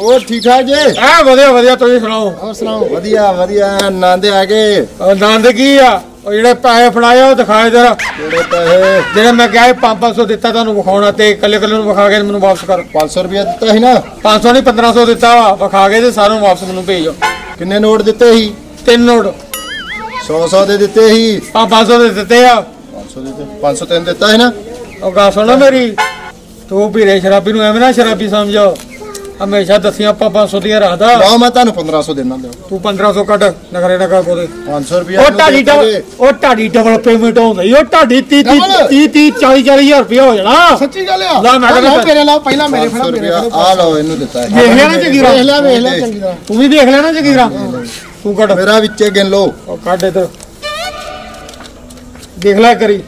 ਹੋਰ ਠੀਕ ਠਾਕ ਜੀ? ਆ ਵਧੀਆ ਵਧੀਆ ਤੁਸੀਂ ਸੁਣਾਓ? ਹੋਰ ਸੁਣਾਓ? ਵਧੀਆ ਵਧੀਆ। ਆਨੰਦ ਆ ਗਏ ਆਨੰਦ ਕੀ ਆ? ਉਹ ਜਿਹੜੇ ਪੈਸੇ ਫੜਾਏ ਉਹ ਦਿਖਾਏ ਜਰਾ। ਕਿਹੜੇ ਪੈਸੇ ਜਿਹੜੇ ਮੈਂ ਕਿਹਾ 500 ਦਿੱਤਾ ਤੁਹਾਨੂੰ ਵਿਖਾਉਣਾ ਤੇ ਇਕੱਲੇ ਇਕੱਲੇ ਨੂੰ ਵਿਖਾ ਕੇ ਮੈਨੂੰ ਵਾਪਸ ਕਰ। 500 ਰੁਪਏ ਦਿੱਤਾ ਸੀ ਨਾ? 500 ਨਹੀਂ 1500 ਦਿੱਤਾ ਵਾ। ਵਿਖਾ ਕੇ ਤੇ ਸਾਰਿਆਂ ਨੂੰ ਵਾਪਸ ਮੈਨੂੰ ਭੇਜੋ। ਕਿੰਨੇ ਨੋਟ ਦਿੱਤੇ ਸੀ? ਤਿੰਨ ਨੋਟ। 100 100 ਦੇ ਦਿੱਤੇ ਸੀ। ਆ 500 ਦੇ ਦਿੱਤੇ ਆ। 500 ਦਿੱਤੇ। 500 ਤੈਨੂੰ ਦਿੱਤਾ ਸੀ ਨਾ? ਉਹ ਗੱਲ ਸੁਣ ਮੇਰੀ। ਤੂੰ ਵੀਰੇ ਸ਼ਰਾਬੀ ਨੂੰ ਐਵੇਂ ਨਾ ਸ਼ਰਾਬੀ ਸਮਝੋ। ਹਮੇਸ਼ਾ ਦਸੀਆਂ ਆਪਾਂ 500 ਦੀਆਂ ਰੱਖਦਾ ਲਓ ਮੈਂ ਤੁਹਾਨੂੰ 1500 ਦੇਣਾ ਲਿਓ। ਤੂੰ 1500 ਕੱਢ ਨਖਰੇ ਨਾ ਕਰ ਬੋਲੇ 500 ਰੁਪਏ ਉਹ ਢਾਡੀ ਡਬਲ ਉਹ ਢਾਡੀ ਡਬਲ ਪੇਮੈਂਟ ਹੁੰਦੀ ਉਹ ਢਾਡੀ 30 Double? 30 30 40 40000 ਰੁਪਏ ਹੋ ਜਾਣਾ। ਸੱਚੀ ਗੱਲ ਆ? ਲਾ ਮੈਂ ਕਹਿੰਦਾ ਮੇਰੇ ਲਾਓ ਪਹਿਲਾਂ ਮੇਰੇ ਫੜਾ 500 ਮੇਰੇ ਆ ਲਓ ਇਹਨੂੰ ਦਿੱਤਾ ਹੈ। ਵੇਖ ਲਿਆ ਨਾ ਚੰਗੀ ਵੇਖ ਲਿਆ ਚੰਗੀ ਤਰ੍ਹਾਂ। ਤੂੰ ਵੀ ਦੇਖ ਚੰਗੀ ਤਰ੍ਹਾਂ। ਤੂੰ ਕੱਢ। ਮੇਰਾ ਵਿੱਚੇ ਗਿਣ ਲਓ। ਉਹ ਕੱਢ ਇੱਧਰ। ਦੇਖ ਲੈ ਕਰੀ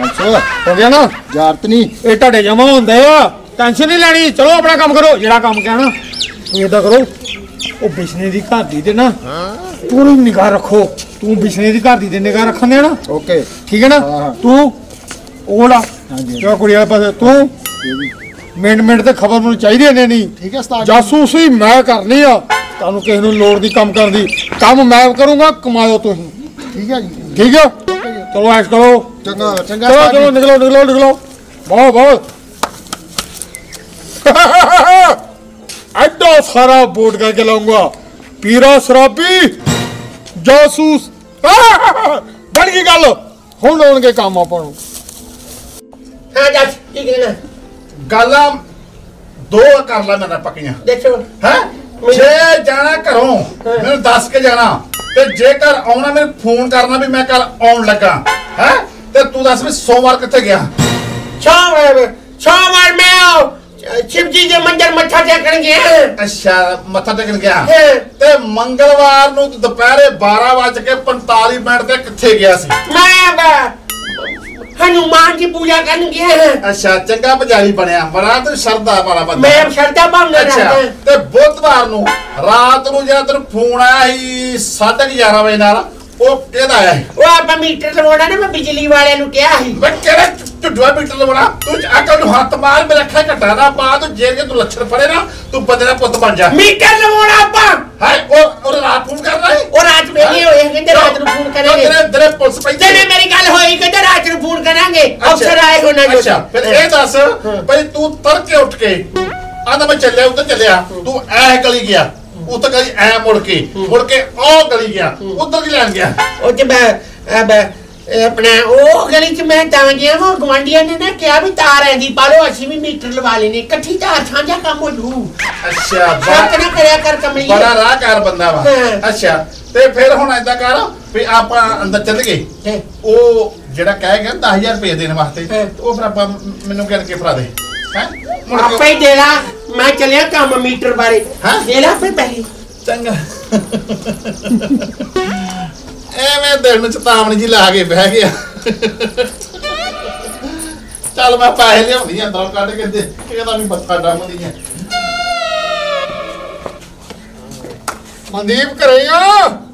500 ਹੋ ਗਿਆ ਨਾ? ਜਾਰਤ ਨਹੀਂ। ਇਹ ਤੁਹਾਡੇ ਜਮਾ ਹੁੰਦੇ ਆ। ਟੈਨਸ਼ਨ ਨਹੀਂ ਲੈਣੀ। ਚਲੋ ਆਪਣਾ ਕੰਮ ਕਰੋ। ਜਿਹੜਾ ਕੰਮ ਕਹਿਣਾ। ਤੂੰ ਏਦਾਂ ਕਰੋ। ਉਹ ਬਿਸ਼ਨੇ ਦੀ ਘਰ ਦੀ ਤੇ ਨਾ। ਪੂਰੀ ਨਿਗਾਹ ਰੱਖੋ। ਤੂੰ ਬਿਸ਼ਨੇ ਦੀ ਘਰ ਦੀ ਤੇ ਨਿਗਾਹ ਰੱਖਣ ਦੇ ਨਾ। ਓਕੇ। ਠੀਕ ਹੈ ਨਾ? ਹਾਂ, ਹਾਂ। ਤੂੰ ਉਹ ਲਾ। ਹਾਂਜੀ। ਜੋ ਕੁੜੀ ਵਾਲੇ ਪਾਸੇ। ਤੂੰ ਮਿੰਟ ਮਿੰਟ ਤੇ ਖਬਰ ਚਾਹੀਦੀ ਨੇ ਨਹੀਂ। ਠੀਕ ਹੈ ਉਸਤਾਦ ਜੀ। ਜਾਸੂਸੀ ਮੈਂ ਕਰਨੀ ਆ। ਤੁਹਾਨੂੰ ਕਿਸੇ ਨੂੰ ਲੋੜ ਦੀ ਕੰਮ ਕਰਨ ਦੀ। ਕੰਮ ਮੈਂ ਕਰੂੰਗਾ ਕਮਾਇਓ ਤੁਸੀਂ। ਠੀਕ ਹੈ ਜੀ। ਠੀਕ ਹੈ? ਚਲੋ ਐਸ ਕਰੋ। ਚੰਗਾ ਚੰਗਾ ਚਲੋ ਚਲੋ ਨਿਕਲੋ ਨਿਕਲੋ ਨਿਕਲੋ। ਬਹੁਤ ਬਹੁਤ। <laughs> ਐਡਾ ਸਾਰਾ ਬੋਰਡ ਕਰਕੇ ਲਾਉਂਗਾ। ਪੀਰਾ ਸ਼ਰਾਬੀ ਜਾਸੂਸ। <laughs> ਬਣ ਗਈ ਗੱਲ। ਹੁਣ ਲਾਉਣਗੇ ਕੰਮ ਆਪਾਂ ਨੂੰ। ਹਾਂ ਜੱਜ ਕੀ ਕਹਿਣਾ? ਗੱਲਾਂ ਦੋ ਕਰ ਲੈ ਨਾਲ ਪੱਕੀਆਂ। ਦੇਖੋ। ਹੈ? ਜੇ ਜਾਣਾ ਘਰੋਂ। ਮੈਨੂੰ ਦੱਸ ਕੇ ਜਾਣਾ। ਤੇ ਜੇਕਰ ਆਉਣਾ ਮੈਨੂੰ ਫੋਨ ਕਰਨਾ ਵੀ ਮੈਂ ਕੱਲ ਆਉਣ ਲੱਗਾ ਹੈ? ਤੇ ਤੂੰ ਦੱਸ ਵੀ ਸੋਮਵਾਰ ਕਿੱਥੇ ਗਿਆ? ਸੋਮਵਾਰ ਸੋਮਵਾਰ ਮੈਂ ਸ਼ਿਵ ਜੀ ਦੇ ਮੰਦਰ ਮੱਥਾ ਟੇਕਣ ਗਿਆ। ਅੱਛਾ ਮੱਥਾ ਟੇਕਣ ਗਿਆ। ਤੇ ਮੰਗਲਵਾਰ ਨੂੰ ਦੁਪਹਿਰੇ 12 ਵਜੇ ਕੇ 45 ਮਿੰਟ ਤੇ ਕਿੱਥੇ ਗਿਆ ਸੀ? ਮੈਂ ਹਨੂਮਾਨ ਦੀ ਪੂਜਾ ਕਰਨ ਗਿਆ। ਹਾਂ ਅੱਛਾ ਚੰਗਾ ਪੁਜਾਰੀ ਬਣਿਆ। ਬੜਾ ਤੂੰ ਸ਼ਰਧਾ ਵਾਲਾ ਬੰਦਾ। ਮੈਂ ਸ਼ਰਦਾ ਬੰਦ ਅੱਛਾ ਰੱਖਦਾ ਤੇ ਬੁੱਧਵਾਰ ਨੂੰ ਰਾਤ ਨੂੰ ਜਿਹੜਾ ਤੈਨੂੰ ਫੋਨ ਆਇਆ ਸੀ 11:30 ਵਜੇ ਨਾਲ ਉਹ ਕਿਹਦਾ ਸੀ ਉਹ ਆਪਾਂ ਮੀਟਰ ਲਵਾਉਣਾ ਨਾ ਮੈਂ ਬਿਜਲੀ ਵਾਲਿਆਂ ਨੂੰ ਕਿਹਾ ਸੀ। ਮੈਂ ਕਿਹੜਾ ਝੁੱਡੂਆ ਮੀਟਰ ਲਵਣਾ ਤੂੰ ਅਕਲ ਨੂੰ ਹੱਥ ਮਾਰ ਮੇਰੇ ਅੱਖਾਂ ਘਟਾ ਨਾ ਪਾ ਤੂੰ ਜੇ ਤੂੰ ਲੱਛਣ ਫੜੇ ਨਾ ਤੂੰ ਬੰਦੇ ਦਾ ਪੁੱਤ ਬਣ ਜਾ। ਮੀਟਰ ਲਵਾਉਣਾ ਆਪਾਂ। ਹਾਏ ਉਹ ਉਹ ਰਾਤ ਫੋਨ ਕਰਨਾ ਹੈ? ਉਹ ਰਾਤ ਵੇਲੇ ਹੋਏ ਕਹਿੰਦੇ ਰਾਤ ਨੂੰ ਫੋਨ ਕਰਾਂਗੇ ਤੇਰੇ ਤੇਰੇ ਪੁਲਿਸ ਪੈਂਦੀ ਜਿਹਨੇ ਮੇਰੀ ਗੱਲ ਹੋਈ ਕਹਿੰਦੇ ਰਾਤ ਨੂੰ ਫੋਨ ਕਰਾਂਗੇ ਅਫਸਰ ਆਏ ਹੋਣਾ ਜੋ ਅੱਛਾ ਫਿਰ ਇਹ ਦੱਸ ਭਈ ਤੂੰ ਤੜਕੇ ਉੱਠ ਕੇ ਆਂਦਾ ਮੈਂ ਚੱਲਿਆ ਉੱਧਰ ਚੱਲਿਆ ਤੂੰ ਐ ਗਲੀ ਗਿਆ। ਉੱਧਰ ਗਲੀ ਐ ਮੁੜ ਕੇ ਮੁੜ ਕੇ ਉਹ ਗਲੀ ਗਿਆ ਉੱਧਰ ਕੀ ਲੈਣ ਗਿਆ। ਉਹ ਤੇ ਮੈਂ ਮੈਂ, ਆਪਣਾ ਉਹ ਗਲੀ ਚ ਮੈਂ ਤਾਂ ਗਿਆ ਉਹ ਗਵਾਂਡੀਆਂ ਨੇ ਨਾ ਕਿਹਾ ਵੀ ਤਾਰ ਐਂਦੀ ਪਾ ਲਓ ਅਸੀਂ ਵੀ ਮੀਟਰ ਲਵਾ ਲੈਨੇ ਇਕੱਠੀ ਤਾਰ ਸਾਂਝਾ ਕੰਮ ਹੋ ਜੂ। ਅੱਛਾ ਬੜਾ ਨਾ ਕਰਿਆ ਕਰ ਕਮਲੀ ਬੜਾ ਰਾਹਕਾਰ ਬੰਦਾ ਵਾ। ਅੱਛਾ ਤੇ ਫਿਰ ਹੁਣ ਏਦਾਂ ਕਰ ਵੀ ਆਪਾਂ ਅੰਦਰ ਚੱਲ ਗਏ। ਉਹ ਜਿਹੜਾ ਕਹਿ ਗਿਆ 10000 ਰੁਪਏ ਦੇਣ ਵਾਸਤੇ। ਉਹ ਫਿਰ ਆਪਾਂ ਮੈਨੂੰ ਕਹਿਣ ਕੇ ਫੜਾ ਦੇ। ਹੈ? ਆਪੇ ਹੀ ਦੇ ਲਾ ਮੈਂ ਚੱਲਿਆ ਕੰਮ ਮੀਟਰ ਬਾਰੇ। ਹਾਂ? ਦੇ ਲਾ ਫੇ ਪੈਸੇ ਚੰਗਾ। ਐਵੇਂ ਦਿਲ ਨੂੰ ਚੇਤਾਵਨੀ ਜੀ ਲਾ ਕੇ ਬਹਿ ਗਿਆ। ਚੱਲ ਮੈਂ ਪੈਸੇ ਲਿਆਉਂਦੀ ਆਂ ਅੰਦਰੋਂ ਕੱਢ ਕੇ ਦੇ। ਇਹਦਾ ਵੀ ਮੱਥਾ ਡੰਮਦੀ ਆ। ਮਨਦੀਪ ਘਰੇ ਆ?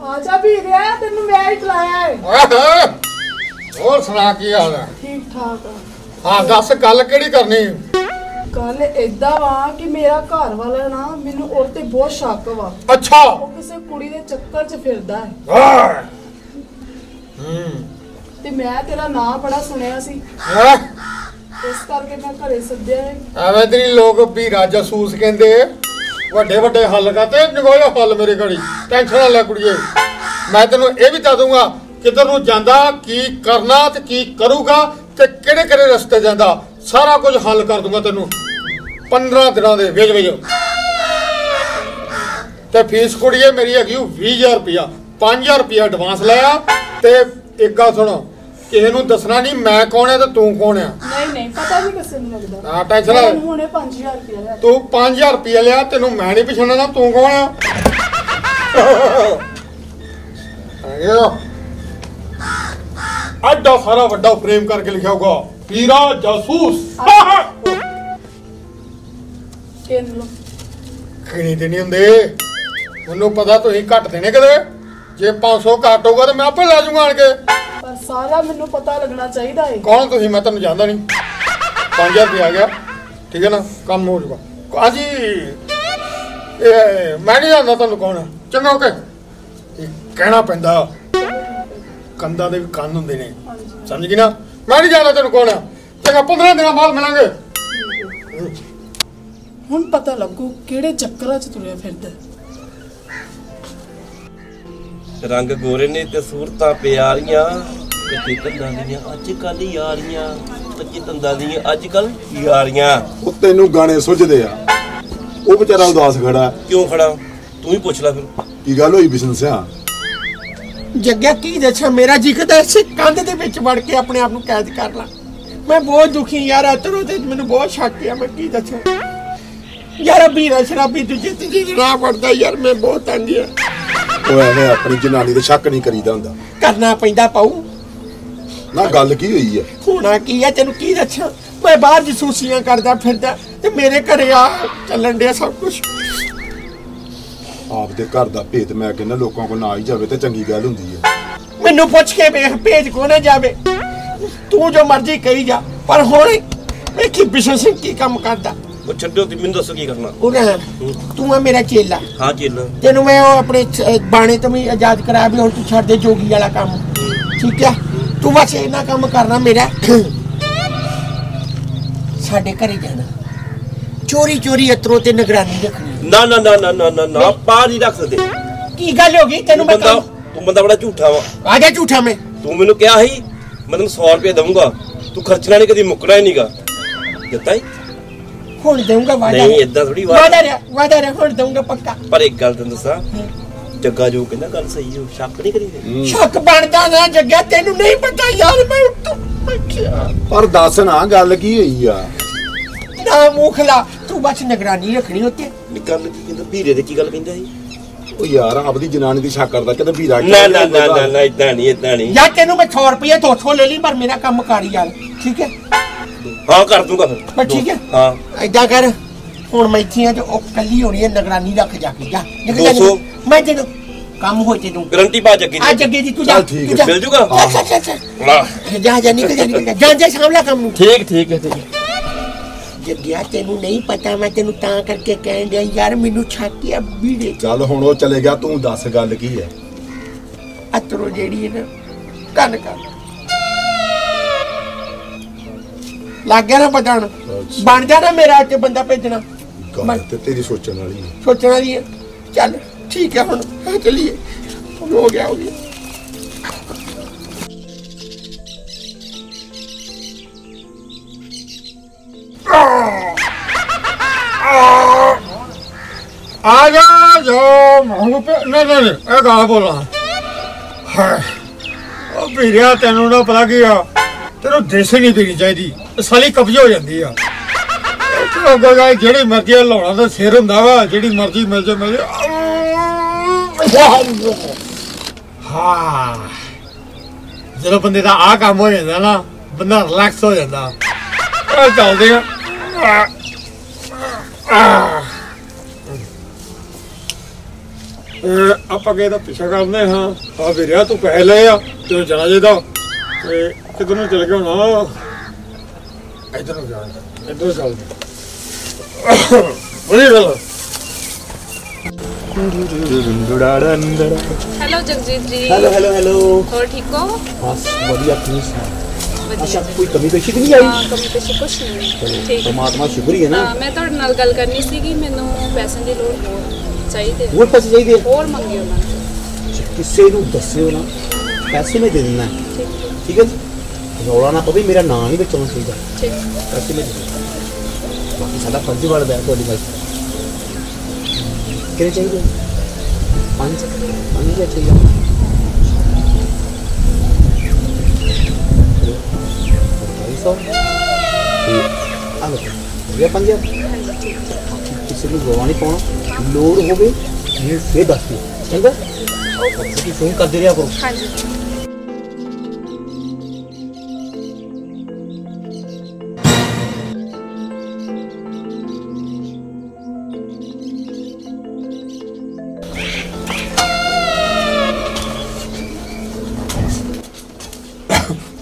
ਆਜਾ ਵੀਰੇ ਤੈਨੂੰ ਮੈਂ ਹੀ ਖਲਾਇਆ ਹੈ ਆਹ। ਹੋਰ ਸੁਣਾ ਕੀ ਹਾਲ ਹੈ ਠੀਕ ਠਾਕ ਹਾਂ ਦੱਸ ਗੱਲ ਕਿਹੜੀ ਕਰਨੀ? ਗੱਲ ਏਦਾਂ ਵਾ ਕਿ ਮੇਰਾ ਘਰ ਵਾਲਾ ਨਾ ਮੈਨੂੰ ਉਹ ਤੇ ਬਹੁਤ ਸ਼ੱਕ ਵਾ। ਅੱਛਾ। ਉਹ ਕਿਸੇ ਕੁੜੀ ਦੇ ਚੱਕਰ 'ਚ ਫਿਰਦਾ ਹੈ। ਹਾਂ। ਹੂੰ। ਤੇ ਮੈਂ ਤੇਰਾ ਨਾਂ ਬੜਾ ਸੁਣਿਆ ਸੀ। ਹੈਂ? ਇਸ ਕਰਕੇ ਮੈਂ ਘਰੇ ਸੱਦਿਆ ਹੈ। ਐਵੇਂ ਤੇਰੀ ਲੋਕ ਵੀਰਾ ਜਾਸੂਸ ਕਹਿੰਦੇ ਵੱਡੇ ਵੱਡੇ ਹੱਲ ਕਰਤੇ ਨਿਗੋਇਆ ਹੱਲ ਮੇਰੇ ਘੜੀ। ਟੈਨਸ਼ਨ ਨਾ ਲੈ ਕੁੜੀਏ। ਮੈਂ ਤੈਨੂੰ ਇਹ ਵੀ ਦੱਸ ਦੂੰਗਾ ਕਿੱਧਰ ਨੂੰ ਜਾਂਦਾ ਕੀ ਕਰਨਾ ਤੇ ਕੀ ਕਰੂਗਾ ਤੇ ਕਿਹੜੇ ਕਿਹੜੇ ਰਸਤੇ ਜਾਂਦਾ। ਸਾਰਾ ਕੁਝ ਹੱਲ ਕਰ ਦੂੰਗਾ ਤੈਨੂੰ। 15 ਦਿਨਾਂ ਦੇ ਵਿੱਚ ਵਿੱਚ। ਤੇ ਫੀਸ ਕੁੜੀਏ ਮੇਰੀ ਹੈਗੀ ਓ 20000 ਰੁਪਇਆ। 5000 ਰੁਪਇਆ ਐਡਵਾਂਸ ਲਿਆ ਤੇ ਇੱਕ ਗੱਲ ਸੁਣੋ ਕਿਸੇ ਨੂੰ ਦੱਸਣਾ ਨਹੀਂ ਮੈਂ ਕੌਣ ਆ ਤੇ ਤੂੰ ਕੌਣ ਆ। ਨਹੀਂ ਨਹੀਂ ਪਤਾ ਨਹੀਂ ਕਿਸੇ ਨੂੰ ਲੱਗਦਾ। ਹਾਂ, ਟੈਨਸ਼ਨ ਨਾ ਲੈ। ਮੈਨੂੰ ਹੁਣੇ 5000 ਰੁਪਇਆ ਲਿਆ। ਤੂੰ 5000 ਰੁਪਏ ਲਿਆ ਤੈਨੂੰ ਮੈਂ ਨਹੀਂ ਪਛਾਣਨਾ ਤੂੰ ਕੌਣ ਆ? ਆਇਓ ਅੱਡਾ ਸਾਰਾ ਵੱਡਾ ਫਰੇਮ ਕਰਕੇ ਲਿਖਿਆ ਹੋਗਾ ਪੀਰਾ ਜਾਸੂਸ। ਕਿੰਨ ਲੋ ਖਣੀ ਤੇ ਨਹੀਂ ਹੁੰਦੇ। ਮੈਨੂੰ ਪਤਾ ਤੁਸੀਂ ਘੱਟ ਦੇਣੇ ਕਦੇ ਜੇ 500 ਘੱਟ ਹੋਊਗਾ ਤੇ ਮੈਂ ਆਪੇ ਲੈ ਜਾਊਂਗਾ ਆਣ ਕੇ। ਪਰ ਸਾਰਾ ਮੈਨੂੰ ਪਤਾ ਲੱਗਣਾ ਚਾਹੀਦਾ ਹੈ ਕੌਣ ਤੁਸੀਂ? ਮੈਂ ਤੁਹਾਨੂੰ ਜਾਣਦਾ ਨਹੀਂ। 5000 ਰੁਪਏ ਆ ਗਿਆ। ਠੀਕ ਹੈ ਨਾ? ਕੰਮ ਹੋ ਜਾਊਗਾ। ਹਾਂਜੀ ਇਹ ਮੈਂ ਨਹੀਂ ਜਾਣਦਾ ਤੁਹਾਨੂੰ ਕੌਣ ਹੈ ਚੰਗਾ ਓਕੇ ਇਹ ਕਹਿਣਾ ਪੈਂਦਾ। ਕੰਦਾਂ ਦੇ ਵੀ ਕੰਨ ਹੁੰਦੇ ਨੇ। ਸਮਝ ਗਈ ਨਾ? ਮੈਂ ਨਹੀਂ ਜਾਣਦਾ ਤੈਨੂੰ ਕੌਣ ਹੈ ਚੰਗਾ 15 ਦਿਨਾਂ ਬਾਅਦ ਮਿਲਾਂਗੇ। ਹੁਣ ਪਤਾ ਲੱਗੂ ਕਿਹੜੇ ਚੱਕਰਾਂ 'ਚ ਤੁਰਿਆ ਫਿਰਦਾ। ਰੰਗ ਗੋਰੇ ਨੇ ਤੇ ਸੂਰਤਾਂ ਪਿਆਰੀਆਂ ਕੱਚੇ ਤੰਦਾਂ ਦੀਆਂ ਅੱਜ ਕੱਲ ਯਾਰੀਆਂ ਕੱਚੇ ਤੰਦਾਂ ਦੀਆਂ ਅੱਜ ਕੱਲ ਯਾਰੀਆਂ ਉਹ ਤੈਨੂੰ ਗਾਣੇ ਸੁੱਝਦੇ ਆ। ਉਹ ਵਿਚਾਰਾ ਉਦਾਸ ਖੜਾ। ਕਿਉਂ ਖੜਾ? ਤੂੰ ਹੀ ਪੁੱਛ ਲੈ ਫਿਰ। ਕੀ ਗੱਲ ਹੋਈ ਬਿਜ਼ਨਸ ਆ ਜੱਗਿਆ ਕੀ ਦੱਸਾਂ ਮੇਰਾ ਜਿਗਦਾ ਇਸੇ ਕੰਧ ਦੇ ਵਿੱਚ ਵੜ ਕੇ ਆਪਣੇ ਆਪ ਨੂੰ ਕੈਦ ਕਰ ਲਾਂ। ਮੈਂ ਬਹੁਤ ਦੁਖੀ ਯਾਰ ਅਤਰੋ ਤੇ ਮੈਨੂੰ ਬਹੁਤ ਸ਼ੱਕ ਆ ਮੈਂ ਕੀ ਦੱਸਾਂ। ਯਾਰ ਵੀਰਾ ਸ਼ਰਾਬੀ ਦੂਜੇ ਤੀਜੀ ਜਨਾਬ ਵੜਦਾ ਯਾਰ ਮੈਂ ਬਹੁਤ ਤੰਗ ਆ। ਉਹ ਐਵੇਂ ਆਪਣੀ ਜਨਾਨੀ ਤੇ ਸ਼ੱਕ ਨਹੀਂ ਕਰੀਦਾ ਹੁੰਦਾ। ਕਰਨਾ ਪੈਂਦਾ ਪਾਉ ਨਾ ਗੱਲ ਕੀ ਹੋਈ ਹੈ ਹੋਣਾ ਕੀ ਹੈ ਤੈਨੂੰ ਕੀ ਦੱਸਾਂ? ਮੈਂ ਬਾਹਰ ਜਸੂਸੀਆਂ ਕਰਦਾ ਫਿਰਦਾ ਤੇ ਮੇਰੇ ਘਰੇ ਆ ਚੱਲਣ ਡਿਆ ਸਭ ਕੁਝ ਆਪਦੇ ਘਰ ਦਾ ਭੇਤ ਮੈਂ ਕਹਿੰਦਾ ਲੋਕਾਂ ਕੋਲ ਨਾ ਹੀ ਜਾਵੇ ਤੇ ਚੰਗੀ ਗੱਲ ਹੁੰਦੀ ਹੈ ਮੈਨੂੰ ਪੁੱਛ ਕੇ ਵੇਖ ਭੇਜ ਕੋ ਨਾ ਜਾਵੇ? ਤੂੰ ਜੋ ਮਰਜ਼ੀ ਕਹੀ ਜਾ ਪਰ ਹੁਣ ਵੇਖੀ ਬਿਸ਼ਨ ਸਿੰਘ ਕੀ ਕੰਮ ਕਰਦਾ। ਉਹ ਛੱਡੋ ਤੇ ਮੈਨੂੰ ਦੱਸੋ ਕੀ ਕਰਨਾ। ਉਹ ਰਹਿਣ ਤੂੰ ਆ ਮੇਰਾ ਚੇਲਾ। ਹਾਂ ਚੇਲਾ। ਤੈਨੂੰ ਮੈਂ ਉਹ ਆਪਣੇ ਬਾਣੇ ਤੋਂ ਵੀ ਆਜ਼ਾਦ ਕਰਾਇਆ ਵੀ ਹੁਣ ਤੂੰ ਛੱਡ ਦੇ ਜੋਗੀ ਵਾਲਾ ਕੰਮ। ਠੀਕ ਹੈ ਤੂੰ ਬਸ ਇਹਨਾਂ ਕੰਮ ਕਰਨਾ ਮੇਰਾ। ਸਾਡੇ ਘਰੇ ਜਾਣਾ। ਚੋਰੀ ਚੋਰੀ ਅਤਰੋ ਤੇ ਨਿਗਰਾਨੀ ਰੱਖਣੀ ਨਾ ਨਾ ਨਾ ਨਾ ਨਾ ਨਾ ਨਾ ਪਾ ਨਹੀਂ ਰੱਖ ਸਕਦੇ ਕੀ ਗੱਲ ਹੋ ਗਈ ਤੈਨੂੰ ਮੈਂ ਬੰਦਾ ਕੰਮ ਤੂੰ ਬੰਦਾ ਬੜਾ ਝੂਠਾ ਵਾ ਆ ਜਾ ਝੂਠਾ ਮੈਂ ਤੂੰ ਮੈਨੂੰ ਕਿਹਾ ਸੀ ਮੈਂ ਤੈਨੂੰ 100 ਰੁਪਏ ਦਊਂਗਾ ਤੂੰ ਖਰਚਣਾ ਨਹੀਂ ਕਦੀ ਮੁੱਕਣਾ ਹੀ ਨਹੀਂਗਾ ਦਿੱਤਾ ਹੀ ਹੁਣ ਦੇਊਂਗਾ ਵਾਦਾ ਨਹੀਂ ਏਦਾਂ ਥੋੜੀ ਵਾਦਾ ਵਾਦਾ ਰਿਹਾ ਵਾਦਾ ਰਿਹਾ ਹੁਣ ਦੇਊਂਗਾ ਪੱਕਾ ਪਰ ਇੱਕ ਗੱਲ ਤੈਨੂੰ ਦੱਸਾਂ ਜੱਗਾ ਜੋ ਕਹਿੰਦਾ ਗੱਲ ਸਹੀ ਹੋ ਸ਼ੱਕ ਨਹੀਂ ਕਰੀਦੇ ਸ਼ੱਕ ਬਣਦਾ ਨਾ ਜੱਗਾ ਤੈਨੂੰ ਨਹੀਂ ਪਤਾ ਯਾਰ ਮੈਂ ਉੱਤੋਂ ਬੱਚਿਆ ਪਰ ਦੱਸ ਨਾ ਗੱਲ ਕੀ ਹੋਈ ਆ ਨਾ ਮੁਖਲਾ ਤੂੰ ਬਸ ਨਿਗਰਾਨੀ ਰੱਖਣੀ ਉੱਤੇ? ਨੀ ਗੱਲ ਕੀ ਕਹਿੰਦਾ? ਵੀਰੇ ਦੇ ਕੀ ਗੱਲ ਕਹਿੰਦਾ ਸੀ? ਉਹ ਯਾਰ ਆਪਦੀ ਜਨਾਨੀ ਦੀ ਸ਼ੱਕ ਕਰਦਾ ਕਿਤੇ ਵੀਰਾ ਨਾ ਨਾ ਨਾ ਨਾ ਨਾ ਇਦਾਂ ਨਹੀਂ ਇਦਾਂ ਨਹੀਂ। ਯਾਰ ਤੈਨੂੰ ਮੈਂ 100 ਰੁਪਏ 200 ਲੈ ਲਈ ਪਰ ਮੇਰਾ ਕੰਮ ਕਰ ਯਾਰ ਠੀਕ ਹੈ? ਹਾਂ ਕਰ ਦੂੰਗਾ ਫਿਰ। ਬਸ ਠੀਕ ਹੈ? ਹਾਂ। ਐਦਾਂ ਕਰ ਹੁਣ ਮੈਂ ਇੱਥੇ ਆ ਤੇ ਉਹ ਕੱਲੀ ਹੋਣੀ ਹੈ ਨਿਗਰਾਨੀ ਰੱਖ ਜਾ ਕੇ ਜਾ। ਨਿਕਲ ਜਾ, ਦੋ। ਨਿਕਲ। ਮੈਂ ਤੈਨੂੰ ਕੰਮ ਹੋ ਤੈਨੂੰ ਗਰੰਟੀ ਪਾ ਜੱਗੀ ਆ ਜੱਗੇ ਜੀ ਤੂੰ ਜਾ ਚੱਲ ਠੀਕ ਤੂੰ ਹੈ, ਜਾ। ਮਿਲ ਜੂਗਾ? ਵਾਹ। ਜਾ ਜਾ ਨਿਕਲ ਜਾ ਨਿਕਲ ਜਾ। ਜਾ ਜਾ ਸਾਹਮਣਾ ਕੰਮ ਨੂੰ। ਠੀਕ ਠੀਕ ਹੈ ਠੀਕ ਹੈ। ਜੱਗਿਆ ਤੈਨੂੰ ਨਹੀਂ ਪਤਾ ਮੈਂ ਤੈਨੂੰ ਤਾਂ ਕਰਕੇ ਕਹਿਣ ਡਿਆ ਯਾਰ ਮੈਨੂੰ ਛਾਕੀ ਆ ਵੀੜੇ ਚੱਲ ਹੁਣ ਉਹ ਚਲੇ ਗਿਆ ਤੂੰ ਦੱਸ ਗੱਲ ਕੀ ਹੈ? ਅਤਰੋ ਜਿਹੜੀ ਹੈ ਨਾ ਕੰਨ ਕਰ। ਲੱਗ ਗਿਆ ਨਾ ਪਤਾਣ ਬਣ ਜਾ ਨਾ ਮੇਰਾ ਅੱਜ ਬੰਦਾ ਭੇਜਣਾ। ਗੱਲ ਤੇ ਤੇਰੀ ਸੋਚਣ ਵਾਲੀ ਹੈ। ਸੋਚਣਾ ਦੀ ਹੈ। ਚੱਲ ਠੀਕ ਹੈ ਹੁਣ ਚਲੀਏ। ਹੋ ਗਿਆ ਹੋ ਗਿਆ। ਆ ਜਾ ਜੋ ਮੰਗੂ ਪੇ ਨਹੀਂ ਇਹ ਗਾਣਾ ਬੋਲਾਂ ਉਹ ਵੀਰਿਆ ਤੈਨੂੰ ਨਾ ਪਤਾ ਕੀ ਆ ਤੈਨੂੰ ਦੇਸੀ ਨਹੀਂ ਪੀਣੀ ਚਾਹੀਦੀ ਸਾਲੀ ਕਬਜ਼ੇ ਹੋ ਜਾਂਦੀ ਆ ਗਾਇ ਜਿਹੜੀ ਮਰਜ਼ੀ ਲਾਉਣਾ ਤਾਂ ਸਿਰ ਹੁੰਦਾ ਵਾ ਜਿਹੜੀ ਮਰਜ਼ੀ ਮਿਲ ਜਾ ਮਿਲ ਜਾ ਹਾਂ ਜਦੋਂ ਬੰਦੇ ਦਾ ਆ ਕੰਮ ਹੋ ਜਾਂਦਾ ਨਾ ਬੰਦਾ ਰਿਲੈਕਸ ਹੋ ਜਾਂਦਾ ਚੱਲਦੇ ਆ ਆਪਾਂ ਕਿਹਦਾ ਪਿੱਛਾ ਕਰਦੇ ਹਾਂ ਆ ਵੀਰਿਆ ਤੂੰ ਪੈਸੇ ਲਏ ਆ ਤੇ ਚਲਾ ਜਾਈਦਾ ਤੇ ਕਿੱਧਰ ਨੂੰ ਚਲ ਗਿਆ ਹੋਣਾ? ਇੱਧਰ ਨੂੰ ਜਾ ਇੱਧਰ ਚੱਲ। ਉਹਦੀ ਗੱਲ hello Jagjeet ji. Hello hello hello. ਹੋਰ ਠੀਕ ਹੋ? ਬਸ ਵਧੀਆ ਤੁਸੀਂ ਸੁਣਾਓ? ਵਧੀਆ ਅੱਛਾ। ਕੋਈ ਕਮੀ ਪੇਸ਼ੀ ਨਹੀਂ ਹਾਂ ਆਈ ਕਮੀ ਪੇਸ਼ੀ ਕੁਛ ਨਹੀਂ। ਠੀਕ ਪਰਮਾਤਮਾ ਸ਼ੁਕਰ ਹੀ ਹੈ ਨਾ। ਹਾਂ, ਮੈਂ ਤੁਹਾਡੇ ਨਾਲ ਗੱਲ ਕਰਨੀ ਸੀਗੀ ਮੈਨੂੰ ਪੈਸਿਆਂ ਦੀ ਲੋੜ ਹੋਰ ਚਾਹੀਦੇ ਹੋਰ ਪੈਸੇ ਚਾਹੀਦੇ? ਹੋਰ ਮੰਗੇ ਉਹਨਾਂ ਨੇ। ਕਿਸੇ ਨੂੰ ਦੱਸਿਓ ਨਾ। ਪੈਸੇ ਮੈਂ ਦੇ ਦਿੰਦਾ। ਠੀਕ ਹੈ। ਜੀ? ਰੌਲਾ ਨਾ ਪਵੇ ਮੇਰਾ ਨਾਂ ਨਹੀਂ ਵਿੱਚ ਆਉਣਾ ਚਾਹੀਦਾ। ਠੀਕ ਪੈਸੇ ਮੈਂ ਦੇ ਦਿੰਦਾ। ਬਾਕੀ ਸਾਡਾ ਫਰਜ਼ ਬਣਦਾ ਹੈ ਤੁਹਾਡੀ ਗੱਲ ਕਿਹਨੇ ਚਾਹੀਦੇ? ਪੰਜ? ਪੰਜ ਚਾਹੀਦਾ ਢਾਈ ਸੌ। ਤੇ ਆ ਲਓ ਹੋ ਗਿਆ ਪੰਜ ਕਿਸੇ ਨੂੰ ਗਵਾ ਨਹੀਂ ਪਾਉਣਾ। ਲੋੜ ਹੋਵੇ ਮੈਨੂੰ ਫੇਰ ਦੱਸ ਦਿਓ। ਚੰਗਾ? ਤੁਸੀਂ ਫੋਨ ਕਰਦੇ ਰਿਹਾ ਕਰੋ। ਹਾਂਜੀ।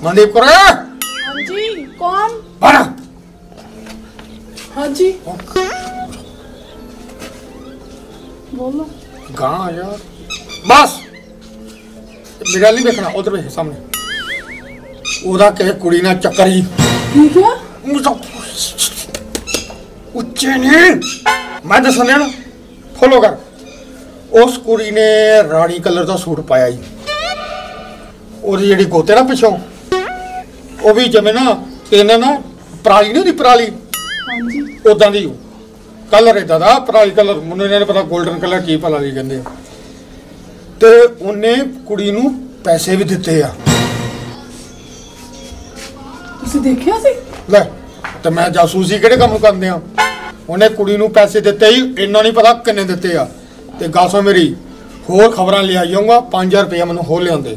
ਮਨਦੀਪ ਕੁਰੇ। ਮੇਰਾ ਨਹੀਂ ਵੇਖਣਾ ਉਧਰ ਵੇਖ ਸਾਹਮਣੇ। ਉਹਦਾ ਕਿਸੇ ਕੁੜੀ ਨਾਲ ਚੱਕਰ ਹੀ। ਉੱਚੇ ਨਹੀਂ ਮੈਂ ਦੱਸਣ ਨਾ ਫੋਲੋ ਕਰ। ਉਸ ਕੁੜੀ ਨੇ ਰਾਣੀ ਕਲਰ ਦਾ ਸੂਟ ਪਾਇਆ ਹੀ ਉਹਦੀ ਜਿਹੜੀ ਗੋਤੇ ਨਾ ਪਿੱਛੋਂ ਉਹ ਵੀ ਜਿਵੇਂ ਨਾ ਇਹਨਾਂ ਨਾ ਪਰਾਲੀ ਨਹੀਂ ਹੁੰਦੀ ਪਰਾਲੀ? ਹਾਂਜੀ। ਉਦਾਂ ਦੀ ਕਲਰ ਇਦਾਂ ਦਾ ਪਰਾਲੀ ਕਲਰ। ਮੈਨੂੰ ਇਹਨਾਂ ਨੇ ਪਤਾ 골ਡਨ ਕਲਰ ਕੀ ਪਰਾਲੀ ਕਹਿੰਦੇ ਆ। ਤੇ ਉਹਨੇ ਕੁੜੀ ਨੂੰ ਪੈਸੇ ਵੀ ਦਿੱਤੇ ਆ। ਤੁਸੀਂ ਦੇਖਿਆ ਸੀ? ਲੈ ਤੇ ਮੈਂ ਜਾਸੂਸੀ ਕਿਹੜੇ ਕੰਮ ਕਰਦੇ ਆ? ਉਹਨੇ ਕੁੜੀ ਨੂੰ ਪੈਸੇ ਦਿੱਤੇ ਹੀ ਇੰਨਾ ਨਹੀਂ ਪਤਾ ਕਿੰਨੇ ਦਿੱਤੇ ਆ। ਤੇ ਗੱਲ ਸੁਣ ਮੇਰੀ ਹੋਰ ਖਬਰਾਂ ਲਿਆ ਜਾਊਂਗਾ 5000 ਰੁਪਏ ਮੈਨੂੰ ਹੋਰ ਲਿਆਉਂਦੇ।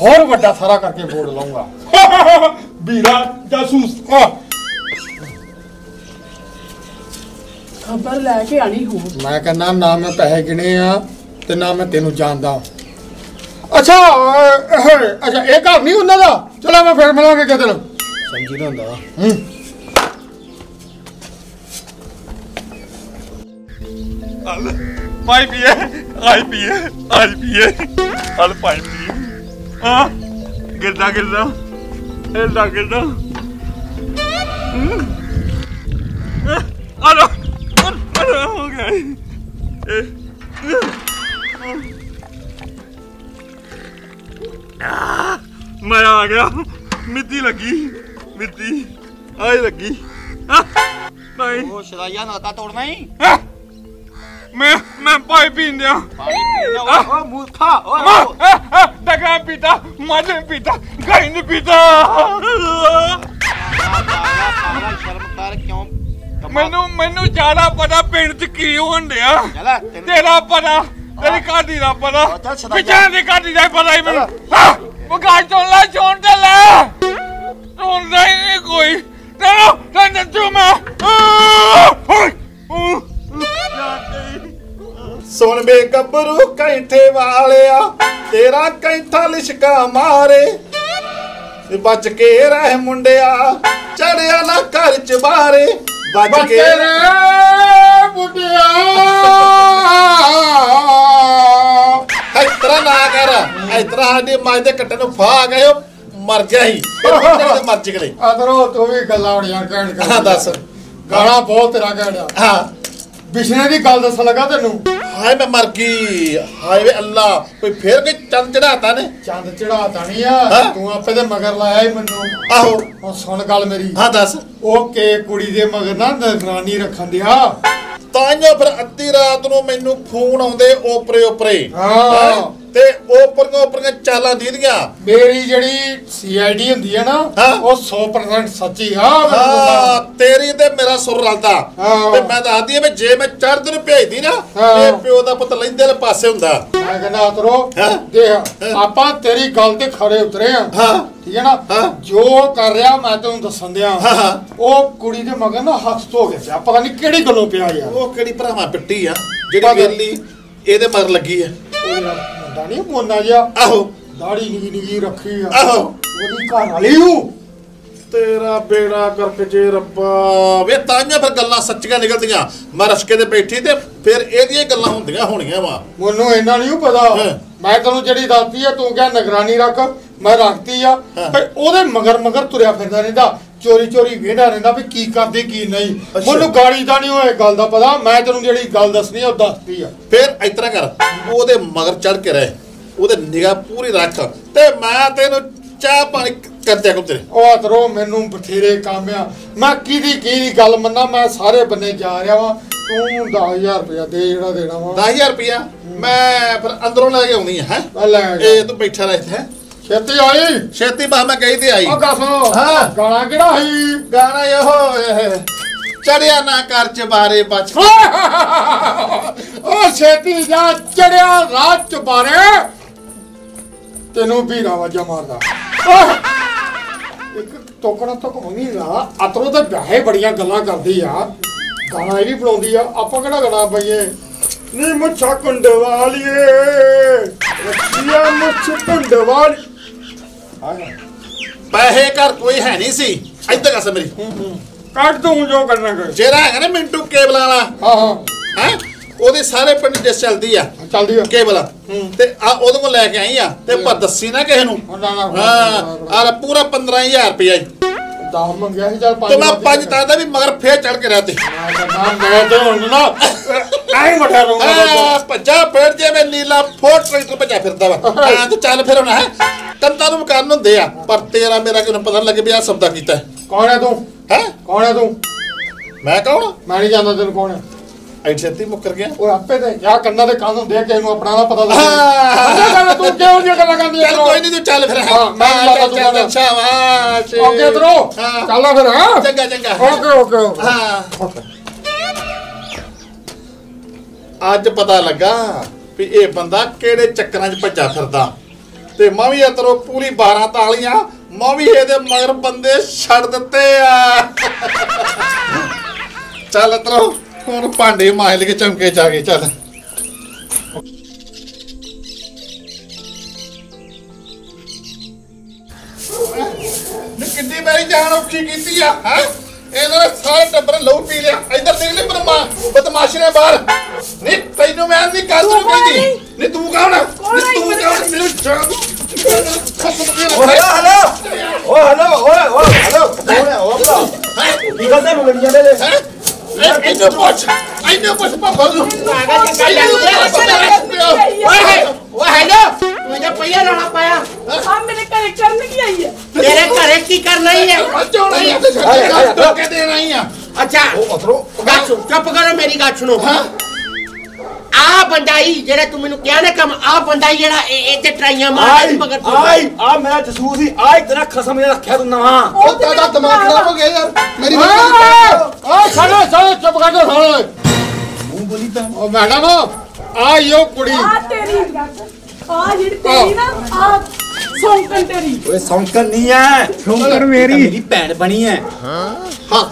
ਹੋਰ ਵੱਡਾ ਸਾਰਾ ਕਰਕੇ ਬੋਰਡ ਲਾਉਂਗਾ। <laughs> ਵੀਰਾ ਜਾਸੂਸ। ਆਹ, ਖਬਰ ਲੈ ਕੇ ਆਣੀ ਹੋਰ। ਮੈਂ ਕਹਿੰਦਾ ਨਾ ਮੈਂ ਪੈਸੇ ਗਿਣੇ ਆ ਤੇ ਨਾ ਮੈਂ ਤੈਨੂੰ ਜਾਣਦਾ। ਅੱਛਾ ਅਹ, ਅਹ, ਅੱਛਾ ਇਹ ਘਰ ਨਹੀਂ ਉਹਨਾਂ ਦਾ? ਚਲੋ ਮੈਂ ਫਿਰ ਮਿਲਾਂਗੇ ਕਿਤੇ ਦਿਨ। ਸਮਝੀ ਨਾ ਹੁੰਦਾ। ਹੂੰ। ਪਾਈ ਪੀਏ ਆਈ ਪੀਏ ਆਈ ਪੀਏ। ਹਲ ਪਾਈ ਪੀਏ। ਹਾਂ ਗਿਰਦਾ ਗਿਰਦਾ ਗਿਰਦਾ ਗਿਰਦਾ। ਅਰੇ ਅਰੇ ਹੋ ਗਿਆ ਆ ਮੈਂ ਆ ਗਿਆ। ਮਿੱਟੀ ਲੱਗੀ ਮਿੱਟੀ। ਆਈ ਲੱਗੀ। ਨਹੀਂ ਉਹ ਸ਼ਰਾਇਆ ਨਾਤਾ ਤੋੜਨਾ ਹੀ ਮੈਂ ਮੈਂ ਪਾਈ ਪੀਂਦਿਆ ਉਹ ਮੂਰਖਾ। ਡਗਾ ਪੀਤਾ ਮਾਲੇ ਪੀਤਾ ਗਾਈ ਨੇ ਪੀਤਾ। ਸ਼ਰਮ ਕਰ ਕਿਉਂ ਮੈਨੂੰ ਮੈਨੂੰ ਜ਼ਿਆਦਾ ਪਤਾ ਪਿੰਡ 'ਚ ਕੀ ਹੋਣ ਡਿਆ। ਤੈਨੂੰ- ਤੇਰਾ ਪਤਾ ਤੇਰੀ ਘਾਟੀ ਦਾ ਪਤਾ। ਪਿੱਛੇ ਦੀ ਘਾਟੀ ਦਾ ਪਤਾ ਹੀ ਮੈਨੂੰ ਮਗਾ ਚੋਂ ਲੈ ਚੋਂ ਤੇ ਲੈ। ਹੀ ਨਹੀਂ ਕੋਈ। ਚਲੋ ਤੇ ਨੱਚੂ ਮੈਂ। ਆਹ! ਹੋਏ! ਊ! ਸੁਣ ਬੇ ਗੱਭਰੂ ਕੈਂਠੇ ਵਾਲਿਆ ਤੇਰਾ ਕੈਂਠਾ ਲਿਸ਼ਕਾ ਮਾਰੇ। ਤੇ ਬਚ ਕੇ ਰਹਿ ਮੁੰਡਿਆ ਚੜਿਆ ਨਾ ਘਰ ਚ ਬਾਰੇ ਬਚ ਕੇ ਰੇ ਬੁੱਢਿਆ ਇਤਰਾ ਨਾ ਕਰ। ਇਤਰਾ ਸਾਡੇ ਮਾਂ ਦੇ ਕੱਟੇ ਨੂੰ ਫਾ ਗਏ ਮਰ ਗਿਆ ਹੀ ਮਰ ਚਗਲੇ ਅਦਰੋ ਤੂੰ ਵੀ ਗੱਲਾਂ ਹੋਣੀਆਂ ਕਹਿਣ ਕਰ ਦੱਸ। ਗਾਣਾ ਬਹੁਤ ਤੇਰਾ ਕਹਿਣਾ ਹਾਂ। ਬਿਸ਼ਨੇ ਦੀ ਗੱਲ ਦੱਸਣ ਲੱਗਾ ਤੈਨੂੰ? ਹਾਏ ਮੈਂ ਮਰ ਗਈ। ਹਾਏ ਵੇ ਅੱਲਾ ਕੋਈ ਫੇਰ ਕੋਈ ਚੰਦ ਚੜਾਤਾ ਨੇ? ਚੰਦ ਚੜਾਤਾ ਨਹੀਂ ਆ? ਤੂੰ ਆਪੇ ਦੇ ਮਗਰ ਲਾਇਆ ਹੀ ਮੈਨੂੰ। ਆਹੋ। ਹੁਣ ਸੁਣ ਗੱਲ ਮੇਰੀ। ਹਾਂ ਦੱਸ। ਉਹ ਕੇ ਕੁੜੀ ਦੇ ਮਗਰ ਨਾ ਨਗਰਾਨੀ ਰੱਖਣ ਦਿਆ। ਤਾਂਿਓ ਫਿਰ ਅੱਧੀ ਰਾਤ ਨੂੰ ਮੈਨੂੰ ਫੋਨ ਆਉਂਦੇ ਓਪਰੇ ਓਪਰੇ ਹਾਂ। ਹੈਂ? ਤੇ ਓਪਰੀਆਂ ਓਪਰੀਆਂ ਚਾਲਾਂ ਦੀਦੀਆਂ ਮੇਰੀ ਜਿਹੜੀ ਸੀਆਈਡੀ ਹੁੰਦੀ ਹੈ ਨਾ ਹਾਂ? ਉਹ 100% ਸੱਚੀ ਆ। ਹਾਂ ਤੇਰੀ ਤੇ ਮੇਰਾ ਸੁਰ ਰਲਦਾ ਹਾਂ। ਤੇ ਮੈਂ ਦੱਸਦੀ ਆ ਵੀ ਜੇ ਮੈਂ ਚੜ੍ਹਦ ਨੂੰ ਭੇਜਦੀ ਨਾ ਹਾਂ। ਇਹ ਪਿਓ ਦਾ ਪੁੱਤ ਲੈਂਦੇ ਨੇ ਪਾਸੇ ਹੁੰਦਾ ਮੈਂ ਕਹਿੰਦਾ ਉਤਰੋ ਹਾਂ? ਦੇਖ ਆਪਾਂ ਤੇਰੀ ਗੱਲ ਤੇ ਖੜੇ ਉਤਰੇ ਆ ਹਾਂ ਠੀਕ ਹੈ ਨਾ ਹਾਂ। ਜੋ ਕਰ ਰਿਹਾ ਮੈਂ ਤੈਨੂੰ ਦੱਸਣ ਦਿਆਂ ਹਾਂ, ਹਾਂ। ਉਹ ਕੁੜੀ ਦੇ ਮਗਰ ਨਾ ਹੱਥ ਧੋ ਗਿਆ ਪਿਆ ਪਤਾ ਨਹੀਂ ਕਿਹੜੀ ਗੱਲੋਂ ਪਿਆ ਯਾਰ ਉਹ ਕਿਹੜੀ ਭਰਾਵਾਂ ਪਿੱਟੀ ਆ ਜਿਹੜੀ ਵੇਲੀ ਇਹਦੇ ਮਗਰ ਲੱਗੀ ਆ ਮੁੰਡਾ ਨਹੀਂ ਮੋਨਾ ਜਿਹਾ। ਆਹੋ। ਦਾੜੀ ਨਿੱਕੀ ਨਿੱਕੀ ਰੱਖੀ ਆ। ਆਹੋ। ਉਹਦੀ ਘਰ ਵਾਲੀ ਹੂੰ ਤੇਰਾ ਬੇੜਾ ਕਰਕੇ ਜੇ ਰੱਬਾ। ਵੇ ਤਾਂਆਂ ਫਿਰ ਗੱਲਾਂ ਸੱਚੀਆਂ ਨਿਕਲਦੀਆਂ। ਮੈਂ ਰਸਕੇ ਤੇ ਬੈਠੀ ਤੇ ਫਿਰ ਇਹਦੀਆਂ ਗੱਲਾਂ ਹੁੰਦੀਆਂ ਹੋਣੀਆਂ ਵਾ। ਮੈਨੂੰ ਇੰਨਾ ਨਹੀਂ ਪਤਾ। ਮੈਂ ਤੈਨੂੰ ਜਿਹੜੀ ਦੱਸਦੀ ਆ ਤੂੰ ਕਿਹਾ ਨਿਗਰਾਨੀ ਰੱਖ। ਮੈਂ ਰੱਖਤੀ ਆ। ਤੇ ਉਹਦੇ ਮਗਰ ਮਗਰ ਤੁਰਿਆ ਫਿਰਦਾ ਰਹਿੰਦਾ। ਚੋਰੀ ਚੋਰੀ ਵੇਹਦਾ ਰਹਿੰਦਾ ਵੀ ਕੀ ਕਰਦੀ ਕੀ ਨਹੀਂ। ਮੈਨੂੰ ਗਾੜੀ ਦਾ ਨਹੀਂ ਹੋਏ ਗੱਲ ਦਾ ਪਤਾ। ਮੈਂ ਤੈਨੂੰ ਜਿਹੜੀ ਗੱਲ ਦੱਸਣੀ ਆ ਉਹ ਦੱਸਦੀ ਆ। ਫਿਰ ਇਤਰਾ ਕਰ ਉਹਦੇ ਮਗਰ ਚੜ ਕੇ ਰਹਿ। ਉਹਦੇ ਨਿਗਾਹ ਪੂਰੀ ਰੱਖ। ਤੇ ਮੈਂ ਤੈਨੂੰ ਚਾਹ ਪਾਣੀ ਕਰ ਦਿਆ ਕਰ ਤੇਰੇ। ਉਹ ਅਤਰੋ ਮੈਨੂੰ ਬਥੇਰੇ ਕੰਮ ਆ। ਮੈਂ ਕਿਹਦੀ ਕਿਹਦੀ ਗੱਲ ਮੰਨਾ? ਮੈਂ ਸਾਰੇ ਬੰਨੇ ਜਾ ਰਿਹਾ ਵਾਂ। ਤੂੰ 10000 ਰੁਪਇਆ ਦੇ ਜਿਹੜਾ ਦੇਣਾ ਵਾ। 10000 ਰੁਪਇਆ? ਮੈਂ ਫਿਰ ਅੰਦਰੋਂ ਲੈ ਕੇ ਆਉਣੀ ਹੈ? ਹੈ ਇਹ ਤੂੰ ਬੈਠਾ ਰਹਿ ਇੱਥੇ? ਛੇਤੀ ਆਈ। ਛੇਤੀ ਬਾਹ ਮੈਂ ਗਈ ਤੇ ਆਈ। ਉਹ ਕਸੋ ਹਾਂ। ਗਾਣਾ ਕਿਹੜਾ ਸੀ? ਗਾਣਾ ਇਹੋ ਇਹ। ਚੜਿਆ ਨਾ ਕਰ ਚਬਾਰੇ ਬਚ ਉਹ ਛੇਤੀ ਜਾ ਚੜਿਆ ਰਾਤ ਚ ਬਾਰੇ। ਤੈਨੂੰ ਵੀਰਾ ਵਾਜਾ ਮਾਰਦਾ! ਇੱਕ ਟੋਕਣਾ ਤੋਂ ਘੁੰਮੀ ਨਾ ਅਤਰੋ ਤਾਂ ਵਿਆਹੇ ਬੜੀਆਂ ਗੱਲਾਂ ਕਰਦੀ ਆ। ਗਾਣਾ ਇਹ ਵੀ ਬਣਾਉਂਦੀ ਆ। ਆਪਾਂ ਕਿਹੜਾ ਗਾਣਾ ਪਈਏ? ਨੀ ਮੁੱਛਾ ਕੁੰਡ ਵਾਲੀਏ। ਰੱਖੀਆ ਮੁੱਛ ਕੁੰਡ ਵਾਲੀ। ਪੈਸੇ ਘਰ ਕੋਈ ਹੈ ਨਹੀਂ ਸੀ। ਇੱਧਰ ਕਸ ਮੇਰੀ। ਕੱਢ ਦੂੰ ਜੋ ਕਰਨਾ ਕਰ। ਜਿਹੜਾ ਹੈਗਾ ਨਾ ਮਿੰਟੂ ਕੇਬਲ ਵਾਲਾ। ਹਾਂ ਹਾਂ। ਹੈ? ਉਹਦੇ ਸਾਰੇ ਪਿੰਡ ਜਿਸ ਚੱਲਦੀ ਆ। ਚੱਲਦੀ ਆ। ਕੇਬਲ। ਤੇ ਆ ਉਹਦੇ ਕੋਲ ਲੈ ਕੇ ਆਈ ਆ। ਤੇ ਪਰ ਦੱਸੀ ਨਾ ਕਿਸੇ ਨਾ। ਹਾਂ ਆ ਪੂਰਾ 15000 ਰੁਪਇਆ ਦਸ ਮੰਗਿਆ ਸੀ ਚੱਲ ਪੰਜ ਤੇ ਮੈਂ ਲੱਖ ਪੰਜ ਤਾਂ ਦਾ ਵੀ ਮਗਰ ਫੇਰ ਚੜ ਕੇ ਰਹਤੇ। ਮੈਂ ਤੇ ਹੁਣ ਨਾ ਐਂ ਰਹੂੰਗਾ ਨੀਲਾ ਫੋਰ ਟਰੈਕਟਰ ਭੱਜਾ ਫਿਰਦਾ ਵਾ। ਹਾਂ। ਤੇ ਚੱਲ ਫਿਰ ਹੁਣ ਹੈ। ਕੰਤਾਂ ਨੂੰ ਮਕਾਨ ਹੁੰਦੇ ਆ ਪਰ ਤੇਰਾ ਮੇਰਾ ਕਿਉਂ ਪਤਾ ਲੱਗੇ ਵੀ ਆ ਸਬਦਾ ਕੀਤਾ ਕੌਣ ਹੈ ਤੂੰ? ਹੈ? ਕੌਣ ਹੈ ਤੂੰ? ਮੈਂ ਕੌਣ? ਮੈਂ ਨਹੀਂ ਜਾਣਦਾ ਤੈਨੂੰ ਕੌਣ ਹੈ। ਐ ਛੇਤੀ ਮੁੱਕਰ ਗਿਆ। ਉਹ ਆਪੇ ਤੇ ਜਾਂ ਕੰਨਾਂ ਦੇ ਕੰਨ ਹੁੰਦੇ ਆ ਕਿਸੇ ਨੂੰ ਆਪਣਾ ਦਾ ਪਤਾ ਹਾਂ। ਲੱਗਦਾ ਤੂੰ ਕਿਉਂ ਜਿਹੀਆਂ ਗੱਲਾਂ ਕਰਦੀ ਚੱਲ ਕੋਈ ਨਹੀਂ ਤੂੰ ਚੱਲ ਫਿਰ। ਹਾਂ, ਮੈਂ ਨੀ ਲਾਉਂਦਾ ਤੂੰ ਗਾਣਾ। ਸ਼ਾਬਾਸ਼ ਓਕੇ ਤਰੋ। ਚੱਲ ਫਿਰ ਹਾਂ। ਚੰਗਾ ਚੰਗਾ। Okay okay. ਹਾਂ। ਅੱਜ ਪਤਾ ਲੱਗਾ ਵੀ ਇਹ ਬੰਦਾ ਕਿਹੜੇ ਚੱਕਰਾਂ 'ਚ ਭੱਜਾ ਫਿਰਦਾ। ਤੇ ਮੈਂ ਵੀ ਅਤਰੋ ਪੂਰੀ 12 ਤਾਲੀਆਂ ਮੈਂ ਵੀ ਇਹਦੇ ਮਗਰ ਬੰਦੇ ਛੱਡ ਦਿੱਤੇ ਆ। ਚੱਲ ਅਤਰੋ ਹੁਣ ਭਾਂਡੇ ਮਾਜ ਕੇ ਚਮਕੇ ਜਾ ਕੇ ਚੱਲ। ਨੀ ਕਿੰਨੀ ਮੇਰੀ ਜਾਨ ਔਖੀ ਕੀਤੀ ਆ ਹੈ? ਇਹਨਾਂ ਨੇ ਸਾਰੇ ਟੱਬਰ ਲਹੂ ਪੀ ਲਿਆ ਇੱਧਰ ਨਿਕਲੀ ਬਰਮਾ ਬਦਮਾਸ਼ ਨੇ ਬਾਹਰ। ਨੀ ਤੈਨੂੰ ਮੈਂ ਨਹੀਂ ਕਰ ਤੂੰ ਕਹਿੰਦੀ ਨੀ ਤੂੰ ਕੌਣ ਆ? ਨੀ ਤੂੰ ਕੌਣ ਮੈਨੂੰ ਜਾਨ ਓ ਹੈਲੋ ਹੈਲੋ। ਓ ਹੈਲੋ ਓਏ ਓ ਹੈਲੋ। ਕੌਣ ਹੈ ਓ ਭਰਾ। ਕੀ ਗੱਲ ਤੇ ਮੰਗਣੀ ਜਾਂਦੇ ਨੇ ਹੈ ਇਹਨੂੰ ਪੁੱਛ ਇਹਨੂੰ ਪੁੱਛ ਪਾਪਾ ਨੂੰ ਓਏ ਓਏ ਹੈਲੋ ਇਹਦਾ ਪਹਿਲਾਂ ਰੌਲਾ ਪਾਇਆ ਆ ਮੇਰੇ ਘਰੇ ਕਰਨ ਕੀ ਆਈ ਹੈ ਤੇਰੇ ਘਰੇ ਕੀ ਕਰਨਾ ਹੀ ਹੈ ਚੋਣਾ ਹੀ ਤੇ ਛੱਡ ਧੋਕੇ ਦੇਣਾ ਹੀ ਆ ਅੱਛਾ। ਗੱਲ ਸੁਣ ਚੁੱਪ ਕਰੋ ਮੇਰੀ ਗੱਲ ਸੁਣੋ। ਆ ਬੰਦਾਈ ਜਿਹੜਾ ਤੂੰ ਮੈਨੂੰ ਕਿਹਾ ਨਾ ਕੰਮ ਆ ਬੰਦਾਈ ਜਿਹੜਾ ਤੇ ਟਰਾਈਆਂ ਮਾਰਦਾ ਸੀ ਮਗਰ ਤੂੰ। ਆਈ ਆ ਮੇਰਾ ਜਸੂਸ ਹੀ ਆਈ ਤੇਰਾ ਖਸਮ ਨੇ ਰੱਖਿਆ ਤੂੰ ਨਵਾਂ। ਉਹ ਤੇਰਾ ਦਿਮਾਗ ਖਰਾਬ ਹੋ ਗਿਆ ਯਾਰ ਮੇਰੀ ਆ ਆ ਸਾਡਾ ਸਾਡਾ ਚੁੱਪ ਕਰ ਦੋ ਸਾਲੇ ਮੂੰਹ ਬੋਲੀ ਤਾਂ। ਉਹ ਮੈਡਮ ਆ ਯੋ ਕੁੜੀ। ਆ ਤੇਰੀ ਆ ਜਿਹੜੀ ਤੇਰੀ ਨਾ ਆ ਸੌਂਕਣ ਤੇਰੀ। ਓਏ ਸੌਂਕਣ ਨਹੀਂ ਐ। ਸੌਂਕਣ ਮੇਰੀ। ਮੇਰੀ ਭੈਣ ਬਣੀ ਐ। ਹਾਂ।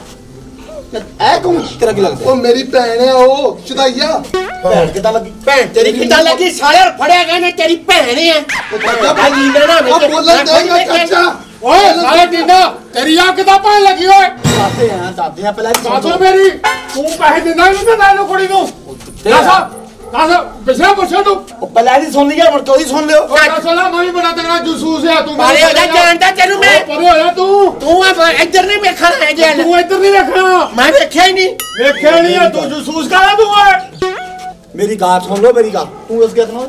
ਐ ਕੌਣ ਤੇਰਾ ਕੀ ਲੱਗਦਾ? ਉਹ ਮੇਰੀ ਭੈਣ ਹੈ ਉਹ ਚੁਦਾਈਆ। ਭੈਣ ਕਿਦਾਂ ਲੱਗੀ? ਭੈਣ ਤੇਰੀ ਕਿੱਦਾਂ ਲੱਗੀ? ਸਾਲੇ ਫੜਿਆ ਗਏ ਨੇ ਤੇਰੀ ਭੈਣ ਹੈ ਆ। ਨੀਂਦ ਨਾ ਉਹ ਬੋਲਣ ਦੇਗਾ ਚਾਚਾ। ਓਏ ਸਾਲੇ ਟਿੰਡਾ ਤੇਰੀ ਆ ਕਿਦਾਂ ਪਾਣ ਲੱਗੀ ਓਏ। ਦਾਦੇ ਆ ਦਾਦੇ ਆ ਪਹਿਲਾਂ ਲਓ। ਮੇਰੀ ਤੂੰ ਪੈਸੇ ਦਿੰਦਾ ਨਹੀਂ ਤੇ ਨਾਲੋਂ ਕੁੜੀ ਨੂੰ। ਕਾਸਾ ਕਾਸਾ ਪਿਛਲਾ ਪੁੱਛੋ ਤੂੰ ਉਹ ਪਹਿਲਾਂ ਹੀ ਸੁਣ ਲਿਆ ਮੁੜ ਕੇ ਉਹਦੀ ਸੁਣ ਲਿਓ। ਓ ਕਾਸਾ ਲਾ ਮੈਂ ਵੀ ਬੜਾ ਤਗੜਾ ਜਸੂਸ ਆ ਤੂੰ ਬਾਰੇ ਹੋ ਜਾ ਜਾਣਦਾ ਤੈਨੂੰ ਮੈਂ। ਓ ਪਰੇ ਹੋ ਜਾ ਤੂੰ। ਤੂੰ ਆ ਇੱਧਰ ਨਹੀਂ ਵੇਖਣਾ ਹੈ ਜੇਲ ਤੂੰ ਇੱਧਰ ਨਹੀਂ ਵੇਖਣਾ। ਮੈਂ ਵੇਖਿਆ ਹੀ ਨਹੀਂ। ਵੇਖਿਆ ਨਹੀਂ ਆ ਤੂੰ ਜਸੂਸ ਕਰਾ ਤੂੰ ਓਏ। ਮੇਰੀ ਗੱਲ ਸੁਣ ਲਓ ਮੇਰੀ ਗੱਲ। ਤੂੰ ਇਸ ਗਿਆ ਤਨੋ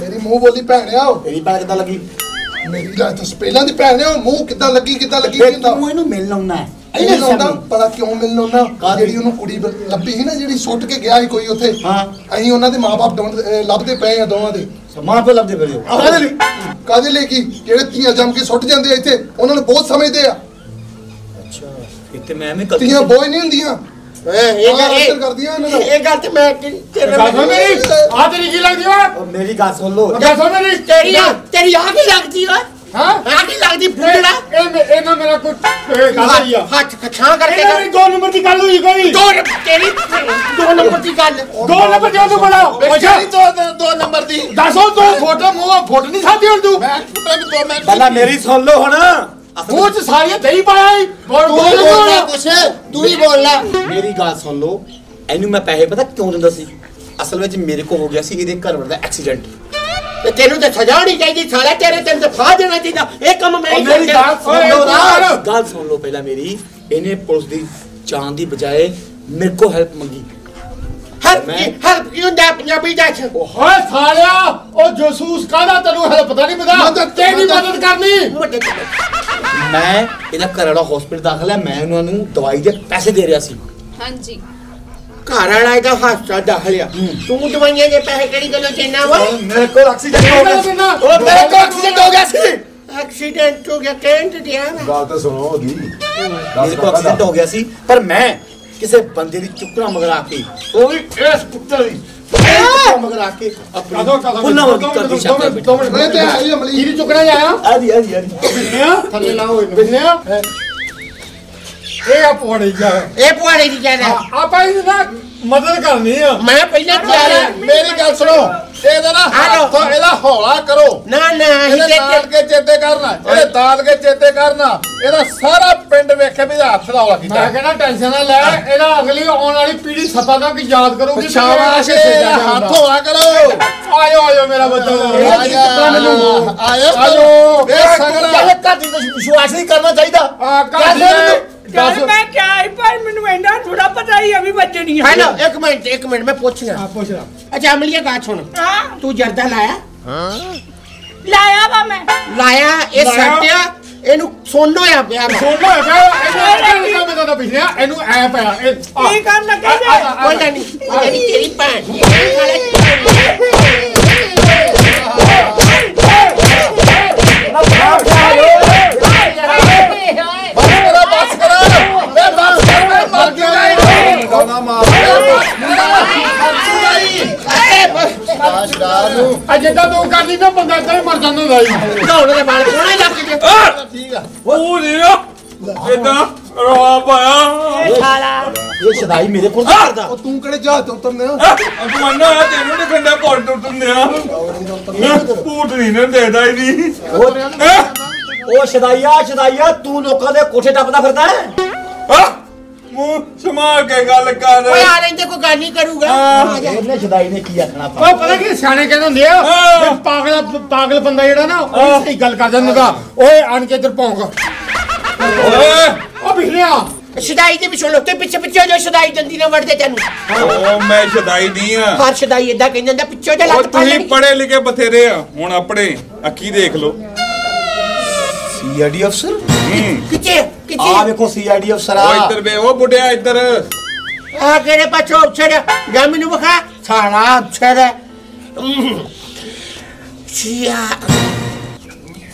ਮੇਰੀ ਮੂੰਹ ਬੋਲੀ ਭੈਣ ਆ ਮੇਰੀ ਭੈਣ ਕਿਦਾਂ ਲੱਗੀ? ਮੇਰੀ ਰਾਤ ਤੋਂ ਪਹਿਲਾਂ ਦੀ ਭੈਣ ਆ ਮੂੰਹ ਕਿੱਦਾਂ ਲੱਗੀ ਕਿੱਦਾਂ ਲੱਗੀ ਤੂੰ ਇਹਨੂੰ ਮਿਲਣ ਆਉਣਾ ਹੈ। ਇਹ ਲਾਉਂਦਾ ਪਤਾ ਕਿਉਂ ਮਿਲਣ ਕਾਹਦੀ? ਜਿਹੜੀ ਉਹਨੂੰ ਕੁੜੀ ਲੱਭੀ ਸੀ ਨਾ ਜਿਹੜੀ ਸੁੱਟ ਕੇ ਗਿਆ ਸੀ ਕੋਈ ਉੱਥੇ। ਹਾਂ। ਅਸੀਂ ਉਹਨਾਂ ਦੇ ਮਾਪੇ ਲੱਭਦੇ ਪਏ ਆ ਦੋਵਾਂ ਦੇ। ਸਮਾਂ ਪੇ ਲੱਭਦੇ ਹੋ? ਕਾਹਦੇ ਲਈ? ਕਾਹਦੇ ਲਈ ਕੀ? ਜਿਹੜੇ ਧੀਆਂ ਜੰਮ ਕੇ ਸੁੱਟ ਜਾਂਦੇ ਆ ਇੱਥੇ ਉਹਨਾਂ ਨੂੰ ਬਹੁਤ ਸਮਝਦੇ ਆ। ਅੱਛਾ ਇੱਥੇ ਮੈਂ ਐਵੇਂ ਗਲਤੀ ਧੀਆਂ ਬੋਝ ਨਹੀਂ ਹੁੰਦੀਆਂ। ਇਹ ਗੱਲ ਕਰਦੀਆਂ ਇਹਨਾਂ ਨੂੰ ਇਹ ਗੱਲ ਤੇ ਮੈਂ ਕਿ- ਤੇਰੇ ਮੇਰੀ। ਆ ਤੇਰੀ ਕੀ ਲੱਗਦੀ ਉਹ ਮੇਰੀ ਗੱਲ ਸੁਣ ਲਓ। ਕਾਸੋ ਮੇਰੀ। ਤੇਰੀ ਆ ਤੇਰੀ ਆ ਕੀ ਲੱਗਦੀ ਓਏ ਹਾਂ? ਲੱਗਦੀ ਇਹ ਇਹਨਾਂ ਮੇਰਾ ਕੋਈ ਇਹ ਗੱਲ ਹੋਈ ਆ। ਹੱਥ ਕਛਾਂ ਕਰਕੇ ਇਹਨਾਂ ਦੀ ਦੋ ਨੰਬਰ ਦੀ ਗੱਲ ਹੋਈ ਕੋਈ। ਦੋ ਨੰਬਰ ਤੇਰੀ ਦੋ ਨੰਬਰ ਦੀ ਗੱਲ। ਦੋ ਨੰਬਰ ਜੋ ਤੂੰ ਬੜਾ ਵੇਖਿਆ ਨੀ ਦੋ ਦੋ ਨੰਬਰ ਦੀ। ਦੱਸੋ ਤੂੰ ਫੋਟੋ ਮੂੰਹ ਫੋਟੋ ਨਹੀਂ ਸਾਦੀ ਹੁਣ ਤੂੰ। ਮੈਂ ਫੁੱਟਾਂ ਨੂੰ ਦੋ ਮਿੰਟ ਪਹਿਲਾਂ ਮੇਰੀ ਸੁਣ ਲਓ ਹੁਣ। ਮੂੰਹ ਚ ਸਾਰੀਆਂ ਦਹੀਂ ਪਾਇਆ ਈ। ਬੋਲ ਤੂੰ ਬੋਲ ਹੀ ਬੋਲਣਾ ਬੋਲ ਕੁਛ ਤੂੰ ਹੀ ਬੋਲਣਾ। ਮੇਰੀ ਗੱਲ ਸੁਣ ਲਓ। ਇਹਨੂੰ ਮੈਂ ਪੈਸੇ ਪਤਾ ਕਿਉਂ ਦਿੰਦਾ ਸੀ? ਅਸਲ ਵਿੱਚ ਮੇਰੇ ਕੋ ਹੋ ਗਿਆ ਸੀ ਇਹਦੇ ਘਰ ਵਾਲੇ ਦਾ ਐਕਸੀਡੈਂਟ। ਤੇ ਤੈਨੂੰ ਤਾਂ ਸਜ਼ਾ ਹੋਣੀ ਚਾਹੀਦੀ ਸਾਲਾ ਤੇਰੇ ਤੈਨੂੰ ਤਾਂ ਫਾਹ ਦੇਣਾ ਚਾਹੀਦਾ। ਇਹ ਕੰਮ ਮੈਂ ਹੀ ਮੇਰੀ ਗੱਲ ਸੁਣ ਲਓ ਤੂੰ ਨਾ ਕਰ। ਗੱਲ ਸੁਣ ਲਓ ਪਹਿਲਾਂ ਮੇਰੀ। ਇਹਨੇ ਪੁਲਿਸ ਦੀ ਜਾਨ ਦੀ ਬਜਾਏ ਮੇਰੇ ਕੋ ਹੈਲਪ ਮੰਗੀ। ਹੈਲਪ ਕੀ ਹੈਲਪ ਕੀ ਹੁੰਦਾ ਪੰਜਾਬੀ ਦਾ ਓਏ ਸਾਲਿਆ ਉਹ ਜਸੂਸ ਕਾਹਦਾ ਤੈਨੂੰ ਹਲ ਪਤਾ ਨਹੀਂ ਪਤਾ? ਮਦਦ- ਤੇਰੀ ਮਦਦ- ਮਦਦ ਕਰਨੀ। ਮੈਂ ਇਹਦਾ ਘਰ ਵਾਲਾ ਹਸਪੀਟਲ ਦਾਖਲ ਹੈ ਮੈਂ ਉਹਨਾਂ ਨੂੰ ਦਵਾਈ ਦੇ ਪੈਸੇ ਦੇ ਰਿਹਾ ਸੀ। ਹਾਂਜੀ। ਘਰ ਵਾਲਾ ਇਹਦਾ ਹਾਸਾ ਦਾਖਲਿਆ ਤੂੰ ਦਵਾਈਆਂ ਦੇ ਪੈਸੇ ਕਿਹੜੀ ਗੱਲੋਂ ਦੇਣਾ ਵਾ? ਮੇਰੇ ਕੋਲ ਐਕਸੀਡੈਂਟ ਹੋ ਗਿਆ ਸੀ। ਉਹ ਮੇਰੇ ਕੋਲ ਐਕਸੀਡੈਂਟ ਹੋ ਗਿਆ ਸੀ। ਐਕਸੀਡੈਂਟ ਹੋ ਗਿਆ ਕਹਿਣ ਤੇ ਦਿਆ ਗੱਲ ਤੇ ਸੁਣੋ ਉਹਦੀ। ਮੇਰੇ ਕੋਲ ਐਕਸੀਡੈਂਟ ਹੋ ਗਿਆ ਸੀ ਪਰ ਮੈਂ ਕਿਸੇ ਬੰਦੇ ਦੀ ਚੁੱਕਣਾ ਮਗਰਾ ਕੇ ਉਹ ਵੀ ਇਸ ਪੁੱਤਰ ਦੀ। ਮਗਰਾ ਕੇ ਆਪਣੀ ਉਹਨਾਂ ਵਰਗੀ ਕਰਦੀ ਮਿੰਟ ਮੈਂ ਤੇ ਆਈ ਅਮਲੀ। ਕਿਹਦੀ ਚੁੱਕਣਾ ਜਾਇਆ ਆਦੀ ਆਦੀ ਆਦੀ ਬਿੰਨਿਆ? ਥੱਲੇ ਲਾਓ ਇਹਨੂੰ। ਬਿੰਨਿਆ? ਇਹ ਆ ਪੋੜੀ ਜਾ। ਇਹ ਪੁਆੜੇ ਦੀ ਜਾਣਾ ਆਪਾਂ ਇਹਦੀ ਨਾ ਮਦਦ ਕਰਨੀ ਆ। ਮੈਂ ਪਹਿਲਾਂ ਤਿਆਰ ਆ। ਮੇਰੀ ਗੱਲ ਸੁਣੋ ਇਹਦਾ ਨਾ। ਹੱਥ ਇਹਦਾ ਹੌਲਾ ਕਰੋ। ਨਾ ਨਾ ਇਹਦੇ ਦਾਦ ਕੇ ਚੇਤੇ ਕਰਨਾ ਇਹਦੇ ਦਾਦ ਕੇ ਚੇਤੇ ਕਰਨਾ ਇਹਦਾ ਸਾਰਾ ਪਿੰਡ ਵੇਖੇ ਵੀ ਹੱਥ ਦਾ ਹੌਲਾ ਕੀਤਾ। ਮੈਂ ਕਹਿੰਦਾ ਟੈਨਸ਼ਨ ਨਾ ਲੈ ਇਹਦਾ ਅਗਲੀ ਆਉਣ ਵਾਲੀ ਪੀੜ੍ਹੀ ਸਤਾ ਤੱਕ ਯਾਦ ਕਰੂਗੀ ਸ਼ਾਬਾਸ਼ ਹੱਥ ਹੌਲਾ ਕਰੋ। ਆਇਓ ਆਇਓ ਮੇਰਾ ਬੱਚਾ। ਆਇਆ ਆਇਆ ਆਜੋ। ਬੇ ਸਗੜਾ ਘਰ ਦੀ ਤਾਂ ਵਿਸ਼ਵਾਸ ਨਹੀਂ ਕਰਨਾ ਚਾਹੀਦਾ। ਆ ਕਾਹਦੇ ਚੱਲ ਮੈਂ ਕਿਹਾ ਸੀ, ਪਰ ਮੈਨੂੰ ਇੰਨਾ ਥੋੜਾ ਪਤਾ ਹੀ ਅਭੀ ਬੱਜਣੀ ਹੈਲੋ ਇੱਕ ਮਿੰਟ ਇੱਕ ਮਿੰਟ ਮੈਂ ਪੁੱਛਣਾ ਆ ਪੁੱਛ ਲਾ ਅੱਛਾ ਅਮਲੀਆ ਗਾ ਸੁਣ ਹਾਂ ਤੂੰ ਜਰਦਾ ਲਾਇਆ ਲਾਇਆ ਵਾ ਮੈਂ ਲਾਇਆ ਇਹ ਲਾਇਆ? ਸੱਟਿਆ ਇਹਨੂੰ ਸੁੰਨ ਹੋਇਆ ਪਿਆ ਵਾ। ਸੁਣ ਲੋ ਇਹਨੂੰ ਇਹਨੂੰ ਕੰਮ ਦਾ ਪਿਛਿਆ ਇਹਨੂੰ ਐ ਪਿਆ ਇਹ ਆ। ਕੀ ਕਰਨ ਲੱਗੇ ਆ- ਆ- ਜੇ ਆ- ਕੋਈ ਗੱਲ ਨਹੀਂ ਜਿਹੜੀ ਤੇਰੀ ਭੈਣ ਬਸ ਕਰੋ ਬਸ ਕਰੋ ਬੇ ਬਸ ਕਰ ਬੇ ਮਰ ਗਿਆ ਮਾਰ। ਨੂੰ ਆ ਜਿੱਦਾਂ ਤੂੰ ਕਰਦੀ ਨਾ ਬੰਦਾ ਇਦਾਂ ਹੀ ਮਰ ਜਾਂਦਾ ਹੁੰਦਾ ਸੀ। ਦੌੜ ਦੇ ਬਾਲ ਕੋਣੇ ਲੱਗ ਕੇ। ਠੀਕ ਆ। ਉਹ ਨਹੀਂ ਇਦਾਂ ਰਵਾ ਪਾਇਆ। ਇਹ ਸਾਲਾ। ਇਹ ਸ਼ਦਾਈ ਮੇਰੇ ਕੋਲ ਕਰਦਾ। ਉਹ ਤੂੰ ਕਿਹੜੇ ਜਹਾਜ਼ ਤੋਂ ਉਤਰਨੇ ਆ? ਤੂੰ ਮੰਨਣਾ ਹੈ ਤੈਨੂੰ ਨਹੀਂ ਖੰਡਾ ਪੌੜ ਟੁੱਟਣ ਆ। ਪੂਟ ਨਹੀਂ ਨਾ ਦੇਦਾ ਹੀ ਨਹੀਂ ਉਹ ਸ਼ਦਾਈਆ ਸ਼ਦਾਈਆ ਤੂੰ ਲੋਕਾਂ ਦੇ ਕੋਠੇ ਟੱਪਦਾ ਫਿਰਦਾ ਹੈ? ਆ ਮੂੰਹ ਸੰਭਾਲ ਕੇ ਗੱਲ ਕਰ। ਓਏ ਆ ਰਹਿੰਦੇ ਕੋਈ ਗੱਲ ਨਹੀਂ ਕਰੂਗਾ। ਆ ਜਾ। ਇਹਨੇ ਸ਼ਦਾਈ ਨੇ ਕੀ ਆਖਣਾ ਉਹ ਪਤਾ ਕੀ ਸਿਆਣੇ ਕਹਿੰਦੇ ਹੁੰਦੇ ਆ? ਹਾਂ। ਵੀ ਪਾਗਲ ਪਾਗਲ ਬੰਦਾ ਜਿਹੜਾ ਨਾ ਉਹ ਸਹੀ ਗੱਲ ਕਰ ਜਾਂਦਾ ਹੁੰਦਾ ਓਏ ਆਣ ਕੇ ਇੱਧਰ ਭੌਂਕ। ਓਏ। ਉਹ ਪਿਛਲਿਆ ਸ਼ਦਾਈ ਦੇ ਪਿੱਛੇ ਲੋਕ ਤੇ ਪਿੱਛੇ ਪਿੱਛੇ ਜੋ ਸ਼ਦਾਈ ਜਲਦੀ ਨਾ ਵੜਦੇ ਤੈਨੂੰ। ਉਹ ਮੈਂ ਸ਼ਦਾਈ ਨਹੀਂ ਆ। ਹਰ ਸ਼ਦਾਈ ਇਦਾਂ ਕਹਿੰਦੇ ਹੁੰਦਾ ਪਿੱਛੇ ਉਹ ਲੱਤ ਫੜ ਤੁਸੀਂ ਲੈਣੀ ਪੜੇ ਲਿਖੇ ਬਥੇਰੇ ਆ। ਹੁਣ ਆਪਣੇ ਅੱਖੀ ਦੇਖ ਲਓ। ਸੀਆਈਡੀ ਅਫਸਰ ਹੂੰ। ਕਿੱਥੇ? ਆ ਕਿੱਥੇ ਵੇਖੋ ਸੀਆਈਡੀ ਅਫਸਰ ਉਹ ਆ ਇੱਧਰ ਵੇ ਉਹ ਬੁੱਢਿਆ ਇੱਧਰ। ਆ ਕਿਹੜੇ ਪਾਛੋ ਅਫਸਰ ਜਾ ਮੈਨੂੰ ਵਿਖਾ। ਸਾਲਾ ਅਫਸਰ ਹੈ ਸ਼ੀਆ।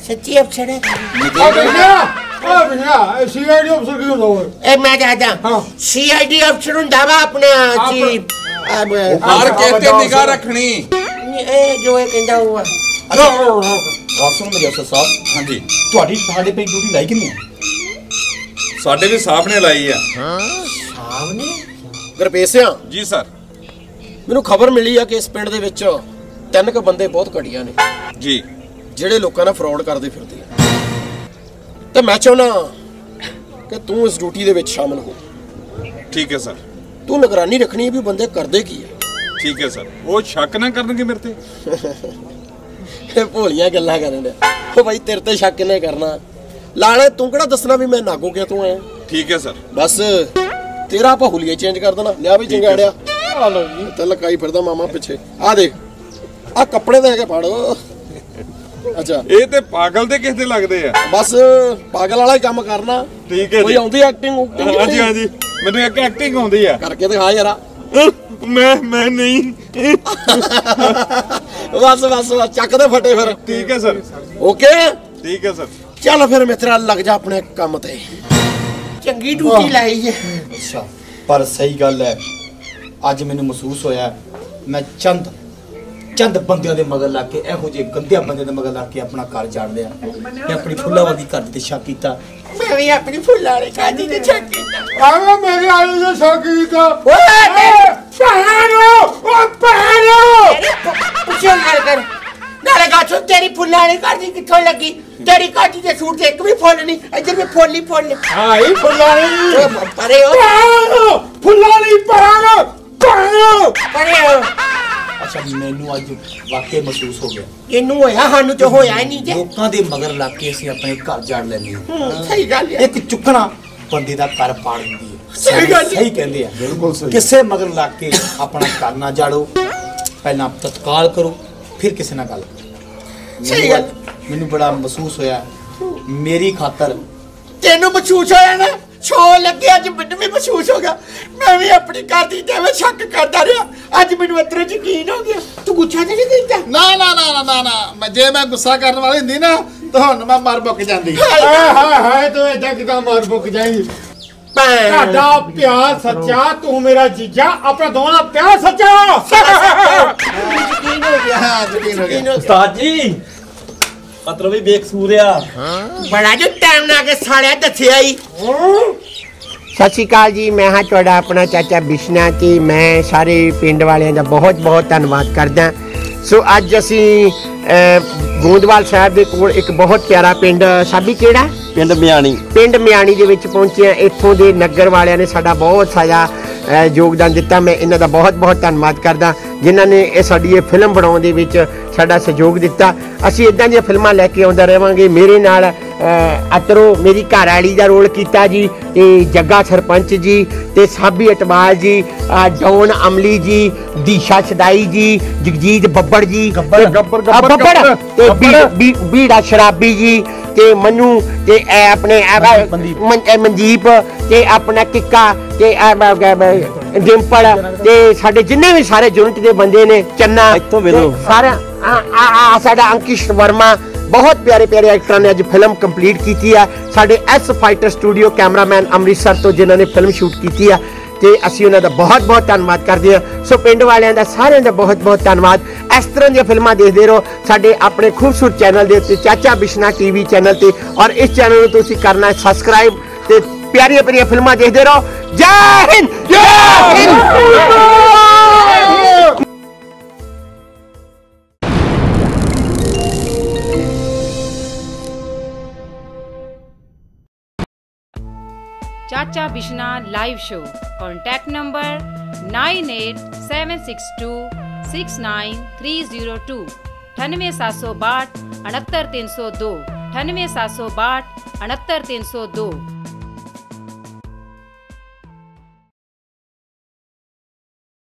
ਸੱਚੀ ਅਫਸਰ ਹੈ ਉਹ ਪਿਛਲਿਆ ਉਹ ਪਿਛਲਿਆ ਸੀਆਈਡੀ ਅਫਸਰ ਕੀ ਹੁੰਦਾ ਇਹ ਮੈਂ ਦੱਸਦਾ। ਹਾਂ। ਸੀਆਈਡੀ ਅਫਸਰ ਹੁੰਦਾ ਵਾ ਆਪਣਾ ਜੀ ਹਰ ਕਿਸੇ ਤੇ ਨਿਗਾਹ ਰੱਖਣੀ। ਇਹ ਜੋ ਇਹ ਕਹਿੰਦਾ ਉਹ ਆ। ਰਾਸਨ ਮੇਰੇ ਅਫਸਰ ਸਾਹਿਬ ਹਾਂਜੀ। ਤੁਹਾਡੀ ਸਾਡੇ ਪੇ ਡਿਊਟੀ ਲਾਈ ਕਿੰਨੀ ਹੈ ਸਾਡੇ ਵੀ ਸਾਹਿਬ ਨੇ ਲਾਈ ਆ। ਗਰਪੇਸਿਆ। ਜੀ ਸਰ। ਮੈਨੂੰ ਖਬਰ ਮਿਲੀ ਆ ਕਿ ਇਸ ਪਿੰਡ ਦੇ ਵਿੱਚ ਤਿੰਨ ਕ ਬੰਦੇ ਬਹੁਤ ਘੜੀਆਂ ਨੇ ਜੀ। ਜਿਹੜੇ ਲੋਕਾਂ ਨਾਲ ਫਰਾਡ ਕਰਦੇ ਫਿਰਦੇ ਆ। ਤੇ ਮੈਂ ਚਾਹੁੰਦਾ ਕਿ ਤੂੰ ਇਸ ਡਿਊਟੀ ਦੇ ਵਿੱਚ ਸ਼ਾਮਲ ਹੋ। ਠੀਕ ਹੈ ਸਰ। ਤੂੰ ਨਿਗਰਾਨੀ ਰੱਖਣੀ ਹੈ ਵੀ ਬੰਦੇ ਕਰਦੇ ਕੀ ਆ। ਠੀਕ ਹੈ ਸਰ। ਉਹ ਸ਼ੱਕ ਨਾ ਕਰਨਗੇ ਮੇਰੇ ਤੇ। ਇਹ ਭੋਲੀਆਂ ਗੱਲਾਂ ਕਰਨ ਡਿਆ। ਉਹ ਬਾਈ ਤੇਰੇ ਤੇ ਸ਼ੱਕ ਕਿਨੇ ਕਰਨਾ? ਲਾਣਾ ਤੂੰ ਕਿਹੜਾ ਦੱਸਣਾ ਵੀ ਮੈਂ ਨਾਗੋ ਕਿਆ ਤੂੰ ਆਇਆ? ਠੀਕ ਹੈ ਸਰ। ਬਸ ਤੇਰਾ ਆਪਾਂ ਚੇਂਜ ਕਰ ਦੇਣਾ। ਲਿਆ ਵੀ ਚੰਗਾੜਿਆ ਆ ਲੋ ਜੀ। ਤੇ ਲਕਾਈ ਫਿਰਦਾ ਮਾਮਾ ਪਿੱਛੇ। ਆ ਦੇਖ ਆ ਕੱਪੜੇ ਦੇ ਕੇ ਫੜ ਅੱਛਾ। ਇਹ ਤੇ ਪਾਗਲ ਦੇ ਕਿਸ ਦੇ ਲੱਗਦੇ ਆ। ਬਸ ਪਾਗਲ ਵਾਲਾ ਹੀ ਕੰਮ ਕਰਨਾ। ਠੀਕ ਹੈ ਕੋਈ ਜੀ। ਆਉਂਦੀ ਐਕਟਿੰਗ ਹਾਂਜੀ ਹਾਂਜੀ। ਮੈਨੂੰ ਇੱਕ ਐਕਟਿੰਗ ਆਉਂਦੀ ਆ। ਕਰਕੇ ਦਿਖਾ ਯਾਰਾ। ਮੈਂ ਮੈਂ ਨਹੀਂ। ਬਸ ਬਸ ਬਸ ਚੱਕ ਦੇ ਫਟੇ ਫਿਰ। ਠੀਕ ਹੈ ਸਰ। ਓਕੇ? ਠੀਕ ਹੈ ਸਰ। ਚੱਲ ਫਿਰ ਮਿੱਤਰਾ ਲੱਗ ਜਾ ਆਪਣੇ ਕੰਮ ਤੇ। ਚੰਗੀ ਡਿਊਟੀ ਲਾਈ ਹੈ। ਅੱਛਾ ਪਰ ਸਹੀ ਗੱਲ ਹੈ। ਅੱਜ ਮੈਨੂੰ ਮਹਿਸੂਸ ਹੋਇਆ ਮੈਂ ਚੰਦ ਚੰਦ ਬੰਦਿਆਂ ਦੇ ਮਗਰ ਲੱਗ ਕੇ ਇਹੋ ਜਿਹੇ ਗੰਦਿਆਂ ਬੰਦਿਆਂ ਦੇ ਮਗਰ ਲੱਗ ਕੇ ਆਪਣਾ ਘਰ ਜਾੜ ਲਿਆ ਤੇ ਆਪਣੀ ਫੁੱਲਾਵਾਦੀ ਘਰ ਤੇ ਸ਼ੱਕ ਕੀਤਾ। ਮੈਂ ਵੀ ਆਪਣੀ ਫੁੱਲਾਂ ਵਾਲੀ ਕਾਜੀ ਤੇ ਛੱਡ ਕੀਤਾ। ਆਵੇ ਮੇਰੇ ਆਲੇ ਦਾ ਸਾਕੀ ਦਾ ਓਏ ਪਹਾੜੋ ਓ ਪਹਾੜੋ ਪੁੱਛੋ ਗੱਲ ਕਰ। ਨਾਲੇ ਗਾਛੋ ਤੇਰੀ ਫੁੱਲਾਂ ਵਾਲੀ ਕਾਜੀ ਕਿੱਥੋਂ ਲੱਗੀ? ਤੇਰੀ ਕਾਜੀ ਦੇ ਸੂਟ ਤੇ ਇੱਕ ਵੀ ਫੁੱਲ ਨਹੀਂ ਇੱਧਰ ਵੀ ਫੁੱਲ ਹੀ ਫੁੱਲ। ਆਈ ਫੁੱਲਾਣੀ ਓਏ ਪਰੇ ਹੋ। ਪਹਾੜੋ ਫੁੱਲਾਣੀ ਪਹਾੜੋ ਪਹਾੜੋ ਪਰੇ ਹੋ। ਅੱਛਾ ਮੈਨੂੰ ਅੱਜ ਵਾਕਈ ਮਹਿਸੂਸ ਹੋ ਗਿਆ। ਇਹਨੂੰ ਹੋਇਆ ਸਾਨੂੰ ਤੇ ਹੋਇਆ ਹੀ ਨਹੀਂ ਜੇ। ਲੋਕਾਂ ਦੇ ਮਗਰ ਲੱਗ ਕੇ ਅਸੀਂ ਆਪਣੇ ਘਰ ਜਾੜ ਲੈਂਦੇ ਹਾਂ। ਸਹੀ ਗੱਲ ਹੈ। ਇੱਕ ਚੁੱਕਣਾ ਬੰਦੇ ਦਾ ਘਰ ਪਾੜ ਦਿੰਦੀ ਹੈ। ਸਹੀ ਗੱਲ ਹੈ। ਸਹੀ ਕਹਿੰਦੇ ਆ। ਬਿਲਕੁਲ ਸਹੀ। ਕਿਸੇ ਮਗਰ ਲੱਗ ਕੇ ਆਪਣਾ ਘਰ ਨਾ ਜਾੜੋ। ਪਹਿਲਾਂ ਤਤਕਾਲ ਕਰੋ ਫਿਰ ਕਿਸੇ ਨਾਲ ਗੱਲ ਕਰੋ। ਸਹੀ ਗੱਲ। ਮੈਨੂੰ ਬੜਾ ਮਹਿਸੂਸ ਹੋਇਆ। ਮੇਰੀ ਖਾਤਰ ਤੈਨੂੰ ਮਹਿਸੂਸ ਹੋਇਆ ਨਾ? ਛੋ ਲੱਗੇ ਅੱਜ ਮੈਨੂੰ ਵੀ ਮਹਿਸੂਸ ਹੋ ਗਿਆ। ਮੈਂ ਵੀ ਆਪਣੀ ਘਰ ਦੀ ਤੇ ਸ਼ੱਕ ਕਰਦਾ ਰਿਹਾ। ਅੱਜ ਮੈਨੂੰ ਇਤਨਾ ਯਕੀਨ ਹੋ ਗਿਆ। ਤੂੰ ਗੁੱਛਾ ਤੇ ਨਹੀਂ ਕੀਤਾ? ਨਾ ਨਾ ਨਾ ਨਾ ਨਾ ਨਾ। ਮੈਂ ਜੇ ਮੈਂ ਗੁੱਸਾ ਕਰਨ ਵਾਲੀ ਹੁੰਦੀ ਨਾ ਤੁਹਾਨੂੰ ਮੈਂ ਮਰ ਮੁੱਕ ਜਾਂਦੀ। ਹਾਏ। ਹਾਏ ਹਾਏ ਤੂੰ ਏਦਾਂ ਕਿਦਾਂ ਮਾਰ ਮੁੱਕ ਜਾਏਂਗੀ? ਤੁਹਾਡਾ ਪਿਆਰ ਸੱਚਾ ਤੂੰ ਮੇਰਾ ਜੀਜਾ ਆਪਣਾ ਦੋਵਾਂ ਦਾ ਪਿਆਰ ਸੱਚਾ। ਯਕੀਨ ਹੋ ਗਿਆ। ਹਾਂ ਯਕੀਨ ਹੋ ਗਿਆ। ਉਸਤਾਦ ਜੀ ਮਤਲਬ ਵੀ ਬੇਕਸੂਰ ਆ। ਬੜਾ ਜੋ ਟਾਈਮ ਨਾ ਕੇ ਸਾਲਿਆ ਦੱਸਿਆ ਹੀ ਸਤਿ ਸ਼੍ਰੀ ਅਕਾਲ ਜੀ ਮੈਂ ਹਾਂ ਤੁਹਾਡਾ ਆਪਣਾ ਚਾਚਾ ਬਿਸ਼ਨਾ ਤੇ ਮੈਂ ਸਾਰੇ ਪਿੰਡ ਵਾਲਿਆਂ ਦਾ ਬਹੁਤ ਬਹੁਤ ਧੰਨਵਾਦ ਕਰਦਾ। ਸੋ ਅੱਜ ਅਸੀਂ ਗੋਂਦਵਾਲ ਸਾਹਿਬ ਦੇ ਕੋਲ ਇੱਕ ਬਹੁਤ ਪਿਆਰਾ ਪਿੰਡ ਸਾਬੀ ਕਿਹੜਾ? ਪਿੰਡ ਮਿਆਣੀ। ਪਿੰਡ ਮਿਆਣੀ ਦੇ ਵਿੱਚ ਪਹੁੰਚੇ ਹਾਂ ਇੱਥੋਂ ਦੇ ਨਗਰ ਵਾਲਿਆਂ ਨੇ ਸਾਡਾ ਬਹੁਤ ਸਾਰਾ ਯੋਗਦਾਨ ਦਿੱਤਾ। ਮੈਂ ਇਹਨਾਂ ਦਾ ਬਹੁਤ ਬਹੁਤ ਧੰਨਵਾਦ ਕਰਦਾ। ਜਿਨ੍ਹਾਂ ਨੇ ਇਹ ਸਾਡੀ ਇਹ ਫਿਲਮ ਬਣਾਉਣ ਦੇ ਵਿੱਚ ਸਾਡਾ ਸਹਿਯੋਗ ਦਿੱਤਾ। ਅਸੀਂ ਇਦਾਂ ਦੀਆਂ ਫਿਲਮਾਂ ਲੈ ਕੇ ਆਉਂਦਾ ਰਹਾਂਗੇ ਮੇਰੇ ਨਾਲ ਅਤਰੋ ਮੇਰੀ ਘਰ ਵਾਲੀ ਦਾ ਰੋਲ ਕੀਤਾ ਜੀ ਤੇ ਜੱਗਾ ਸਰਪੰਚ ਜੀ ਤੇ ਸਾਬੀ ਅਟਵਾਲ ਜੀ ਡੌਨ ਅਮਲੀ ਜੀ ਦੀਸ਼ਾ ਛਦਾਈ ਜੀ ਜਗਜੀਤ ਬੱਬੜ ਜੀ ਗੱਬਰ ਗੱਬਰ ਬੱਬੜ ਤੇ ਬੀੜਾ ਸ਼ਰਾਬੀ ਜੀ ਤੇ ਮਨੂ ਤੇ ਆਪਣੇ ਇਹ ਵਾ- ਮਨ- ਇਹ ਮਨਜੀਪ ਤੇ ਆਪਣਾ ਕਿੱਕਾ ਤੇ ਡਿੰਪਲ ਤੇ ਸਾਡੇ ਜਿੰਨੇ ਵੀ ਸਾਰੇ ਯੂਨਿਟ ਦੇ ਬੰਦੇ ਨੇ ਚੰਨਾ ਇੱਥੋਂ ਵੇਲੋ। ਸਾਰਾ ਆ ਸਾਡਾ ਅੰਕਿਸ਼ ਵਰਮਾ ਬਹੁਤ ਪਿਆਰੇ ਪਿਆਰੇ ਐਕਟਰਾਂ ਨੇ ਅੱਜ ਫਿਲਮ ਕੰਪਲੀਟ ਕੀਤੀ ਆ। ਸਾਡੇ S fighter studio cameraman Amritsar ਤੋਂ ਜਿਨ੍ਹਾਂ ਨੇ ਫਿਲਮ ਸ਼ੂਟ ਕੀਤੀ ਆ। ਤੇ ਅਸੀਂ ਉਹਨਾਂ ਦਾ ਬਹੁਤ ਬਹੁਤ ਧੰਨਵਾਦ ਕਰਦੇ ਹਾਂ। ਸੋ ਪਿੰਡ ਵਾਲਿਆਂ ਦਾ ਸਾਰਿਆਂ ਦਾ ਬਹੁਤ ਬਹੁਤ ਧੰਨਵਾਦ। ਇਸ ਤਰ੍ਹਾਂ ਦੀਆਂ ਫਿਲਮਾਂ ਦੇਖਦੇ ਰਹੋ। ਸਾਡੇ ਆਪਣੇ ਖੂਬਸੂਰਤ ਚੈਨਲ ਦੇ ਉੱਤੇ ਚਾਚਾ ਬਿਸ਼ਨਾ ਟੀਵੀ ਚੈਨਲ ਤੇ। ਔਰ ਇਸ ਚੈਨਲ ਨੂੰ ਤੁਸੀਂ ਕਰਨਾ ਹੈ ਸਬਸਕ੍ਰਾਈਬ ਤੇ ਪਿਆਰੀਆਂ ਪਿਆਰੀਆਂ ਫਿਲਮਾਂ ਦੇਖਦੇ ਰਹੋ ਜੈ ਹਿੰਦ ਜੈ Hind Chacha Bishna live show. Contact number 98762 69302 98762 69302 98762 69302